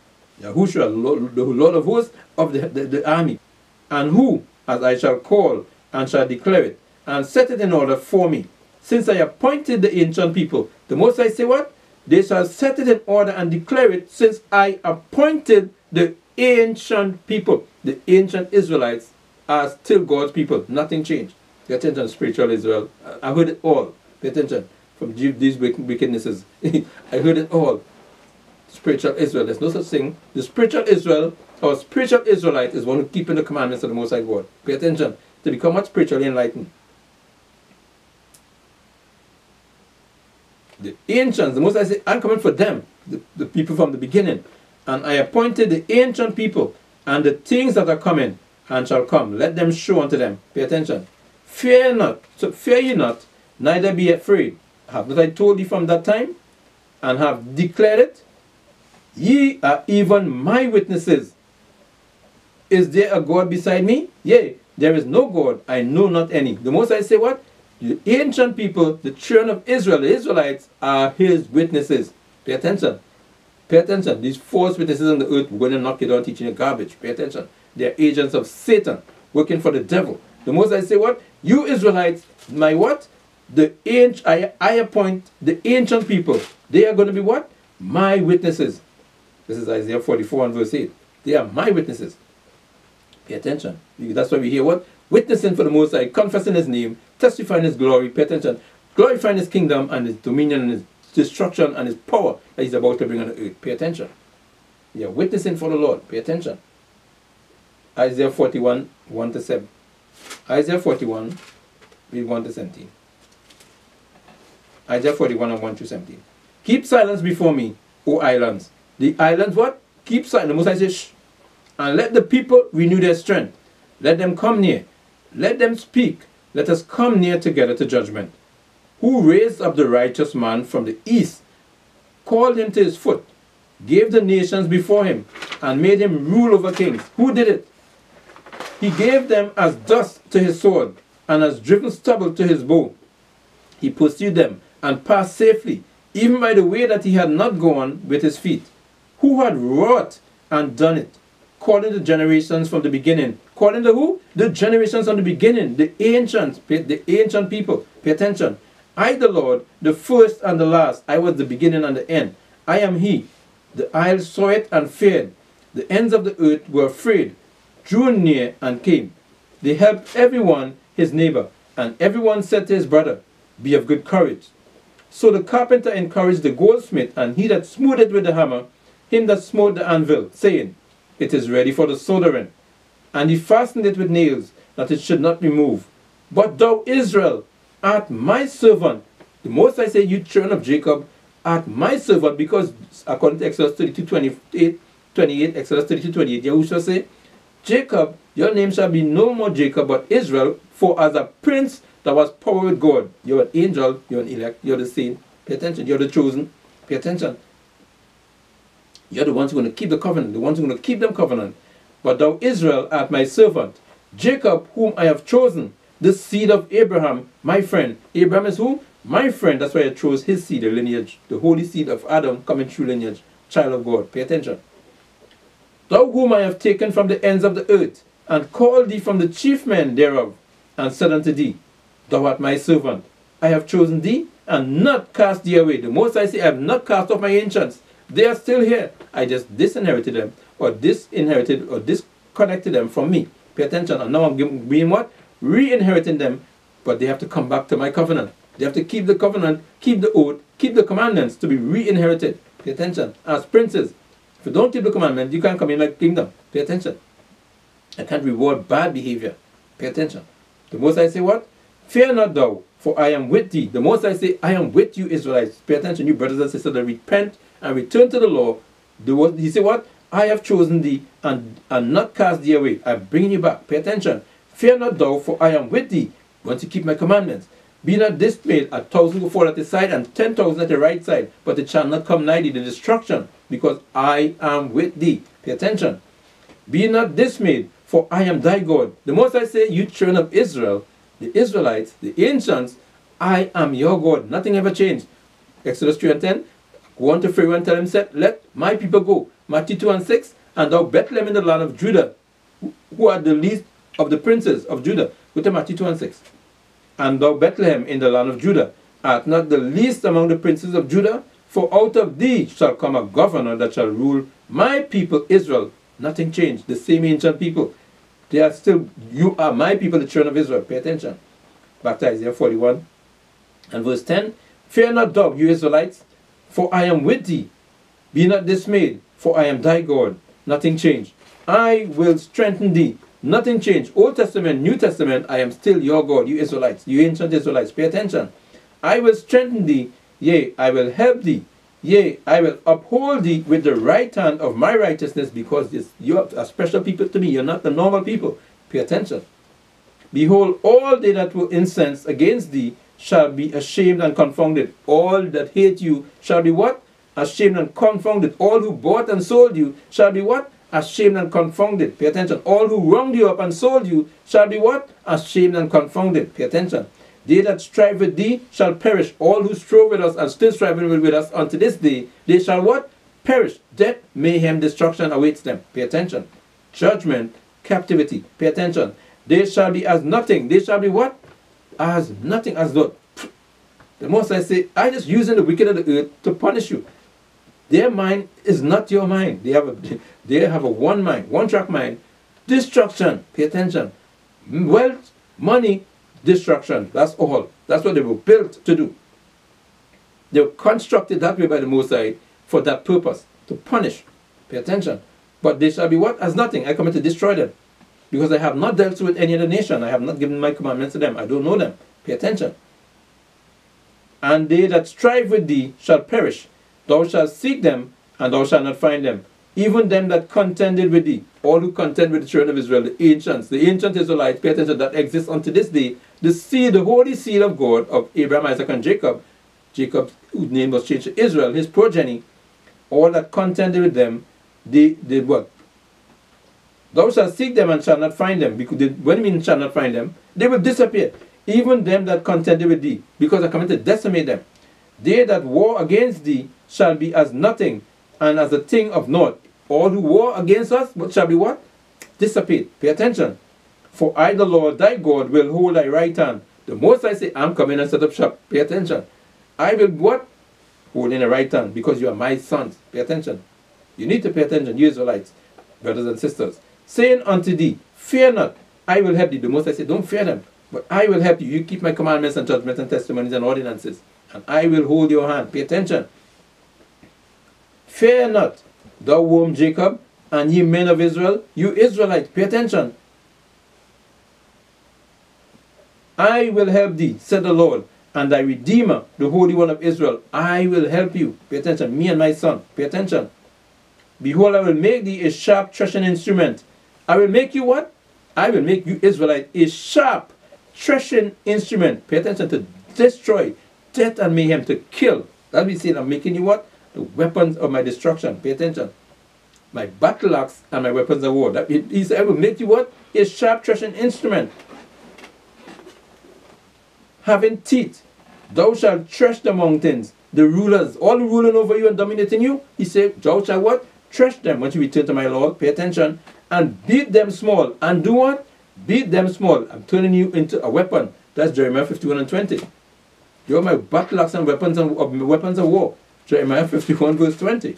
Yahushua, the Lord of hosts of the, the, the army. And who, as I shall call and shall declare it, and set it in order for me. Since I appointed the ancient people, the most High say what? They shall set it in order and declare it, since I appointed the ancient people. The ancient Israelites are still God's people. Nothing changed. Pay attention, spiritual Israel. I heard it all. Pay attention from these wickednesses. I heard it all. Spiritual Israel. There's no such thing. The spiritual Israel or spiritual Israelite is one who keeping the commandments of the Most High God. Pay attention to become much spiritually enlightened. The ancients, the Most High say, I'm coming for them, the, the people from the beginning. And I appointed the ancient people and the things that are coming and shall come. Let them show unto them. Pay attention. Fear not, so fear ye not, neither be afraid. Have not I told you from that time, and have declared it? Ye are even my witnesses. Is there a God beside me? Yea, there is no God, I know not any. The most High say what? The ancient people, the children of Israel, the Israelites, are his witnesses. Pay attention. Pay attention. These false witnesses on the earth going to knock you down teaching you garbage. Pay attention. They're agents of Satan, working for the devil. The most High say what? You Israelites, my what? The ancient, I, I appoint the ancient people. They are going to be what? My witnesses. This is Isaiah 44 and verse 8. They are my witnesses. Pay attention. That's why we hear what? Witnessing for the Most High, confessing His name, testifying His glory. Pay attention. Glorifying His kingdom and His dominion and His destruction and His power that He's about to bring on the earth. Pay attention. You are witnessing for the Lord. Pay attention. Isaiah 41, 1 to 7. Isaiah 41, read 1 to 17. Isaiah 41 and 1 to 17. Keep silence before me, O islands. The islands what? Keep silence. The Most says, shh. And let the people renew their strength. Let them come near. Let them speak. Let us come near together to judgment. Who raised up the righteous man from the east, called him to his foot, gave the nations before him, and made him rule over kings. Who did it? He gave them as dust to his sword, and as driven stubble to his bow. He pursued them, and passed safely, even by the way that he had not gone with his feet. Who had wrought and done it? Calling the generations from the beginning. Calling the who? The generations from the beginning. The ancients, the ancient people. Pay attention. I, the Lord, the first and the last. I was the beginning and the end. I am he. The isles saw it and feared. The ends of the earth were afraid drew near and came. They helped everyone his neighbor, and everyone said to his brother, Be of good courage. So the carpenter encouraged the goldsmith, and he that smote it with the hammer, him that smote the anvil, saying, It is ready for the soldering. And he fastened it with nails, that it should not be moved. But thou, Israel, art my servant. The most High say, you children of Jacob, art my servant, because according to Exodus 32, 28, 28 Exodus 32, 28, Yahushua say, Jacob, your name shall be no more Jacob, but Israel, for as a prince that was power with God. You're an angel, you're an elect, you're the saint. Pay attention, you're the chosen. Pay attention. You're the ones who are going to keep the covenant, the ones who are going to keep them covenant. But thou, Israel, art my servant. Jacob, whom I have chosen, the seed of Abraham, my friend. Abraham is who? My friend. That's why I chose his seed, the lineage, the holy seed of Adam coming through lineage, child of God. Pay attention. Thou whom I have taken from the ends of the earth, and called thee from the chief men thereof, and said unto thee, Thou art my servant. I have chosen thee, and not cast thee away. The most High say, I have not cast off my ancients. They are still here. I just disinherited them, or disinherited, or disconnected them from me. Pay attention. And now I'm being what? Re-inheriting them but they have to come back to my covenant. They have to keep the covenant, keep the oath, keep the commandments to be re-inherited. Pay attention. As princes, if you don't keep the commandments, you can't come in my kingdom. Pay attention. I can't reward bad behavior. Pay attention. The most High say what? Fear not thou, for I am with thee. The most High say, I am with you, Israelites. Pay attention, you brothers and sisters, that repent and return to the law. The, he said what? I have chosen thee and, and not cast thee away. I bring you back. Pay attention. Fear not thou, for I am with thee. Want to keep my commandments. Be not dismayed, a thousand will fall at the side and ten thousand at the right side, but it shall not come nigh thee the destruction, because I am with thee. Pay attention. Be not dismayed, for I am thy God. The most High say, you children of Israel, the Israelites, the ancients, I am your God. Nothing ever changed. Exodus 3 and 10. Go on to Pharaoh and tell him, said, Let my people go. Matthew 2 and 6. And thou Bethlehem in the land of Judah, who are the least of the princes of Judah. Go to Matthew 2 and 6. And thou Bethlehem in the land of Judah, art not the least among the princes of Judah, for out of thee shall come a governor that shall rule my people Israel. Nothing changed. The same ancient people. They are still, you are my people, the children of Israel. Pay attention. Back to Isaiah 41 and verse 10. Fear not, dog, you Israelites, for I am with thee. Be not dismayed, for I am thy God. Nothing changed. I will strengthen thee. Nothing changed. Old Testament, New Testament, I am still your God, you Israelites, you ancient Israelites. Pay attention. I will strengthen thee, yea, I will help thee. Yea, I will uphold thee with the right hand of my righteousness, because this, you are special people to me. You're not the normal people. Pay attention. Behold, all they that were incensed against thee shall be ashamed and confounded. All that hate you shall be what? Ashamed and confounded. All who bought and sold you shall be what? Ashamed and confounded. Pay attention. All who wronged you up and sold you shall be what? Ashamed and confounded. Pay attention. They that strive with thee shall perish. All who strove with us and still striving with us unto this day, they shall what? Perish. Death, mayhem, destruction awaits them. Pay attention. Judgment, captivity. Pay attention. They shall be as nothing. They shall be what? As nothing, as though. The most High say, I just using the wicked of the earth to punish you. Their mind is not your mind. They have a, they have a one mind, one track mind. Destruction. Pay attention. Wealth, money, destruction. That's all. That's what they were built to do. They were constructed that way by the Most High for that purpose, to punish. Pay attention. But they shall be what? As nothing. I come to destroy them. Because I have not dealt with any other nation. I have not given my commandments to them. I don't know them. Pay attention. And they that strive with thee shall perish. Thou shalt seek them, and thou shalt not find them even them that contended with thee, all who contend with the children of Israel, the ancients, the ancient Israelites, pay attention, that exists unto this day, the seed, the holy seed of God of Abraham, Isaac, and Jacob, Jacob, whose name was changed to Israel, his progeny, all that contended with them, they did what? Thou shalt seek them and shall not find them, because they, you mean shall not find them, they will disappear. Even them that contended with thee, because I to decimate them. They that war against thee shall be as nothing, and as a thing of naught. All who war against us what shall be what? Dissipate. Pay attention. For I, the Lord thy God, will hold thy right hand. The most High say, I'm coming and set up shop. Pay attention. I will what? Hold in the right hand because you are my sons. Pay attention. You need to pay attention, you Israelites, brothers and sisters. Saying unto thee, Fear not, I will help thee. The most High say, Don't fear them, but I will help you. You keep my commandments and judgments and testimonies and ordinances, and I will hold your hand. Pay attention. Fear not, thou womb Jacob, and ye men of Israel, you Israelites, pay attention. I will help thee, said the Lord, and thy Redeemer, the Holy One of Israel. I will help you. Pay attention, me and my son. Pay attention. Behold, I will make thee a sharp threshing instrument. I will make you what? I will make you Israelite a sharp threshing instrument. Pay attention to destroy, death and mayhem, to kill. That we I'm making you what? the weapons of my destruction. Pay attention. My battle axe and my weapons of war. That he said, I will make you what? A sharp threshing instrument. Having teeth. Thou shalt thresh the mountains. The rulers, all ruling over you and dominating you. He said, Thou shalt what? Thresh them once you return to my Lord. Pay attention. And beat them small. And do what? Beat them small. I'm turning you into a weapon. That's Jeremiah 51 and 20. You are my battle axe and weapons of, weapons of war. Jeremiah 51 verse 20.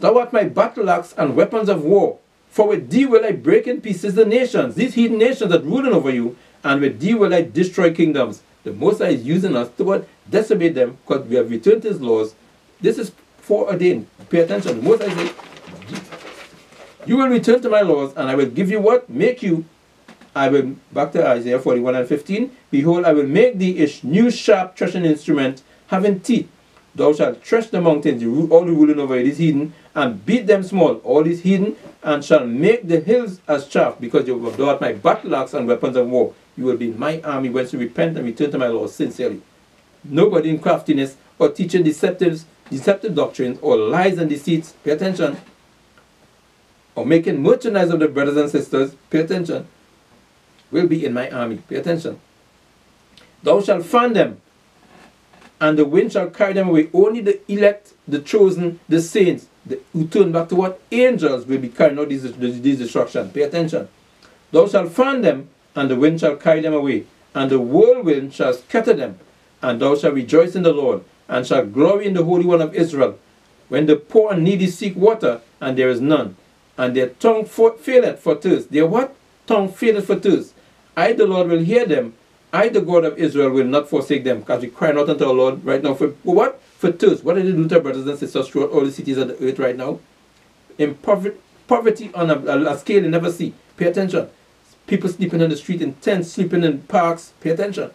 Thou art my battle axe and weapons of war. For with thee will I break in pieces the nations, these heathen nations that ruling over you, and with thee will I destroy kingdoms. The Most High is using us to what? Decimate them, because we have returned his laws. This is foreordained. Pay attention. The Most High You will return to my laws, and I will give you what? Make you. I will, back to Isaiah 41 and 15. Behold, I will make thee a new sharp threshing instrument, having teeth. Thou shalt thresh the mountains, all the ruling over these hidden, and beat them small, all is hidden, and shall make the hills as chaff, because you have brought my battle axe and weapons of war. You will be my army when you repent and return to my laws sincerely. Nobody in craftiness or teaching deceptives, deceptive doctrines or lies and deceits, pay attention, or making merchandise of the brothers and sisters, pay attention, will be in my army. Pay attention. Thou shalt find them, and the wind shall carry them away. Only the elect, the chosen, the saints, the, who turn back to what? Angels will be carrying out these destruction. Pay attention. Thou shalt find them, and the wind shall carry them away, and the whirlwind shall scatter them. And thou shalt rejoice in the Lord, and shall glory in the Holy One of Israel. When the poor and needy seek water, and there is none, and their tongue faileth for thirst. Their what? Tongue faileth for thirst. I, the Lord, will hear them. I, the God of Israel, will not forsake them. Because we cry out unto our Lord right now for, what? For thirst. What did they do to our brothers and sisters throughout all the cities of the earth right now? In poverty, poverty on a, a, a scale you never see. Pay attention. People sleeping in the street in tents, sleeping in parks. Pay attention.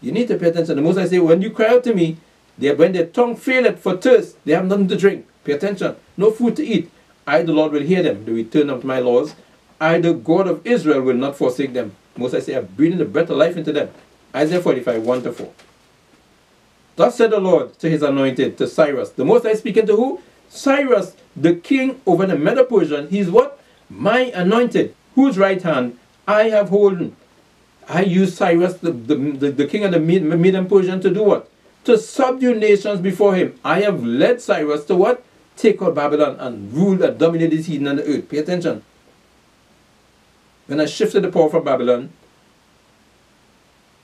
You need to pay attention. The most High say, when you cry out to me, they, when their tongue faileth for thirst, they have nothing to drink. Pay attention. No food to eat. I, the Lord, will hear them. They return unto my laws. I, the God of Israel, will not forsake them. Most High say, I'm breathing the breath of life into them. Isaiah 45, 1 to 4. Thus said the Lord to his anointed, to Cyrus. The Most High speaking to who? Cyrus, the king over the Medo Persian. He's what? My anointed, whose right hand I have holden. I use Cyrus, the, the, the, the king of the Median Persian, to do what? To subdue nations before him. I have led Cyrus to what? Take out Babylon and rule and dominate this heathen on the earth. Pay attention. When I shifted the power from Babylon,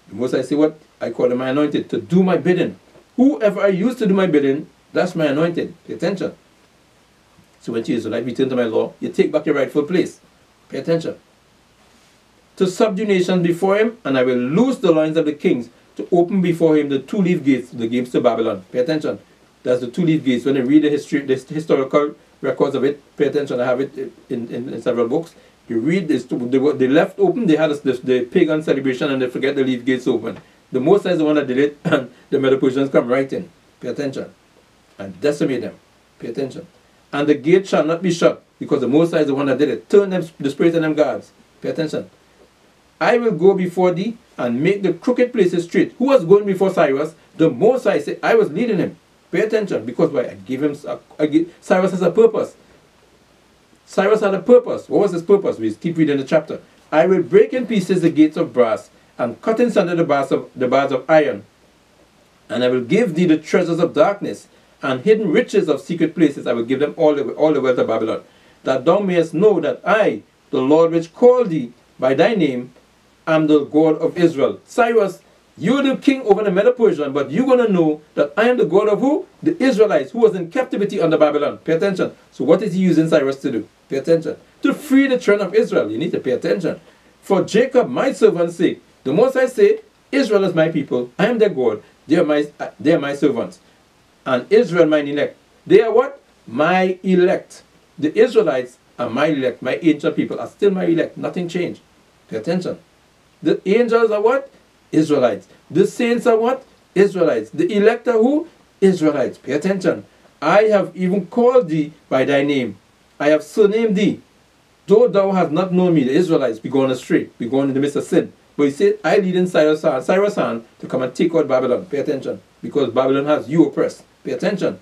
the most High say what? I call my anointed, to do my bidding. Whoever I use to do my bidding, that's my anointed. Pay attention. So when Jesus like return to my law, you take back your rightful place. Pay attention. To subdue nations before him, and I will loose the loins of the kings, to open before him the two-leaf gates, the gates to Babylon. Pay attention. That's the two-leaf gates. When you read the history, the historical records of it, pay attention. I have it in, in, in several books. You read this, they, they left open, they had the, pagan celebration and they forget the leaf gates open. The Most is the one that did it, and the Medo Persians come right in. Pay attention. And decimate them. Pay attention. And the gate shall not be shut, because the Most is the one that did it. Turn them, the spirit of them guards. Pay attention. I will go before thee and make the crooked places straight. Who was going before Cyrus? The Most High said, I was leading him. Pay attention, because why? I give him, give, Cyrus has a purpose. Cyrus had a purpose. What was his purpose? We keep reading the chapter. I will break in pieces the gates of brass and cut in sunder the bars of the bars of iron. And I will give thee the treasures of darkness and hidden riches of secret places. I will give them all the, all the wealth of Babylon, that thou mayest know that I, the Lord which called thee by thy name, am the God of Israel. Cyrus, you're the king over the Medo Persian, but you're going to know that I am the God of who? The Israelites, who was in captivity under Babylon. Pay attention. So what is he using Cyrus to do? Pay attention. To free the throne of Israel, you need to pay attention. For Jacob, my servant's sake, the most High say, Israel is my people. I am their God. They are my, they are my servants. And Israel, mine elect. They are what? My elect. The Israelites are my elect. My ancient people are still my elect. Nothing changed. Pay attention. The angels are what? Israelites. The saints are what? Israelites. The elect are who? Israelites. Pay attention. I have even called thee by thy name. I have surnamed thee. Though thou hast not known me, the Israelites be gone astray, be gone in the midst of sin. But he said, I lead in Cyrus, Cyrus hand to come and take out Babylon. Pay attention. Because Babylon has you oppressed. Pay attention.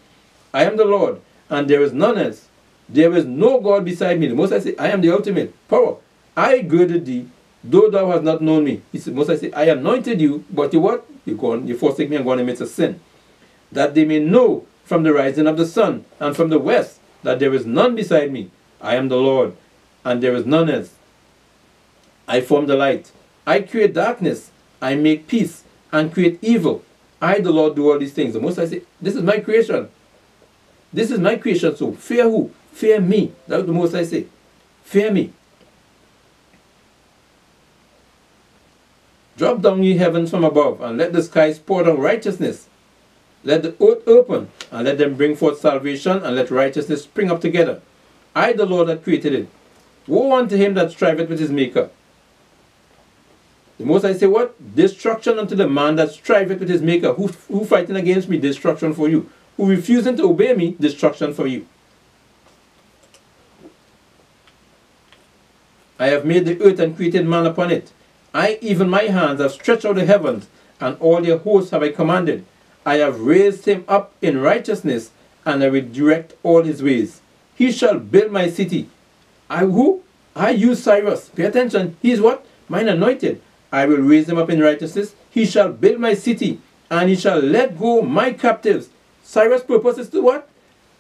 I am the Lord, and there is none else. There is no God beside me. The Most High say, I am the ultimate power. I girded thee, though thou hast not known me. He said, Most High say, I anointed you, but you what? You gone, you forsake me and go in the midst of sin. That they may know from the rising of the sun and from the west that there is none beside me. I am the Lord, and there is none else. I form the light. I create darkness. I make peace and create evil. I, the Lord, do all these things. The most High say, this is my creation. This is my creation. So fear who? Fear me. That's the most High say. Fear me. Drop down ye heavens from above, and let the skies pour down righteousness. Let the earth open, and let them bring forth salvation, and let righteousness spring up together. I, the Lord, that created it. Woe unto him that striveth with his maker. The most High say what? Destruction unto the man that striveth with his maker. Who, who fighting against me? Destruction for you. Who refusing to obey me? Destruction for you. I have made the earth and created man upon it. I, even my hands, have stretched out the heavens, and all their hosts have I commanded. I have raised him up in righteousness, and I will direct all his ways. He shall build my city. I who? I use Cyrus. Pay attention. He is what? Mine anointed. I will raise him up in righteousness. He shall build my city, and he shall let go my captives. Cyrus' purpose is to what?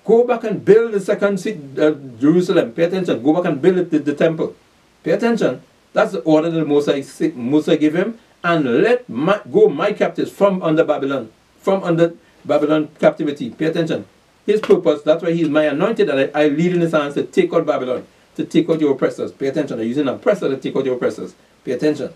Go back and build the second city, uh, Jerusalem. Pay attention. Go back and build the, the temple. Pay attention. That's the order that Moses, Moses gave him. And let my, go my captives from under Babylon. From under Babylon captivity. Pay attention. His purpose, that's why he's my anointed, and I, I lead in his hands to take out Babylon, to take out your oppressors. Pay attention. I'm using an oppressor to take out your oppressors. Pay attention.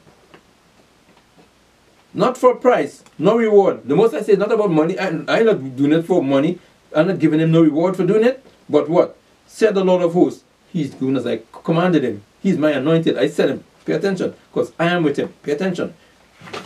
Not for price, no reward. The most High is not about money. I, I'm not doing it for money. I'm not giving him no reward for doing it. But what? Said the Lord of hosts. He's doing as I commanded him. He's my anointed. I said him. Pay attention. Because I am with him. Pay attention.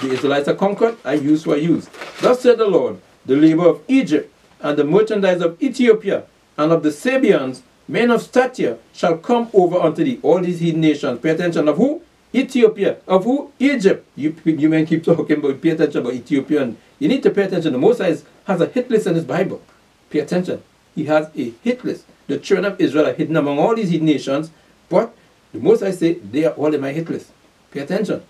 The Israelites are conquered. I use what I use. Thus said the Lord, the labor of Egypt and the merchandise of Ethiopia and of the Sabeans, men of stature, shall come over unto thee. All these heathen nations. Pay attention of who? Ethiopia. Of who? Egypt. You, you men keep talking about, pay attention about Ethiopian. You need to pay attention. The Moses has a hit list in his Bible. Pay attention. He has a hit list. The children of Israel are hidden among all these heathen nations, but the most High say, they are all in my hit list. Pay attention.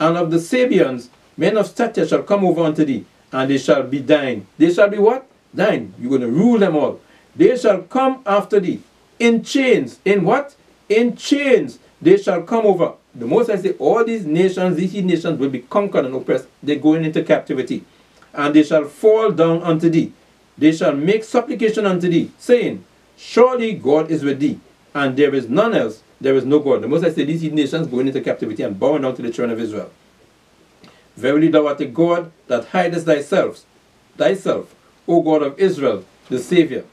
And of the Sabeans, men of stature shall come over unto thee, and they shall be thine. They shall be what? Thine. You're going to rule them all. They shall come after thee in chains. In what? In chains. They shall come over. The most High say, all these nations, these nations will be conquered and oppressed. They're going into captivity. And they shall fall down unto thee. They shall make supplication unto thee, saying, Surely God is with thee, and there is none else. There is no God. The Most High say, these nations going into captivity and bowing down to the children of Israel. Verily thou art a God that hidest thyself, thyself, O God of Israel, the Saviour.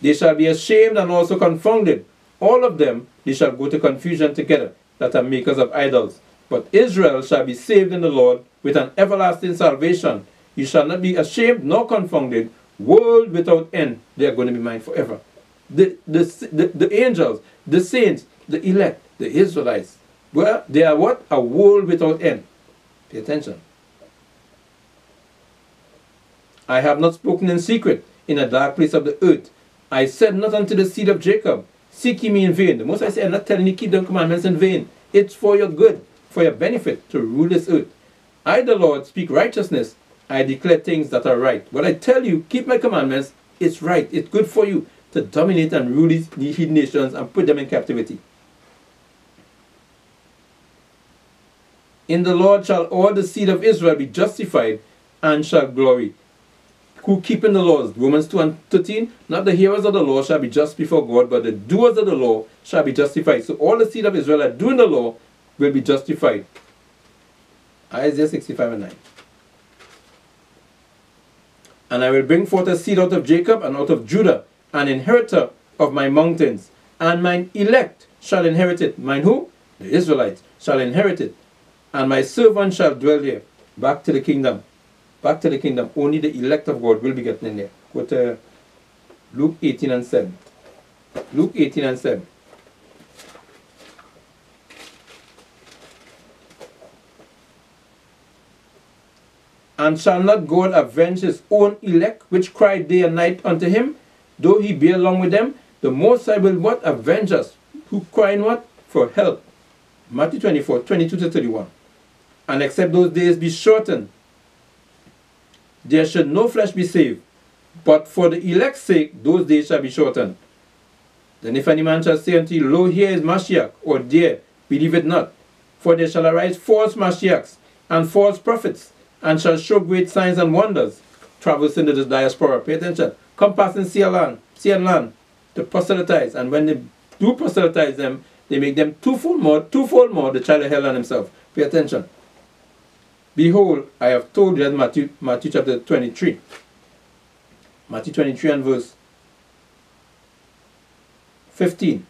They shall be ashamed and also confounded. All of them, they shall go to confusion together, that are makers of idols. But Israel shall be saved in the Lord with an everlasting salvation. You shall not be ashamed nor confounded, world without end. They are going to be mine forever. The, the, the, the angels, the saints, the elect, the Israelites, well, they are what? A world without end. Pay attention. I have not spoken in secret in a dark place of the earth. I said not unto the seed of Jacob, Seek ye me in vain. The most High say, I'm not telling you keep the commandments in vain. It's for your good, for your benefit to rule this earth. I, the Lord, speak righteousness. I declare things that are right. What I tell you, keep my commandments. It's right. It's good for you to dominate and rule these, hidden nations and put them in captivity. In the Lord shall all the seed of Israel be justified and shall glory who keep in the laws. Romans 2 and 13, not the hearers of the law shall be just before God, but the doers of the law shall be justified. So all the seed of Israel that doing the law will be justified. Isaiah 65 and 9. And I will bring forth a seed out of Jacob and out of Judah, an inheritor of my mountains. And mine elect shall inherit it. Mine who? The Israelites shall inherit it. And my servant shall dwell there. Back to the kingdom back to the kingdom, only the elect of God will be getting in there. Go to Luke 18 and 7. Luke 18 and 7. And shall not God avenge his own elect, which cry day and night unto him, though he be along with them? The Most High will what? Avenge us, who cry what? For help. Matthew 24, 22 to 31. And except those days be shortened, there should no flesh be saved. But for the elect's sake, those days shall be shortened. Then if any man shall say unto you, Lo, here is Mashiach, or there, believe it not. For there shall arise false Mashiachs, and false prophets, and shall show great signs and wonders. Travels into the diaspora, pay attention. Come pass and land, see a land. to proselytize. And when they do proselytize them, they make them twofold more, twofold more the child of hell and himself. Pay attention. Behold, I have told you that Matthew, Matthew chapter 23. Matthew 23 and verse 15.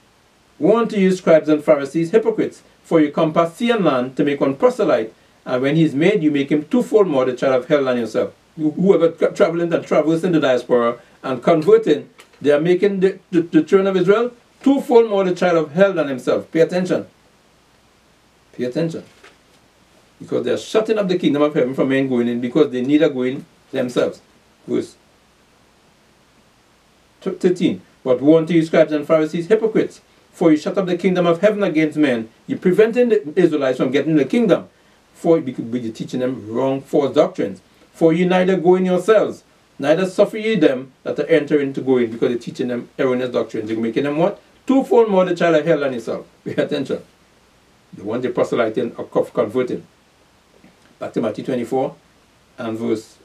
Woe unto you, scribes and Pharisees, hypocrites, for you compass sea and land to make one proselyte, and when he's made, you make him twofold more the child of hell than yourself. Whoever traveling and travels in the diaspora and converting, they are making the, the, the children of Israel twofold more the child of hell than himself. Pay attention. Pay attention. Because they are shutting up the kingdom of heaven from men going in because they need a going themselves. Verse 13. But woe unto you, scribes and Pharisees, hypocrites, for you shut up the kingdom of heaven against men. You're preventing the Israelites from getting the kingdom. For you could be teaching them wrong false doctrines. For you neither go in yourselves, neither suffer ye them that are entering to go in, because you're teaching them erroneous doctrines. You're making them what? Twofold more the child of hell than yourself. Pay attention. The one they proselyting or converting. Back to Matthew 24 and verse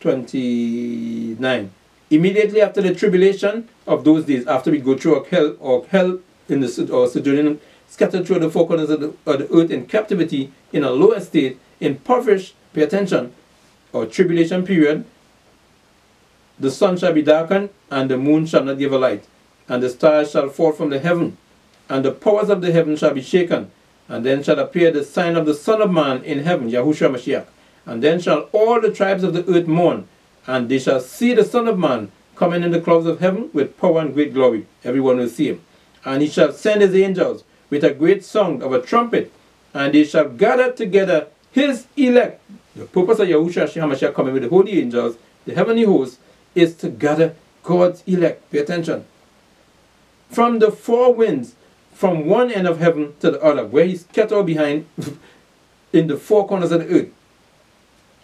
29. Immediately after the tribulation of those days, after we go through hell or hell in the or sojourning, scattered through the four corners of the, of the earth in captivity, in a low estate, impoverished, pay attention, or tribulation period, the sun shall be darkened, and the moon shall not give a light, and the stars shall fall from the heaven, and the powers of the heaven shall be shaken, and then shall appear the sign of the Son of Man in heaven, Yahushua Mashiach. And then shall all the tribes of the earth mourn, and they shall see the Son of Man coming in the clouds of heaven with power and great glory. Everyone will see him. And he shall send his angels with a great sound of a trumpet, and they shall gather together his elect. The purpose of Yahushua HaMashiach coming with the holy angels, the heavenly hosts, is to gather God's elect. Pay attention. From the four winds from one end of heaven to the other, where he's scattered behind in the four corners of the earth.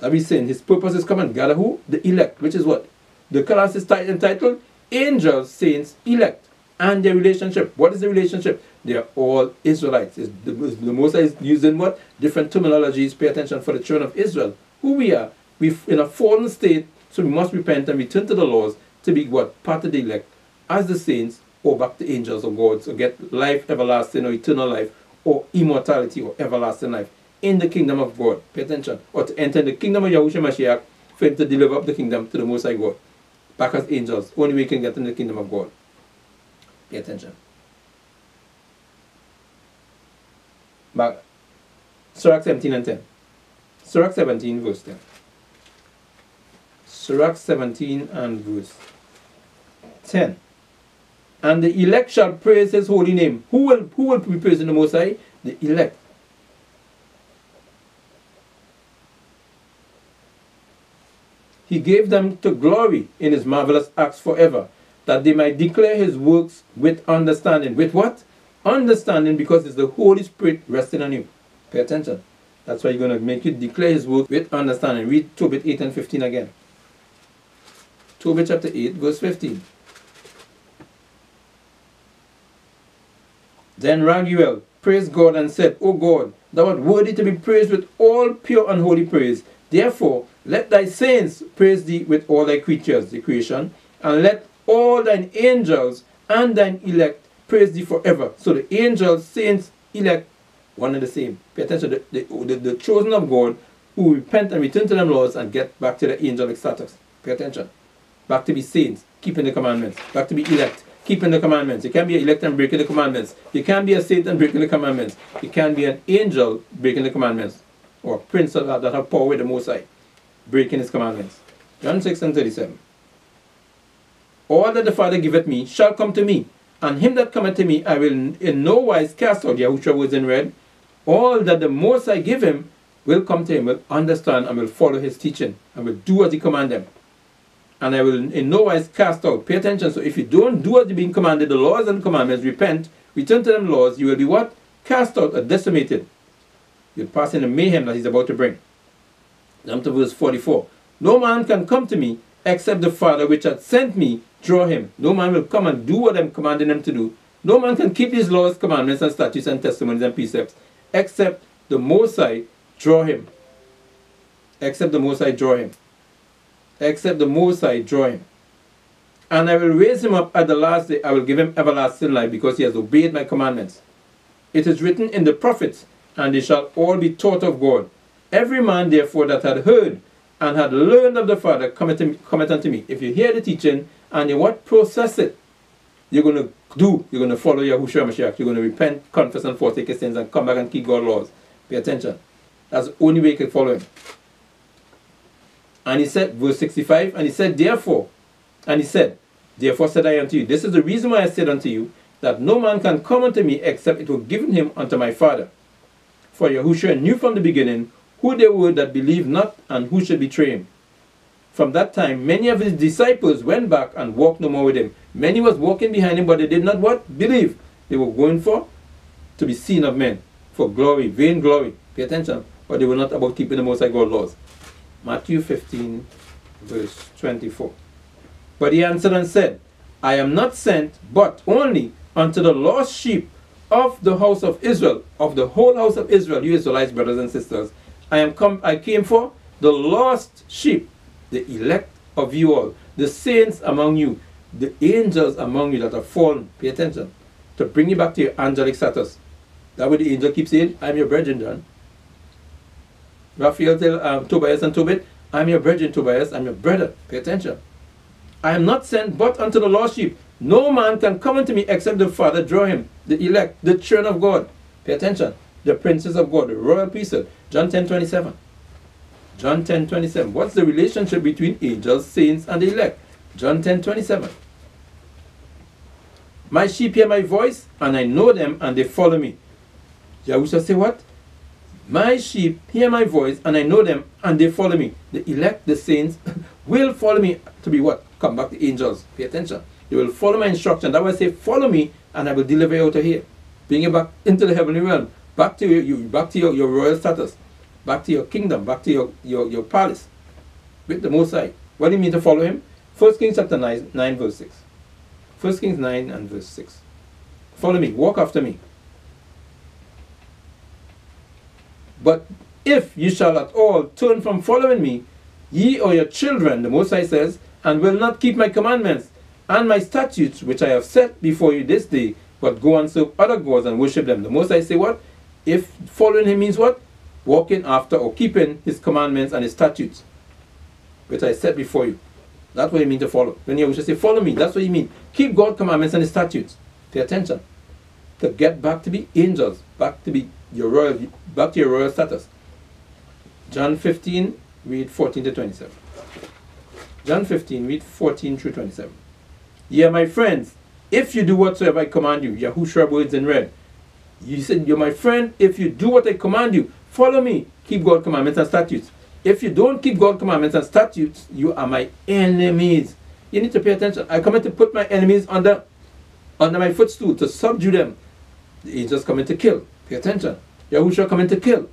That we saying his purpose is coming. Gather who? The elect, which is what? The class is entitled Angels, Saints, Elect, and their relationship. What is the relationship? They are all Israelites. the, the Moses is using what? Different terminologies. Pay attention for the children of Israel. Who we are. We're in a fallen state, so we must repent and return to the laws to be what? Part of the elect. As the saints, or back to angels or gods or get life everlasting or eternal life or immortality or everlasting life in the kingdom of God. Pay attention. Or to enter the kingdom of Yahushua Mashiach for him to deliver up the kingdom to the Most High God. Back as angels. Only we can get in the kingdom of God. Pay attention. Back. Sirach 17 and 10. Sirach 17 verse 10. Sirach 17 and verse 10 and the elect shall praise his holy name. Who will, who will be praising the Most High? The elect. He gave them to glory in his marvelous acts forever, that they might declare his works with understanding. With what? Understanding because it's the Holy Spirit resting on you. Pay attention. That's why you're going to make you declare his work with understanding. Read Tobit 8 and 15 again. Tobit chapter 8, verse 15. Then Raguel praised God and said, O God, thou art worthy to be praised with all pure and holy praise. Therefore, let thy saints praise thee with all thy creatures, the creation, and let all thine angels and thine elect praise thee forever. So the angels, saints, elect, one and the same. Pay attention the, the, the, chosen of God who repent and return to them laws and get back to the angelic status. Pay attention. Back to be saints, keeping the commandments. Back to be elect, keeping the commandments. You can't be elect and breaking the commandments. You can't be a saint and breaking the commandments. You can't be an angel breaking the commandments. Or a prince that, that have power with the Most High, breaking his commandments. John 6 and 37. All that the Father giveth me shall come to me, and him that cometh to me I will in no wise cast out. Yahushua was in red. All that the Most High give him will come to him, will understand, and will follow his teaching, and will do as he command them and I will in no wise cast out. Pay attention. So if you don't do as you're being commanded, the laws and commandments, repent, return to them laws, you will be what? Cast out or decimated. You'll pass in the mayhem that he's about to bring. Jump to verse 44. No man can come to me except the Father which hath sent me draw him. No man will come and do what I'm commanding him to do. No man can keep these laws, commandments, and statutes, and testimonies, and precepts, except the Most High draw him. Except the Most High draw him except the Most High draw him. And I will raise him up at the last day. I will give him everlasting life because he has obeyed my commandments. It is written in the prophets, and they shall all be taught of God. Every man, therefore, that had heard and had learned of the Father, cometh, unto me. If you hear the teaching and you what process it, you're going to do, you're going to follow Yahushua Mashiach. You're going to repent, confess, and forsake your sins and come back and keep God's laws. Pay attention. That's the only way you can follow him. And he said, verse 65, and he said, Therefore, and he said, Therefore said I unto you, This is the reason why I said unto you, that no man can come unto me except it were given him unto my Father. For Yahushua knew from the beginning who they were that believed not and who should betray him. From that time, many of his disciples went back and walked no more with him. Many was walking behind him, but they did not what? Believe. They were going for to be seen of men, for glory, vain glory. Pay attention. But they were not about keeping the Most High God laws. Matthew 15, verse 24. But he answered and said, I am not sent, but only unto the lost sheep of the house of Israel, of the whole house of Israel, you Israelites, brothers and sisters. I am come I came for the lost sheep, the elect of you all, the saints among you, the angels among you that are fallen. Pay attention. To bring you back to your angelic status. That way the angel keeps saying, I'm your brethren, John. Raphael tell um, Tobias and Tobit, I'm your brethren, Tobias, I'm your brother. Pay attention. I am not sent but unto the lost sheep. No man can come unto me except the Father draw him, the elect, the children of God. Pay attention. The princes of God, the royal priesthood. John 10 27. John 10 27. What's the relationship between angels, saints, and the elect? John 10 27. My sheep hear my voice, and I know them, and they follow me. Yahushua say what? My sheep hear my voice, and I know them, and they follow me. The elect, the saints, will follow me to be what? Come back, the angels. Pay attention. They will follow my instruction. That I say, follow me, and I will deliver you out of here. Bring you back into the heavenly realm. Back to you, back to your, your royal status. Back to your kingdom. Back to your, your, your palace. With the Most High. What do you mean to follow him? 1 Kings chapter 9, 9 verse 6. 1 Kings 9 and verse 6. Follow me. Walk after me. But if you shall at all turn from following me, ye or your children, the Most High says, and will not keep my commandments and my statutes which I have set before you this day, but go and serve other gods and worship them. The Most High say what? If following him means what? Walking after or keeping his commandments and his statutes, which I set before you. That's what you mean to follow. When you say follow me, that's what you mean. Keep God's commandments and his statutes. Pay attention. To get back to be angels, back to be your royal, back to your royal status. John 15, read 14 to 27. John 15, read 14 through 27. Yeah, my friends, if you do whatsoever I command you, Yahushua words in red. You said, You're my friend if you do what I command you. Follow me. Keep God's commandments and statutes. If you don't keep God's commandments and statutes, you are my enemies. You need to pay attention. I come to put my enemies under, under my footstool to subdue them. The angels coming to kill. Pay attention. Yahushua coming to kill.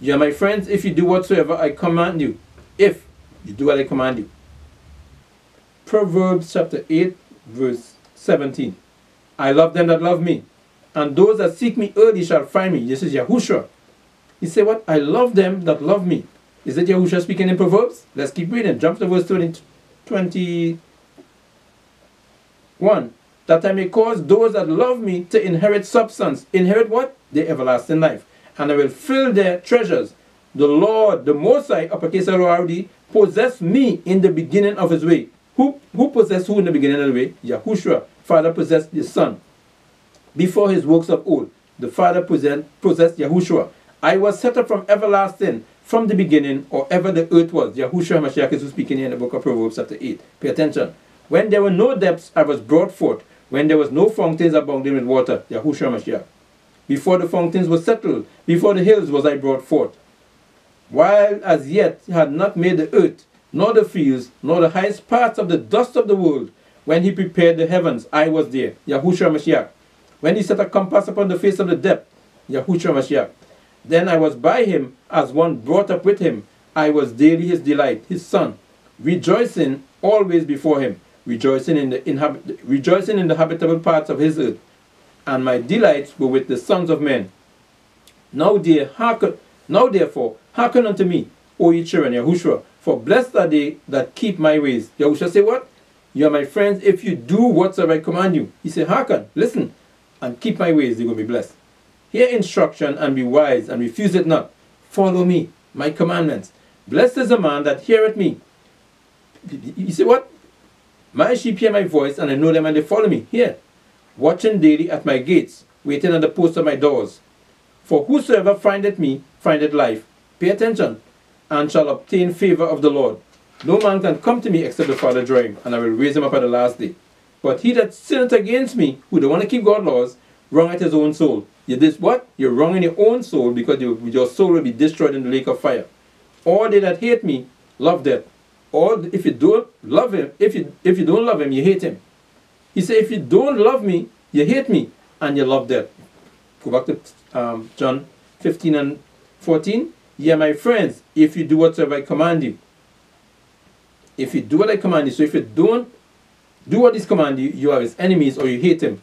You are my friends if you do whatsoever I command you. If you do what I command you. Proverbs chapter 8, verse 17. I love them that love me, and those that seek me early shall find me. This is Yahushua. He said, What? I love them that love me. Is it Yahushua speaking in Proverbs? Let's keep reading. Jump to verse 20, 21. That I may cause those that love me to inherit substance. Inherit what? The everlasting life. And I will fill their treasures. The Lord, the Most High, uppercase L-O-R-D, possessed me in the beginning of his way. Who, who possessed who in the beginning of the way? Yahushua. Father possessed the Son. Before his works of old, the Father possessed, possessed Yahushua. I was set up from everlasting, from the beginning, or ever the earth was. Yahushua Mashiach is speaking here in the book of Proverbs chapter 8. Pay attention. When there were no depths, I was brought forth. When there was no fountains abounding with water, Yahushua Mashiach. Before the fountains were settled, before the hills was I brought forth. While as yet he had not made the earth, nor the fields, nor the highest parts of the dust of the world. When he prepared the heavens, I was there. Yahushua Mashiach. When he set a compass upon the face of the depth, Yahushua Mashiach. Then I was by him as one brought up with him. I was daily his delight, his son, rejoicing always before him, rejoicing in the inhabit rejoicing in the habitable parts of his earth. And my delights were with the sons of men. Now dear, hearken now therefore, hearken unto me, O ye children, Yahushua, for blessed are they that keep my ways. Yahushua say what? You are my friends if you do whatsoever I command you. He said, hearken, listen, and keep my ways, you're going to be blessed. Hear instruction and be wise, and refuse it not. Follow me, my commandments. Blessed is the man that heareth me. You say what? My sheep hear my voice, and I know them, and they follow me. Here, watching daily at my gates, waiting at the posts of my doors. For whosoever findeth me, findeth life. Pay attention, and shall obtain favor of the Lord. No man can come to me except the Father draw him, and I will raise him up at the last day. But he that sinneth against me, who don't want to keep God's laws, wrong at his own soul. You this what? You're wrong in your own soul because you, your soul will be destroyed in the lake of fire. All they that hate me love death. Or if you don't love him, if you if you don't love him, you hate him. He said, if you don't love me, you hate me, and you love death. Go back to um, John 15 and 14. Yeah, my friends, if you do whatsoever I command you. If you do what I command you, so if you don't do what is command you, you are his enemies or you hate him.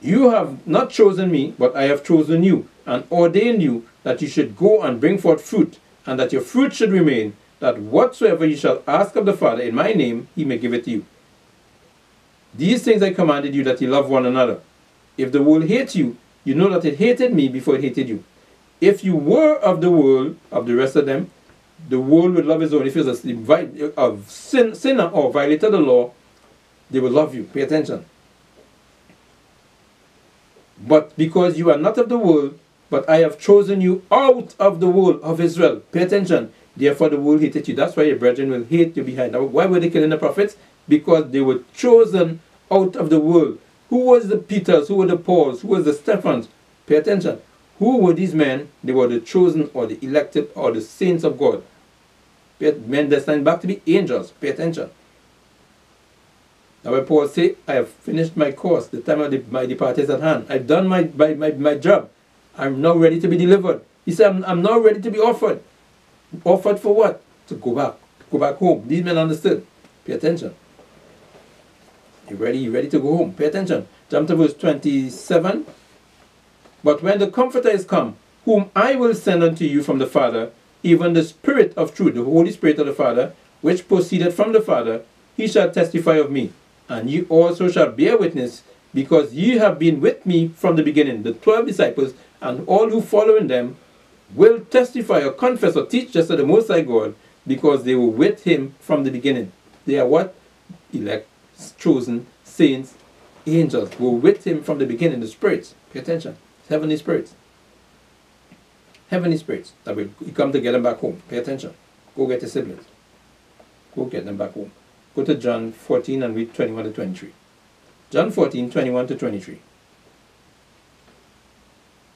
You have not chosen me, but I have chosen you, and ordained you that you should go and bring forth fruit, and that your fruit should remain, that whatsoever you shall ask of the Father in my name, he may give it to you. These things I commanded you that you love one another. If the world hates you, you know that it hated me before it hated you. If you were of the world, of the rest of them, the world would love his own. If a, a sin, sinner or violated the law, they will love you. Pay attention. But because you are not of the world, but I have chosen you out of the world of Israel. Pay attention. Therefore the world hated you. That's why your brethren will hate you behind. Now, why were they killing the prophets? Because they were chosen out of the world. Who was the Peters? Who were the Pauls? Who was the Stephens? Pay attention. Who were these men? They were the chosen or the elected or the saints of God. Men destined back to be angels. Pay attention. Now when Paul say, I have finished my course, the time of the, my departure is at hand. I've done my, my, my, my job. I'm now ready to be delivered. He said, I'm, I'm now ready to be offered. Offered for what? To go back. Go back home. These men understood. Pay attention. You ready? You ready to go home? Pay attention. Jump to verse 27. But when the Comforter is come, whom I will send unto you from the Father, even the Spirit of truth, the Holy Spirit of the Father, which proceeded from the Father, he shall testify of me. And you also shall bear witness, because ye have been with me from the beginning. The twelve disciples and all who follow in them will testify or confess or teach just the Most High God, because they were with him from the beginning. They are what? Elect, chosen, saints, angels were with him from the beginning, the spirits. Pay attention. Heavenly spirits. Heavenly spirits that will come to get them back home. Pay attention. Go get your siblings. Go get them back home. Go to John 14 and read 21 to 23. John 14, 21 to 23.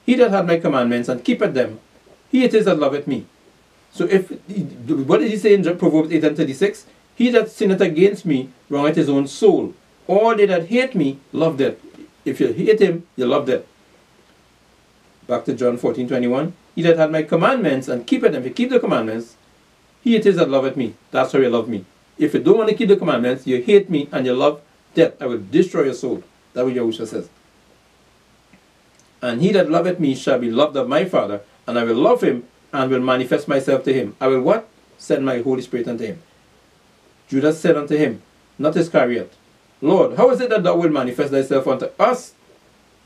He that had my commandments and keepeth them, he it is that loveth me. So if, what did he say in Proverbs 8 and 36? He that sinneth against me wrongeth his own soul. All they that hate me love death. If you hate him, you love death. Back to John 14, 21. He that had my commandments and keepeth them, if you keep the commandments, he it is that loveth me. That's how you love me. If you don't want to keep the commandments, you hate me and you love death. I will destroy your soul. That's what Yahushua says. And he that loveth me shall be loved of my Father, and I will love him and will manifest myself to him. I will what? Send my Holy Spirit unto him. Judas said unto him, not Iscariot, Lord, how is it that thou wilt manifest thyself unto us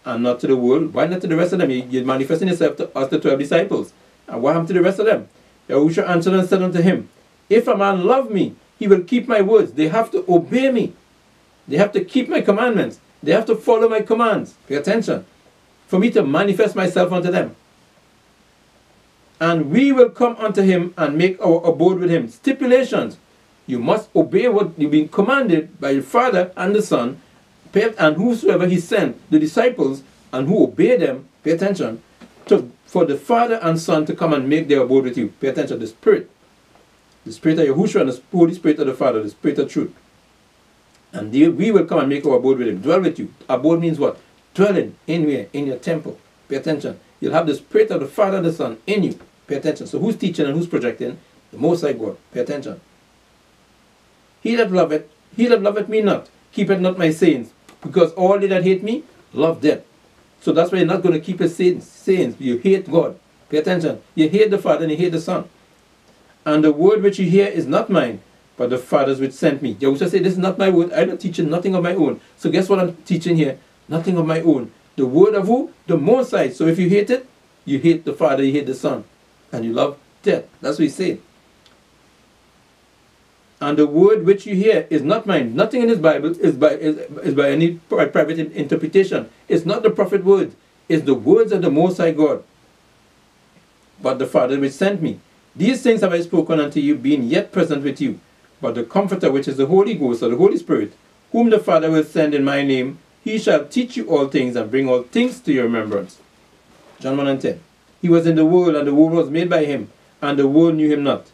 and not to the world? Why not to the rest of them? You're manifesting yourself to us, the twelve disciples. And what happened to the rest of them? Yahushua answered and said unto him, If a man love me, he will keep my words. They have to obey me. They have to keep my commandments. They have to follow my commands. Pay attention. For me to manifest myself unto them. And we will come unto him and make our abode with him. Stipulations. You must obey what you've been commanded by the Father and the Son, and whosoever he sent, the disciples, and who obey them, pay attention, to, for the Father and Son to come and make their abode with you. Pay attention, the Spirit. The Spirit of Yahushua and the Holy Spirit of the Father, the Spirit of truth. And they, we will come and make our abode with him, dwell with you. Abode means what? Dwelling in where? In your temple. Pay attention. You'll have the Spirit of the Father and the Son in you. Pay attention. So who's teaching and who's projecting? The Most High God. Pay attention. He that loveth, he that loveth me not, keepeth not my sayings, because all they that hate me love death. So that's why you're not going to keep his sayings. You hate God. Pay attention. You hate the Father and you hate the Son. And the word which you hear is not mine, but the Father's which sent me. Yahushua said, This is not my word. I'm not teaching nothing of my own. So guess what I'm teaching here? Nothing of my own. The word of who? The Most High. So if you hate it, you hate the Father, you hate the Son, and you love death. That's what he's saying. And the word which you hear is not mine. Nothing in this Bible is by, is, is by any private interpretation. It's not the prophet word. It's the words of the Most High God. But the Father which sent me. These things have I spoken unto you, being yet present with you. But the Comforter, which is the Holy Ghost or the Holy Spirit, whom the Father will send in my name, he shall teach you all things and bring all things to your remembrance. John 1 and 10. He was in the world, and the world was made by him, and the world knew him not.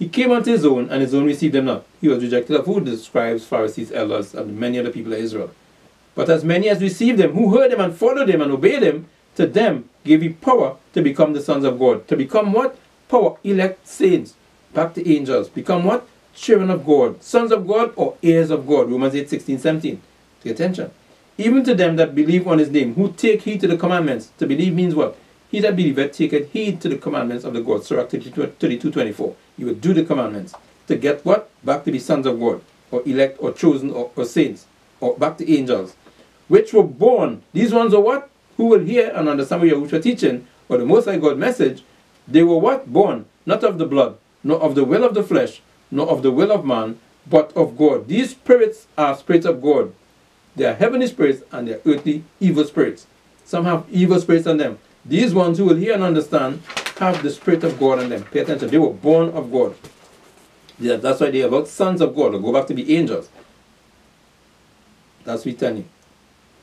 He came unto his own, and his own received him not. He was rejected of who? The scribes, Pharisees, elders, and many other people of Israel. But as many as received him, who heard him and followed him and obeyed him, to them gave he power to become the sons of God. To become what? Power, elect saints, back to angels. Become what? Children of God, sons of God, or heirs of God. Romans 8, 16, 17. Pay attention. Even to them that believe on his name, who take heed to the commandments. To believe means what? He that believeth taketh heed to the commandments of the God. Sirach 32, 24. You will do the commandments. To get what? Back to be sons of God, or elect, or chosen, or, or saints, or back to angels. Which were born. These ones are what? Who will hear and understand what Yahushua teaching, or the Most High God message. They were what? Born, not of the blood, nor of the will of the flesh, nor of the will of man, but of God. These spirits are spirits of God. They are heavenly spirits and they are earthly evil spirits. Some have evil spirits on them. These ones who will hear and understand have the Spirit of God in them. Pay attention. They were born of God. Yeah, that's why they are sons of God. Or go back to be angels. That's what we tell you.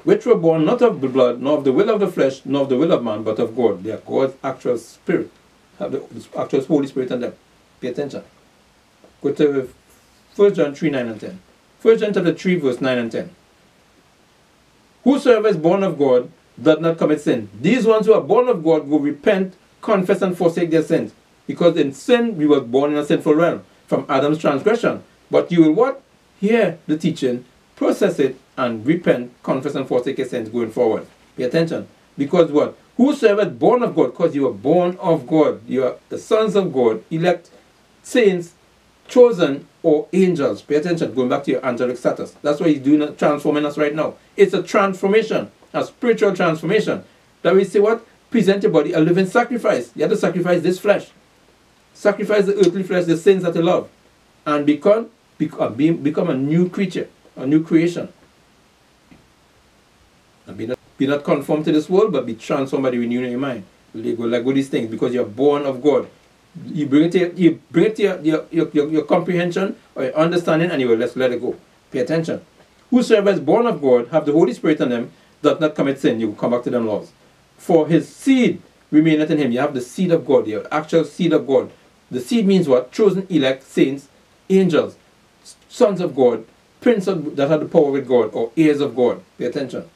Which were born not of the blood, nor of the will of the flesh, nor of the will of man, but of God. They are God's actual spirit. Have the actual Holy Spirit in them. Pay attention. Go to 1 John 3, 9 and 10. 1 John chapter 3, verse 9 and 10. Whosoever is born of God does not commit sin. These ones who are born of God will repent, confess, and forsake their sins. Because in sin, we were born in a sinful realm from Adam's transgression. But you will what? Hear the teaching, process it, and repent, confess, and forsake your sins going forward. Pay attention. Because what? Whosoever is born of God, because you are born of God, you are the sons of God, elect saints, chosen, or angels. Pay attention, going back to your angelic status. That's why he's doing transforming us right now. It's a transformation a spiritual transformation. That we say what? Present your body a living sacrifice. You have to sacrifice this flesh. Sacrifice the earthly flesh, the sins that you love. And become, become, uh, become a new creature, a new creation. And be not, be not conformed to this world, but be transformed by the renewing of your mind. Let go, let go these things because you're born of God. You bring it to your, you bring it to your, your, your, your comprehension or your understanding and you will just let it go. Pay attention. Whosoever is born of God have the Holy Spirit in them does not commit sin, you come back to them laws. For his seed remaineth in him. You have the seed of God, have actual seed of God. The seed means what? Chosen, elect, saints, angels, sons of God, prince of, that have the power with God, or heirs of God. Pay attention.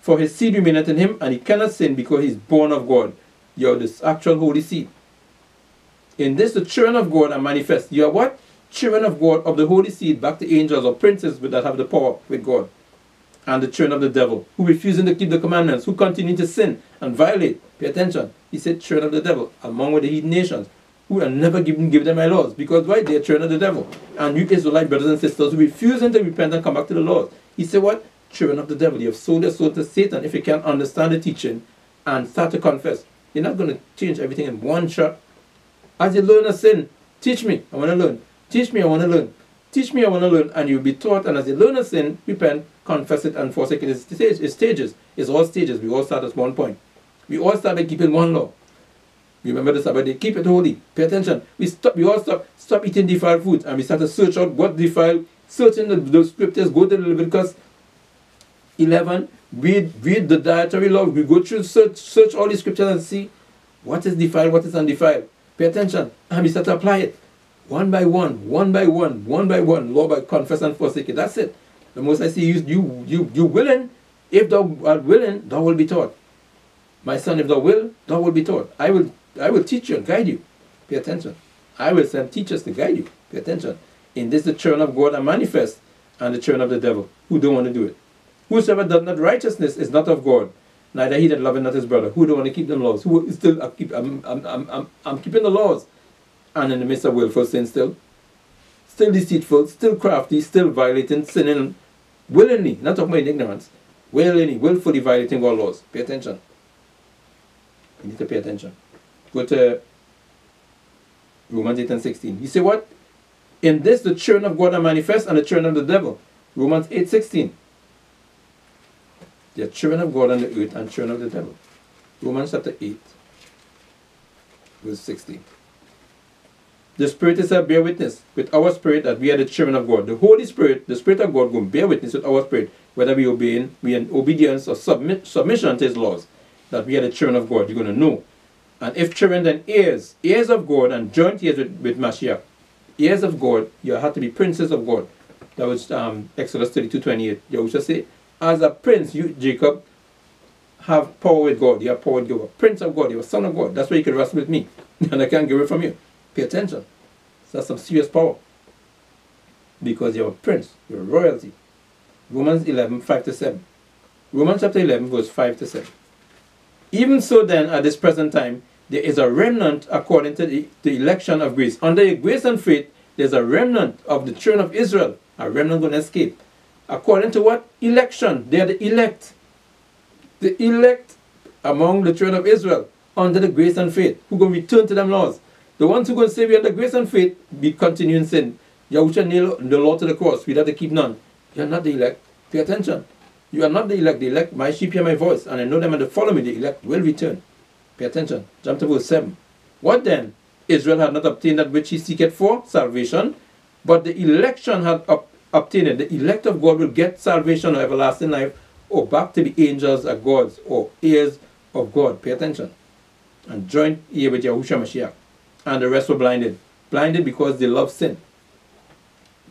For his seed remaineth in him, and he cannot sin because he is born of God. You are this actual holy seed. In this, the children of God are manifest. You are what? Children of God of the holy seed, back to angels or princes that have the power with God and the children of the devil, who refusing to keep the commandments, who continue to sin and violate. Pay attention. He said, children of the devil, among with the heathen nations, who are never given give them my laws. Because why? They are children of the devil. And you Israelite brothers and sisters who refusing to repent and come back to the Lord. He said, what? Children of the devil. You have sold your soul to Satan if you can't understand the teaching and start to confess. You're not going to change everything in one shot. As you learn a sin, teach me. I want to learn. Teach me. I want to learn. Teach me, I want to learn. And you'll be taught. And as you learn a sin, repent, confess it, and forsake it. It's, it's stages. It's all stages. We all start at one point. We all start by keeping one law. Remember the Sabbath day. Keep it holy. Pay attention. We stop. We all stop. Stop eating defiled food, and we start to search out what defiled. Searching the, the scriptures. Go to the Leviticus 11. Read read the dietary law. We go through search search all the scriptures and see what is defiled, what is undefiled. Pay attention, and we start to apply it one by one, one by one, one by one. Lord, by confess and forsake it. That's it. The most I see you, you, you, you willing. If thou art willing, thou will be taught. My son, if thou will, thou will be taught. I will, I will teach you and guide you. Pay attention. I will send teachers to guide you. Pay attention. In this, the children of God are manifest, and the children of the devil, who don't want to do it. Whosoever does not righteousness is not of God, neither he that loveth not his brother. Who don't want to keep them laws? Who is still I'm, I'm, I'm, I'm, I'm keeping the laws. And in the midst of willful sin still. Still deceitful, still crafty, still violating, sinning willingly, not talking about ignorance, willingly, willfully violating God's laws. Pay attention. You need to pay attention. Go to Romans 8 and 16. You see what? In this the children of God are manifest and the children of the devil. Romans 8 16. They are children of God on the earth and children of the devil. Romans chapter 8, verse 16. The Spirit is a bear witness with our spirit that we are the children of God. The Holy Spirit, the Spirit of God, will bear witness with our spirit, whether we obey, we in obedience or submit, submission to His laws, that we are the children of God. You're going to know. And if children, then heirs, heirs of God, and joint heirs with, with Mashiach. Heirs of God, you have to be princes of God. That was um, Exodus 32 28. Yahusha say, as a prince, you, Jacob, have power with God. You have power with God. Prince of God, you're a son of God. That's why you can wrestle with me. and I can't give it from you. Pay attention. That's some serious power. Because you're a prince, you're royalty. Romans 11, 5 to 7. Romans chapter 11, verse 5 to 7. Even so, then, at this present time, there is a remnant according to the, the election of grace. Under grace and faith, there's a remnant of the children of Israel. A remnant going to escape. According to what? Election. They are the elect. The elect among the children of Israel under the grace and faith who going to return to them laws. The ones who go to say we under grace and faith be continuing sin. Yahusha nail the law to the cross. We have to keep none. You are not the elect. Pay attention. You are not the elect. The elect, my sheep hear my voice, and I know them and they follow me. The elect will return. Pay attention. Jump to verse 7. What then? Israel had not obtained that which he seeketh for, salvation, but the election had obtained it. The elect of God will get salvation or everlasting life, or back to the angels of gods, or heirs of God. Pay attention. And join here with Yahushua Mashiach. And the rest were blinded. Blinded because they love sin.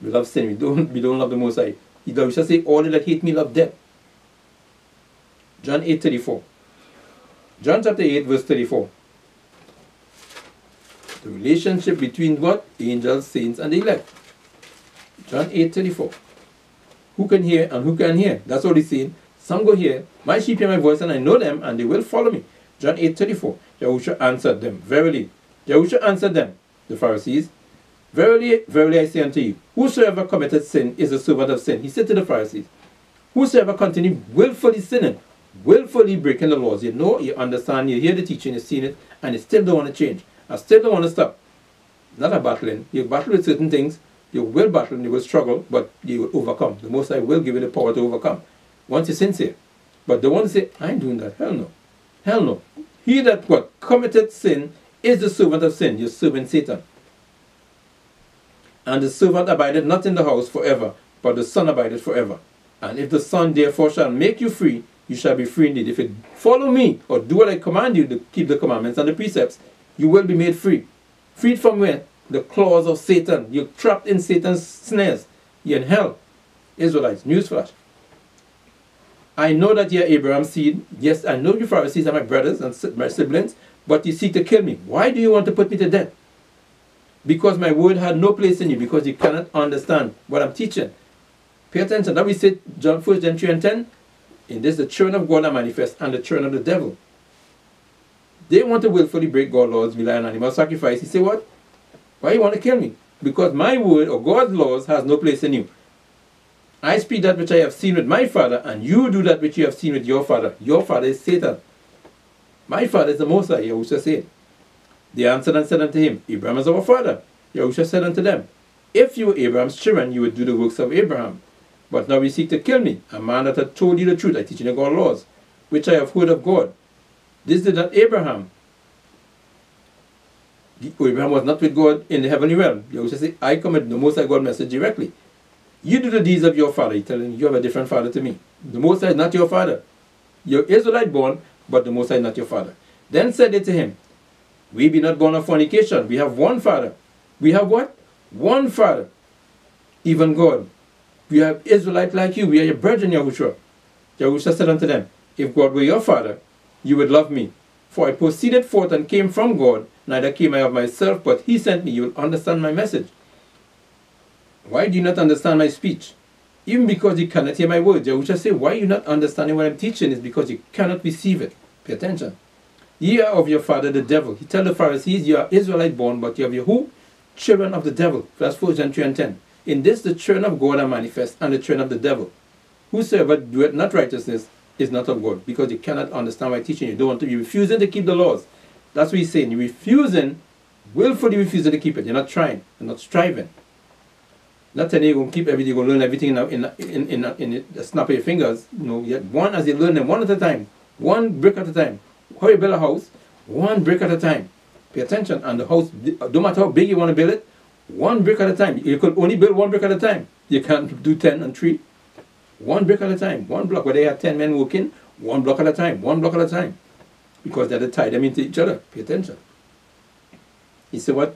We love sin. We don't, we don't love the Most High. He does say, all that hate me love death. John 8 34. John chapter 8, verse 34. The relationship between what? Angels, saints, and the elect. John 8, 34. Who can hear and who can hear? That's what he's saying. Some go here. My sheep hear my voice, and I know them, and they will follow me. John 8, 34. Yahushua answered them, Verily. Yahushua answered them, the Pharisees, Verily, verily I say unto you, whosoever committed sin is a servant of sin. He said to the Pharisees, Whosoever continue willfully sinning, willfully breaking the laws. You know, you understand, you hear the teaching, you've seen it, and you still don't want to change. I still don't want to stop. Not a battling. You battle with certain things, you will battle and you will struggle, but you will overcome. The Most High will give you the power to overcome. Once you're sincere. But the one say, I ain't doing that. Hell no. Hell no. He that what committed sin is the servant of sin. You're serving Satan. And the servant abideth not in the house forever, but the Son abideth forever. And if the Son therefore shall make you free, you shall be free indeed. If you follow me, or do what I command you to keep the commandments and the precepts, you will be made free. Freed from where? The claws of Satan. You're trapped in Satan's snares. You're in hell. Israelites, newsflash. I know that you're Abraham's seed. Yes, I know you Pharisees are my brothers and my siblings, but you seek to kill me. Why do you want to put me to death? Because my word had no place in you, because you cannot understand what I'm teaching. Pay attention. That we said John 1 John 3 and 10. In this the children of God are manifest and the children of the devil. They want to willfully break God's laws, rely on animal sacrifice. He say what? Why you want to kill me? Because my word or God's laws has no place in you. I speak that which I have seen with my father, and you do that which you have seen with your father. Your father is Satan. My father is the Most High, Yahusha said. They answered and said unto him, Abraham is our father. Yahusha said unto them, If you were Abraham's children, you would do the works of Abraham. But now you seek to kill me, a man that had told you the truth, I teach you God's laws, which I have heard of God. This did not Abraham. Abraham was not with God in the heavenly realm. Yahusha said, I come with the Most High God message directly. You do the deeds of your father. He's telling you, you have a different father to me. The Most High is not your father. You're Israelite born, but the Most High is not your father. Then said they to him, We be not born of fornication. We have one father. We have what? One father. Even God. We have Israelite like you. We are your brethren, Yahushua. Yahushua said unto them, If God were your father, you would love me. For I proceeded forth and came from God, neither came I of myself, but he sent me. You will understand my message. Why do you not understand my speech? Even because you cannot hear my words. Yahusha say, why you not understanding what I'm teaching is because you cannot receive it. Pay attention. Ye are of your father the devil. He tell the Pharisees, you are Israelite born, but you have your who? Children of the devil. That's 4 John 3 and 10. In this the children of God are manifest, and the children of the devil. Whosoever doeth not righteousness is not of God, because you cannot understand my teaching. You don't want to be refusing to keep the laws. That's what he's saying. You're refusing, willfully refusing to keep it. You're not trying. You're not striving. Not telling you you're to keep everything, you're to learn everything in, a, in, a, in, a, in snap of your fingers. Know, yet one as you learn them, one at a time. One brick at a time. How you build a house, one brick at a time. Pay attention. And the house, uh, no matter how big you want to build it, one brick at a time. You could only build one brick at a time. You can't do 10 and 3. One brick at a time. One block. Where they have 10 men working, one block at a time. One block at a time. Because they had to tie them into each other. Pay attention. He said, What?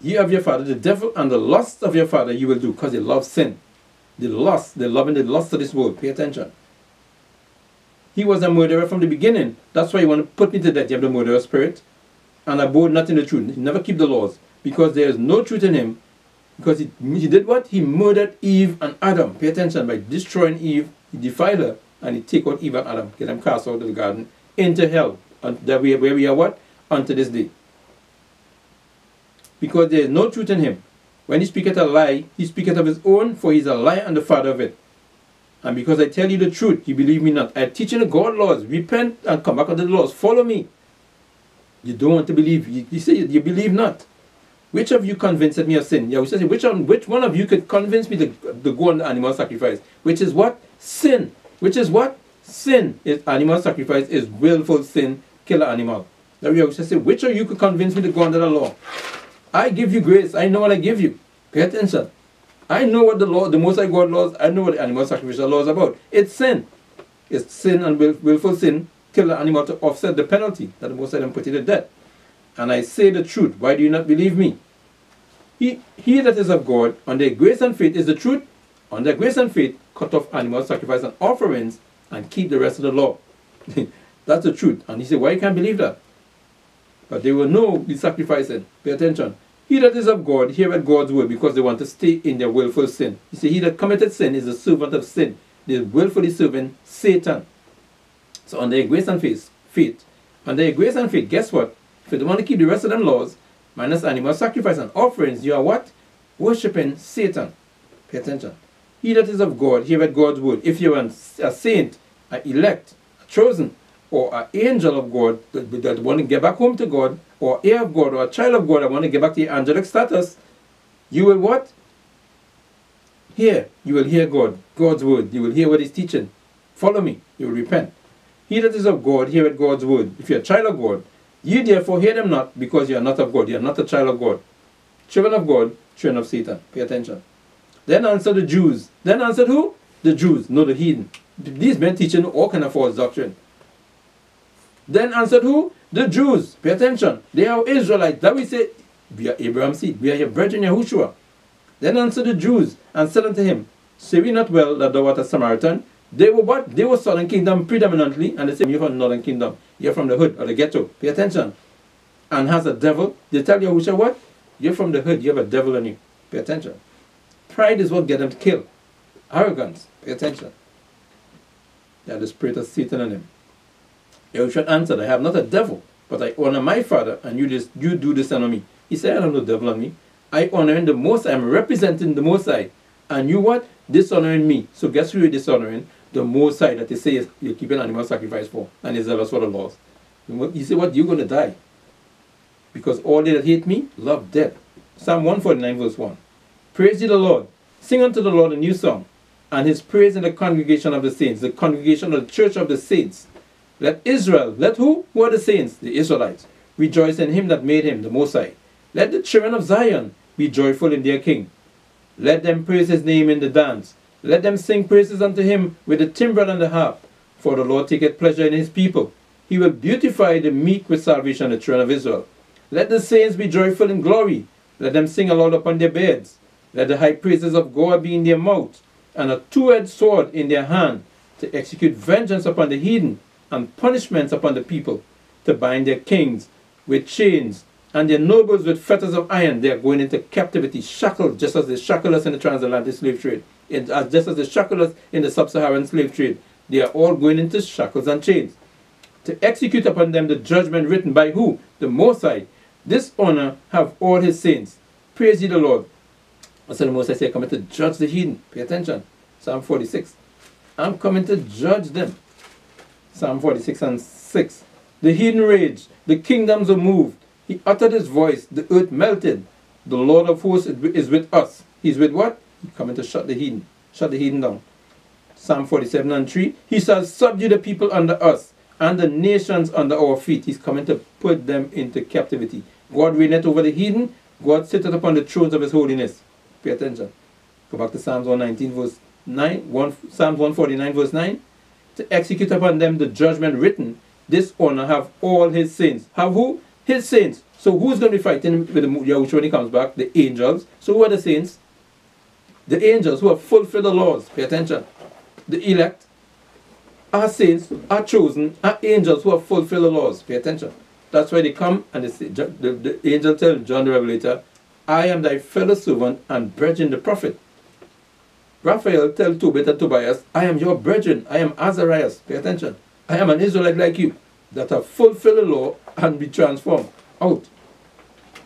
You have your father, the devil, and the lust of your father you will do, because you love sin. The lust, the love and the lust of this world. Pay attention. He was a murderer from the beginning. That's why you want to put me to death. You have the murderer spirit. And abode not in the truth. He never keep the laws. Because there is no truth in him. Because he, he did what? He murdered Eve and Adam. Pay attention. By destroying Eve, he defiled her. And he take out Eve and Adam. Get them cast out of the garden into hell. And that we, where we are what? Unto this day because there is no truth in him. When he speaketh a lie, he speaketh of his own, for he is a liar and the father of it. And because I tell you the truth, you believe me not. I teach you the God laws. Repent and come back unto the laws. Follow me. You don't want to believe. You, you say you believe not. Which of you convinced me of sin? Yeah, we say, which one, which one of you could convince me to, to go on the animal sacrifice? Which is what? Sin. Which is what? Sin. Is animal sacrifice is willful sin, kill an animal. Now we say, which of you could convince me to go under the law? I give you grace. I know what I give you. Pay attention. I know what the law, the Most High God laws, I know what the animal sacrificial law is about. It's sin. It's sin and will, willful sin, kill the animal to offset the penalty that the Most High them put you to death. And I say the truth. Why do you not believe me? He, he that is of God, on their grace and faith is the truth. On their grace and faith, cut off animal sacrifice and offerings and keep the rest of the law. That's the truth. And he said, why you can't believe that? But they will know the sacrificing. Pay attention. He that is of God heareth God's word because they want to stay in their willful sin. You see, he that committed sin is a servant of sin. They willfully serving Satan. So on their grace and faith, faith, on their grace and faith, guess what? If you don't want to keep the rest of them laws, minus animal sacrifice and offerings, you are what? Worshipping Satan. Pay attention. He that is of God heareth God's word. If you are a saint, an elect, a chosen, or an angel of God that, that want to get back home to God, or heir of God, or a child of God I want to get back to your angelic status, you will what? Hear. You will hear God, God's word. You will hear what He's teaching. Follow me. You will repent. He that is of God, heareth God's word. If you are a child of God, you therefore hear them not, because you are not of God. You are not a child of God. Children of God, children of Satan. Pay attention. Then answered the Jews. Then answered who? The Jews, not the heathen. These men teaching all kind of false doctrine. Then answered who? The Jews. Pay attention. They are Israelites. That we say, we are Abraham's seed. We are your virgin Yahushua. Then answered the Jews and said unto him, Say we not well that thou art a Samaritan? They were what? They were southern kingdom predominantly, and they say, You're from the northern kingdom. You're from the hood or the ghetto. Pay attention. And has a devil. They tell Yahushua what? You're from the hood. You have a devil in you. Pay attention. Pride is what get them to kill. Arrogance. Pay attention. They have the spirit of Satan in them. Yahushua answered, I have not a devil, but I honor my Father, and you, just, you do this me. He said, I have no devil on me. I honor the Most I am representing the Most High. And you what? Dishonoring me. So guess who you're dishonoring? The Most High that they say you're keeping animal sacrifice for, and is zealous for the laws. You say what? You're going to die. Because all they that hate me love death. Psalm 149 verse 1. Praise ye the Lord. Sing unto the Lord a new song. And his praise in the congregation of the saints, the congregation of the church of the saints. Let Israel, let who? Who are the saints? The Israelites. Rejoice in him that made him, the Most High. Let the children of Zion be joyful in their king. Let them praise his name in the dance. Let them sing praises unto him with the timbrel and the harp. For the Lord taketh pleasure in his people. He will beautify the meek with salvation, the children of Israel. Let the saints be joyful in glory. Let them sing aloud upon their beds. Let the high praises of God be in their mouth, and a two-edged sword in their hand, to execute vengeance upon the heathen, and punishments upon the people to bind their kings with chains and their nobles with fetters of iron. They are going into captivity, shackled, just as they shackled us in the transatlantic slave trade. and as, uh, just as the shacklers in the sub-Saharan slave trade. They are all going into shackles and chains. To execute upon them the judgment written by who? The Most High. Have all his saints. Praise ye the Lord. So the Most High say, coming to judge the heathen. Pay attention. Psalm 46. I'm coming to judge them. Psalm 46 and 6. The heathen raged, the kingdoms were moved. He uttered his voice, the earth melted. The Lord of hosts is with us. He's with what? He's coming to shut the heathen, shut the heathen down. Psalm 47 and 3. He shall subdue the people under us and the nations under our feet. He's coming to put them into captivity. God reigneth over the heathen. God sitteth upon the thrones of his holiness. Pay attention. Go back to Psalms 119 verse 9. One, Psalms 149 verse 9. To execute upon them the judgment written. This honor have all his saints. Have who? His saints. So who's going to be fighting with the Yahushua when he comes back? The angels. So who are the saints? The angels who have fulfilled the laws. Pay attention. The elect are saints, are chosen, are angels who have fulfilled the laws. Pay attention. That's why they come and they say, the, the angel tells John the Revelator, I am thy fellow servant and brethren the prophet. Raphael tell Tobit and Tobias, I am your brethren, I am Azarias. Pay attention. I am an Israelite like you, that have fulfilled the law and be transformed. Out.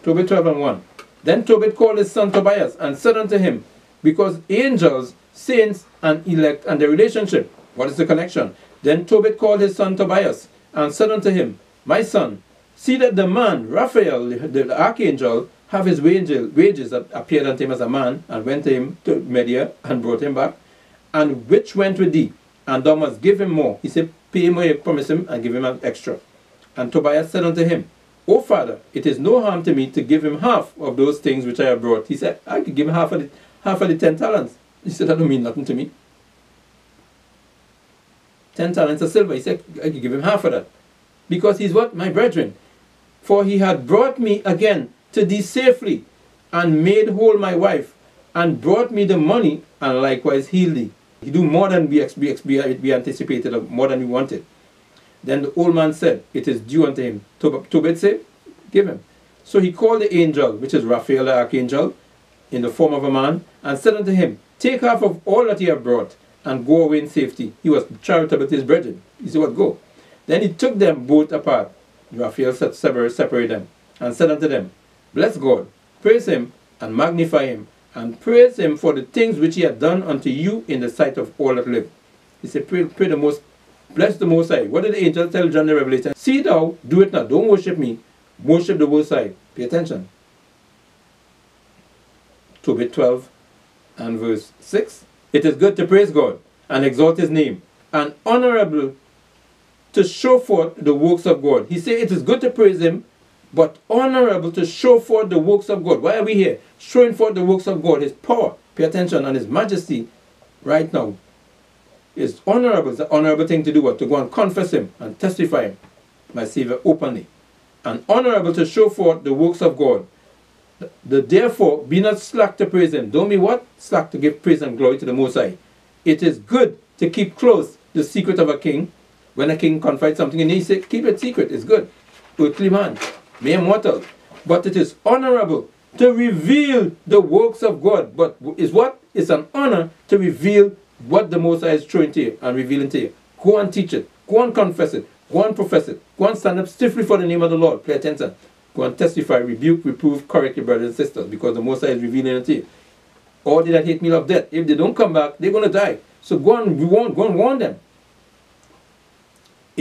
Tobit 12 and 1. Then Tobit called his son Tobias and said unto him, Because angels, saints, and elect and their relationship what is the connection? Then Tobit called his son Tobias and said unto him, My son, see that the man, Raphael, the archangel, have his wages, wages appeared unto him as a man, and went to him to Media, and brought him back, and which went with thee, and thou must give him more. He said, Pay him what you promise him, and give him an extra. And Tobias said unto him, O father, it is no harm to me to give him half of those things which I have brought. He said, I could give him half of the, half of the ten talents. He said, That don't mean nothing to me. 10 talents of silver. He said, I could give him half of that. Because he's what? My brethren. For he had brought me again to thee safely, and made whole my wife, and brought me the money, and likewise healed thee. He do more than we, we, uh, we anticipated, of more than we wanted. Then the old man said, It is due unto him. Tobit said, Give him. So he called the angel, which is Raphael the archangel, in the form of a man, and said unto him, Take half of all that ye have brought, and go away in safety. He was charitable to his brethren. He said, What go? Then he took them both apart. Raphael separated them and said unto them, Bless God, praise him, and magnify him, and praise him for the things which he had done unto you in the sight of all that live. He said, Pray, pray the most, bless the Most High. What did the angel tell John the Revelator? See thou, do it not, don't worship me, worship the Most High. Pay attention. Tobit 12 and verse 6. It is good to praise God and exalt his name, and honorable to show forth the works of God. He said it is good to praise him, but honorable to show forth the works of God. Why are we here? Showing forth the works of God, his power, pay attention, and his majesty right now. It's honorable. It's an honorable thing to do what? To go and confess him and testify him, my Savior, openly. And honorable to show forth the works of God. The, therefore, be not slack to praise him. Don't be what? Slack to give praise and glory to the Most High. It is good to keep close the secret of a king. When a king confides something in you, he say, keep it secret. It's good. Earthly man, mere mortal. But it is honorable to reveal the works of God. But is what? It's an honor to reveal what the Most High is showing to you and revealing to you. Go and teach it. Go and confess it. Go and profess it. Go and stand up stiffly for the name of the Lord. Pay attention. Go and testify, rebuke, reprove, correct your brothers and sisters because the Most High is revealing it to you. All they that hate me love death. If they don't come back, they're going to die. So go and warn, go and warn them.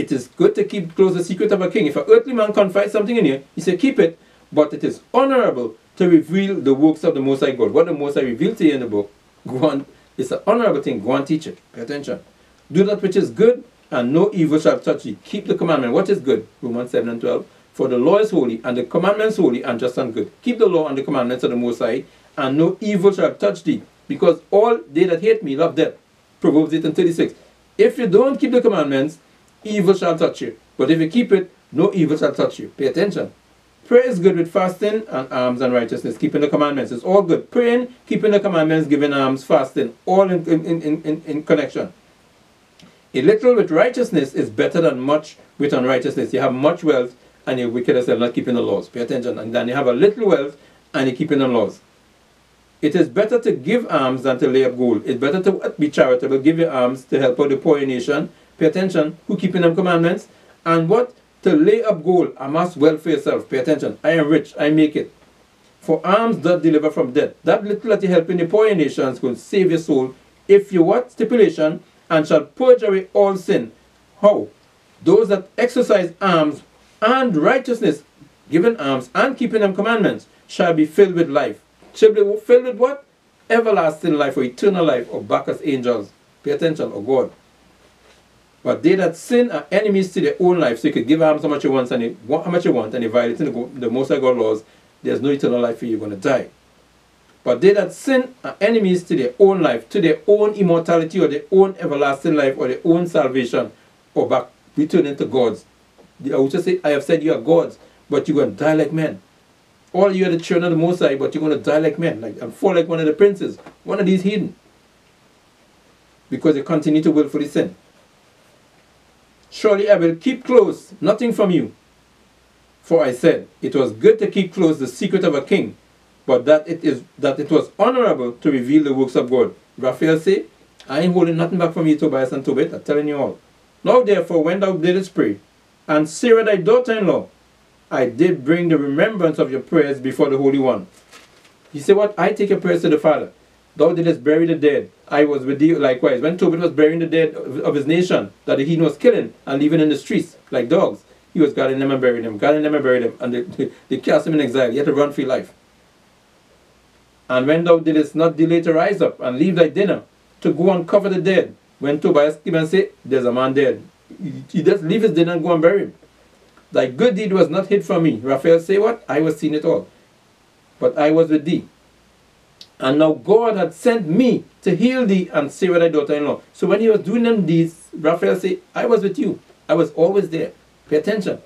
It is good to keep close the secret of a king. If an earthly man confides something in you, he said, keep it. But it is honorable to reveal the works of the Most High God. What the Most High revealed to you in the book, go on. It's an honorable thing. Go and teach it. Pay attention. Do that which is good, and no evil shall touch you. Keep the commandment. What is good? Romans 7 and 12. For the law is holy, and the commandments holy, and just and good. Keep the law and the commandments of the Most High, and no evil shall touch thee, because all they that hate me love death. Proverbs 8 and 36. If you don't keep the commandments, evil shall touch you. But if you keep it, no evil shall touch you. Pay attention. Prayer is good with fasting and alms and righteousness, keeping the commandments. It's all good. Praying, keeping the commandments, giving alms, fasting, all in, in, in, in, in connection. A little with righteousness is better than much with unrighteousness. You have much wealth and you're wicked as not keeping the laws. Pay attention. And then you have a little wealth and you're keeping the laws. It is better to give alms than to lay up gold. It's better to be charitable, give your alms to help out the poor nation. Pay attention, who keeping them commandments. And what? To lay up gold, amass wealth for yourself. Pay attention. I am rich, I make it. For alms that deliver from death. That little that you help in the poor nations will save your soul. If you what? Stipulation, and shall purge away all sin. How? Those that exercise alms and righteousness, giving alms and keeping them commandments, shall be filled with life. Shall be filled with what? Everlasting life or eternal life or back as angels. Pay attention, or God. But they that sin are enemies to their own life. So you could give alms how much you want and you, how much you want and you violate the, the Most High God laws. There's no eternal life for you. You're going to die. But they that sin are enemies to their own life, to their own immortality or their own everlasting life or their own salvation or back returning to God's. I would just say, I have said you are gods, but you're going to die like men. All you are the children of the Most but you're going to die like men, like and fall like one of the princes, one of these hidden. Because you continue to willfully sin. Surely I will keep close nothing from you. For I said, it was good to keep close the secret of a king, but that it is that it was honorable to reveal the works of God. Raphael say, I ain't holding nothing back from you, Tobias and Tobit, I'm telling you all. Now therefore, when thou didst pray, and Sarah thy daughter-in-law, I did bring the remembrance of your prayers before the Holy One. You say What? I take your prayers to the Father. Didst bury the dead. I was with thee likewise. When Tobit was burying the dead of his nation, that he was killing and leaving in the streets like dogs, he was guarding them and burying them, guarding them and burying them, and they, they cast him in exile. He had to run for life. And when thou didst not delay to rise up and leave thy dinner to go and cover the dead, when Tobias came and said, There's a man dead, he just leave his dinner and go and bury him. Thy good deed was not hid from me. Raphael say what? I was seen it all. But I was with thee. And now God had sent me to heal thee and save thy daughter-in-law. So when he was doing them deeds, Raphael said, I was with you. I was always there. Pay attention.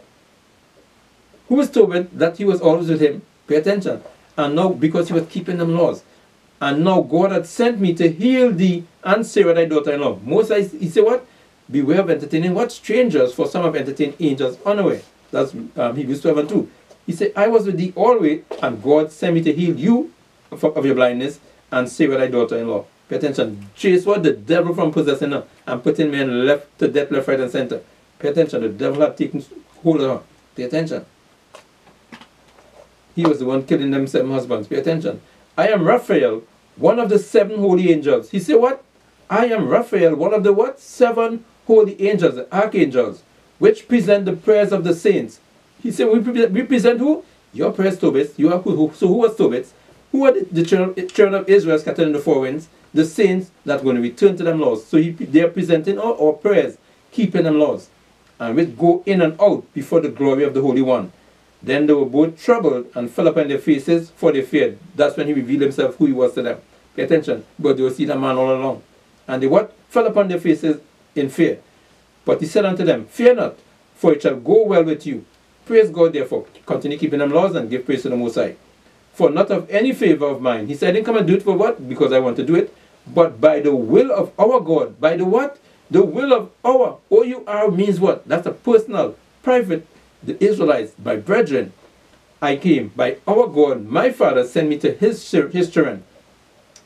Who was Tobit that he was always with him? Pay attention. And now because he was keeping them laws. And now God had sent me to heal thee and save thy daughter-in-law. Moses, he said what? Beware of entertaining what? Strangers, for some have entertained angels unaware. That's um, Hebrews 12 and 2. He said, I was with thee always, and God sent me to heal you of your blindness and see save thy daughter-in-law. Pay attention. Chase what? The devil from possessing her and putting men left to death, left, right, and center. Pay attention. The devil had taken hold of her. Pay attention. He was the one killing them seven husbands. Pay attention. I am Raphael, one of the seven holy angels. He said what? I am Raphael, one of the what? Seven holy angels, the archangels which present the prayers of the saints. He said, we present who? Your prayers, Tobit. You are who? So who was Tobit? Who are the, the children, children, of Israel scattered in the four winds? The saints that are going to return to them laws. So he, they are presenting all our prayers, keeping them laws, and which go in and out before the glory of the Holy One. Then they were both troubled and fell upon their faces, for they feared. That's when he revealed himself who he was to them. Pay attention, but they were seeing a man all along. And they what? Fell upon their faces in fear. But he said unto them, Fear not, for it shall go well with you. Praise God, therefore. Continue keeping them laws and give praise to the Most High. For not of any favor of mine. He said, I didn't come and do it for what? Because I want to do it. But by the will of our God. By the what? The will of our. O-U-R means what? That's a personal, private. The Israelites, my brethren, I came. By our God, my Father sent me to his, his children.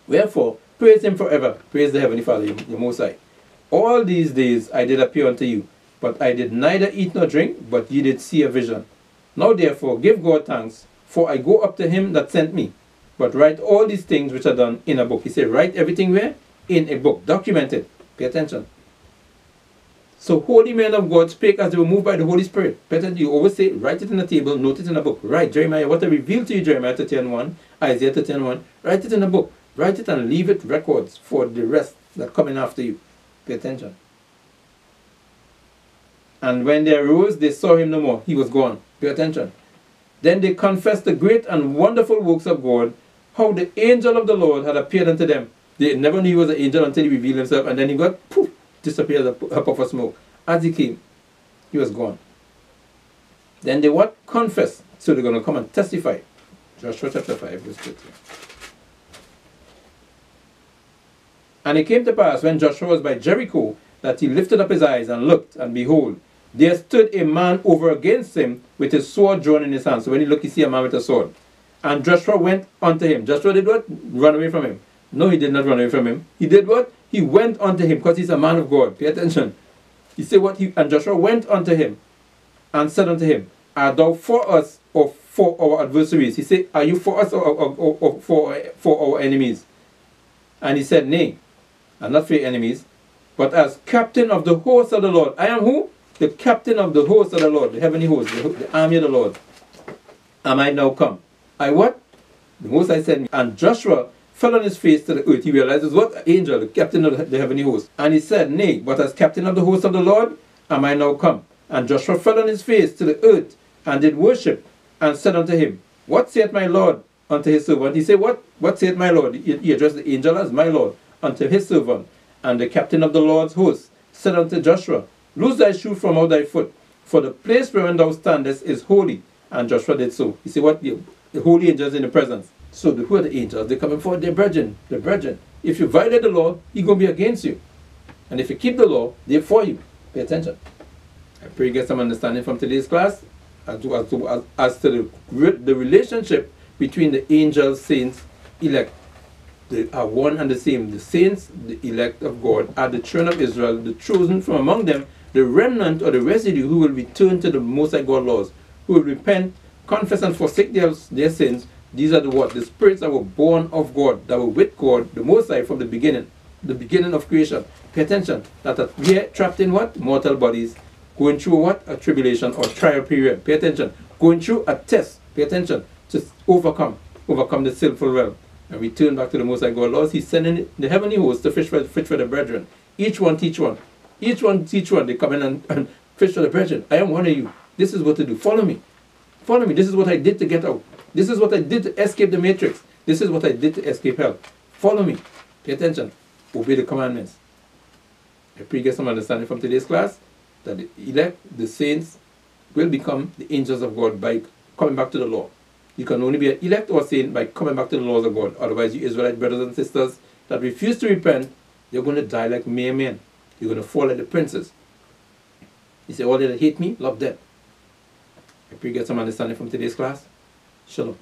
Wherefore, praise him forever. Praise the Heavenly Father, the Most High. All these days I did appear unto you, but I did neither eat nor drink, but ye did see a vision. Now therefore give God thanks, for I go up to him that sent me. But write all these things which are done in a book. He said, write everything where? In a book. Document it. Pay attention. So holy men of God spake as they were moved by the Holy Spirit. Better you always say, write it in a table, note it in a book. Write Jeremiah, what I revealed to you, Jeremiah 10 1, Isaiah 10 1. Write it in a book. Write it and leave it records for the rest that coming after you. Pay attention. And when they arose, they saw him no more. He was gone. Pay attention. Then they confessed the great and wonderful works of God, how the angel of the Lord had appeared unto them. They never knew he was an angel until he revealed himself, and then he got poof, disappeared as a puff of smoke. As he came, he was gone. Then they what? Confess. So they're going to come and testify. Joshua chapter 5, verse 13. And it came to pass when Joshua was by Jericho that he lifted up his eyes and looked, and behold, there stood a man over against him with his sword drawn in his hand. So when he looked, he see a man with a sword. And Joshua went unto him. Joshua did what? Run away from him. No, he did not run away from him. He did what? He went unto him because he's a man of God. Pay attention. He said what he and Joshua went unto him and said unto him, Art thou for us or for our adversaries? He said, Are you for us or, or, or, or for, for our enemies? And he said, Nay, I'm not for your enemies, but as captain of the host of the Lord. I am who? The captain of the host of the Lord, the heavenly host, the, the army of the Lord. Am I now come? I what? The Most I said, and Joshua fell on his face to the earth. He realizes what angel, the captain of the heavenly host. And he said, Nay, but as captain of the host of the Lord am I now come. And Joshua fell on his face to the earth and did worship and said unto him, What saith my Lord unto his servant? He said, What what saith my Lord? He addressed the angel as my Lord unto his servant. And the captain of the Lord's host said unto Joshua, Loose thy shoe from out thy foot, for the place wherein thou standest is holy. And Joshua did so. You see what? The, the holy angels in the presence. So the, who are the angels? They're coming forward, they're virgin. They're virgin. If you violate the law, he's going to be against you. And if you keep the law, they're for you. Pay attention. I pray you get some understanding from today's class as to, as to, as, as to the, the relationship between the angels, saints, elect. They are one and the same. The saints, the elect of God, are the children of Israel, the chosen from among them, the remnant or the residue who will return to the Most High God laws, who will repent, confess, and forsake their, their sins. These are the what? The spirits that were born of God, that were with God, the Most High from the beginning, the beginning of creation. Pay attention, that are here trapped in what? Mortal bodies, going through what? A tribulation or trial period. Pay attention. Going through a test. Pay attention. To overcome. Overcome the sinful realm. And return back to the Most High God. Lord, He's sending the heavenly host to fish for, fish for the brethren. Each one teach one. Each one teach one. They come in and, and fish the brethren. I am one of you. This is what to do. Follow me. Follow me. This is what I did to get out. This is what I did to escape the matrix. This is what I did to escape hell. Follow me. Pay attention. Obey the commandments. I pray you get some understanding from today's class that the elect, the saints, will become the angels of God by coming back to the law. You can only be an elect or saint by coming back to the laws of God. Otherwise, you Israelite brothers and sisters that refuse to repent, you're going to die like mere men. You're going to fall like the princes. You say, all they that hate me, love them. I pray you get some understanding from today's class. Shalom.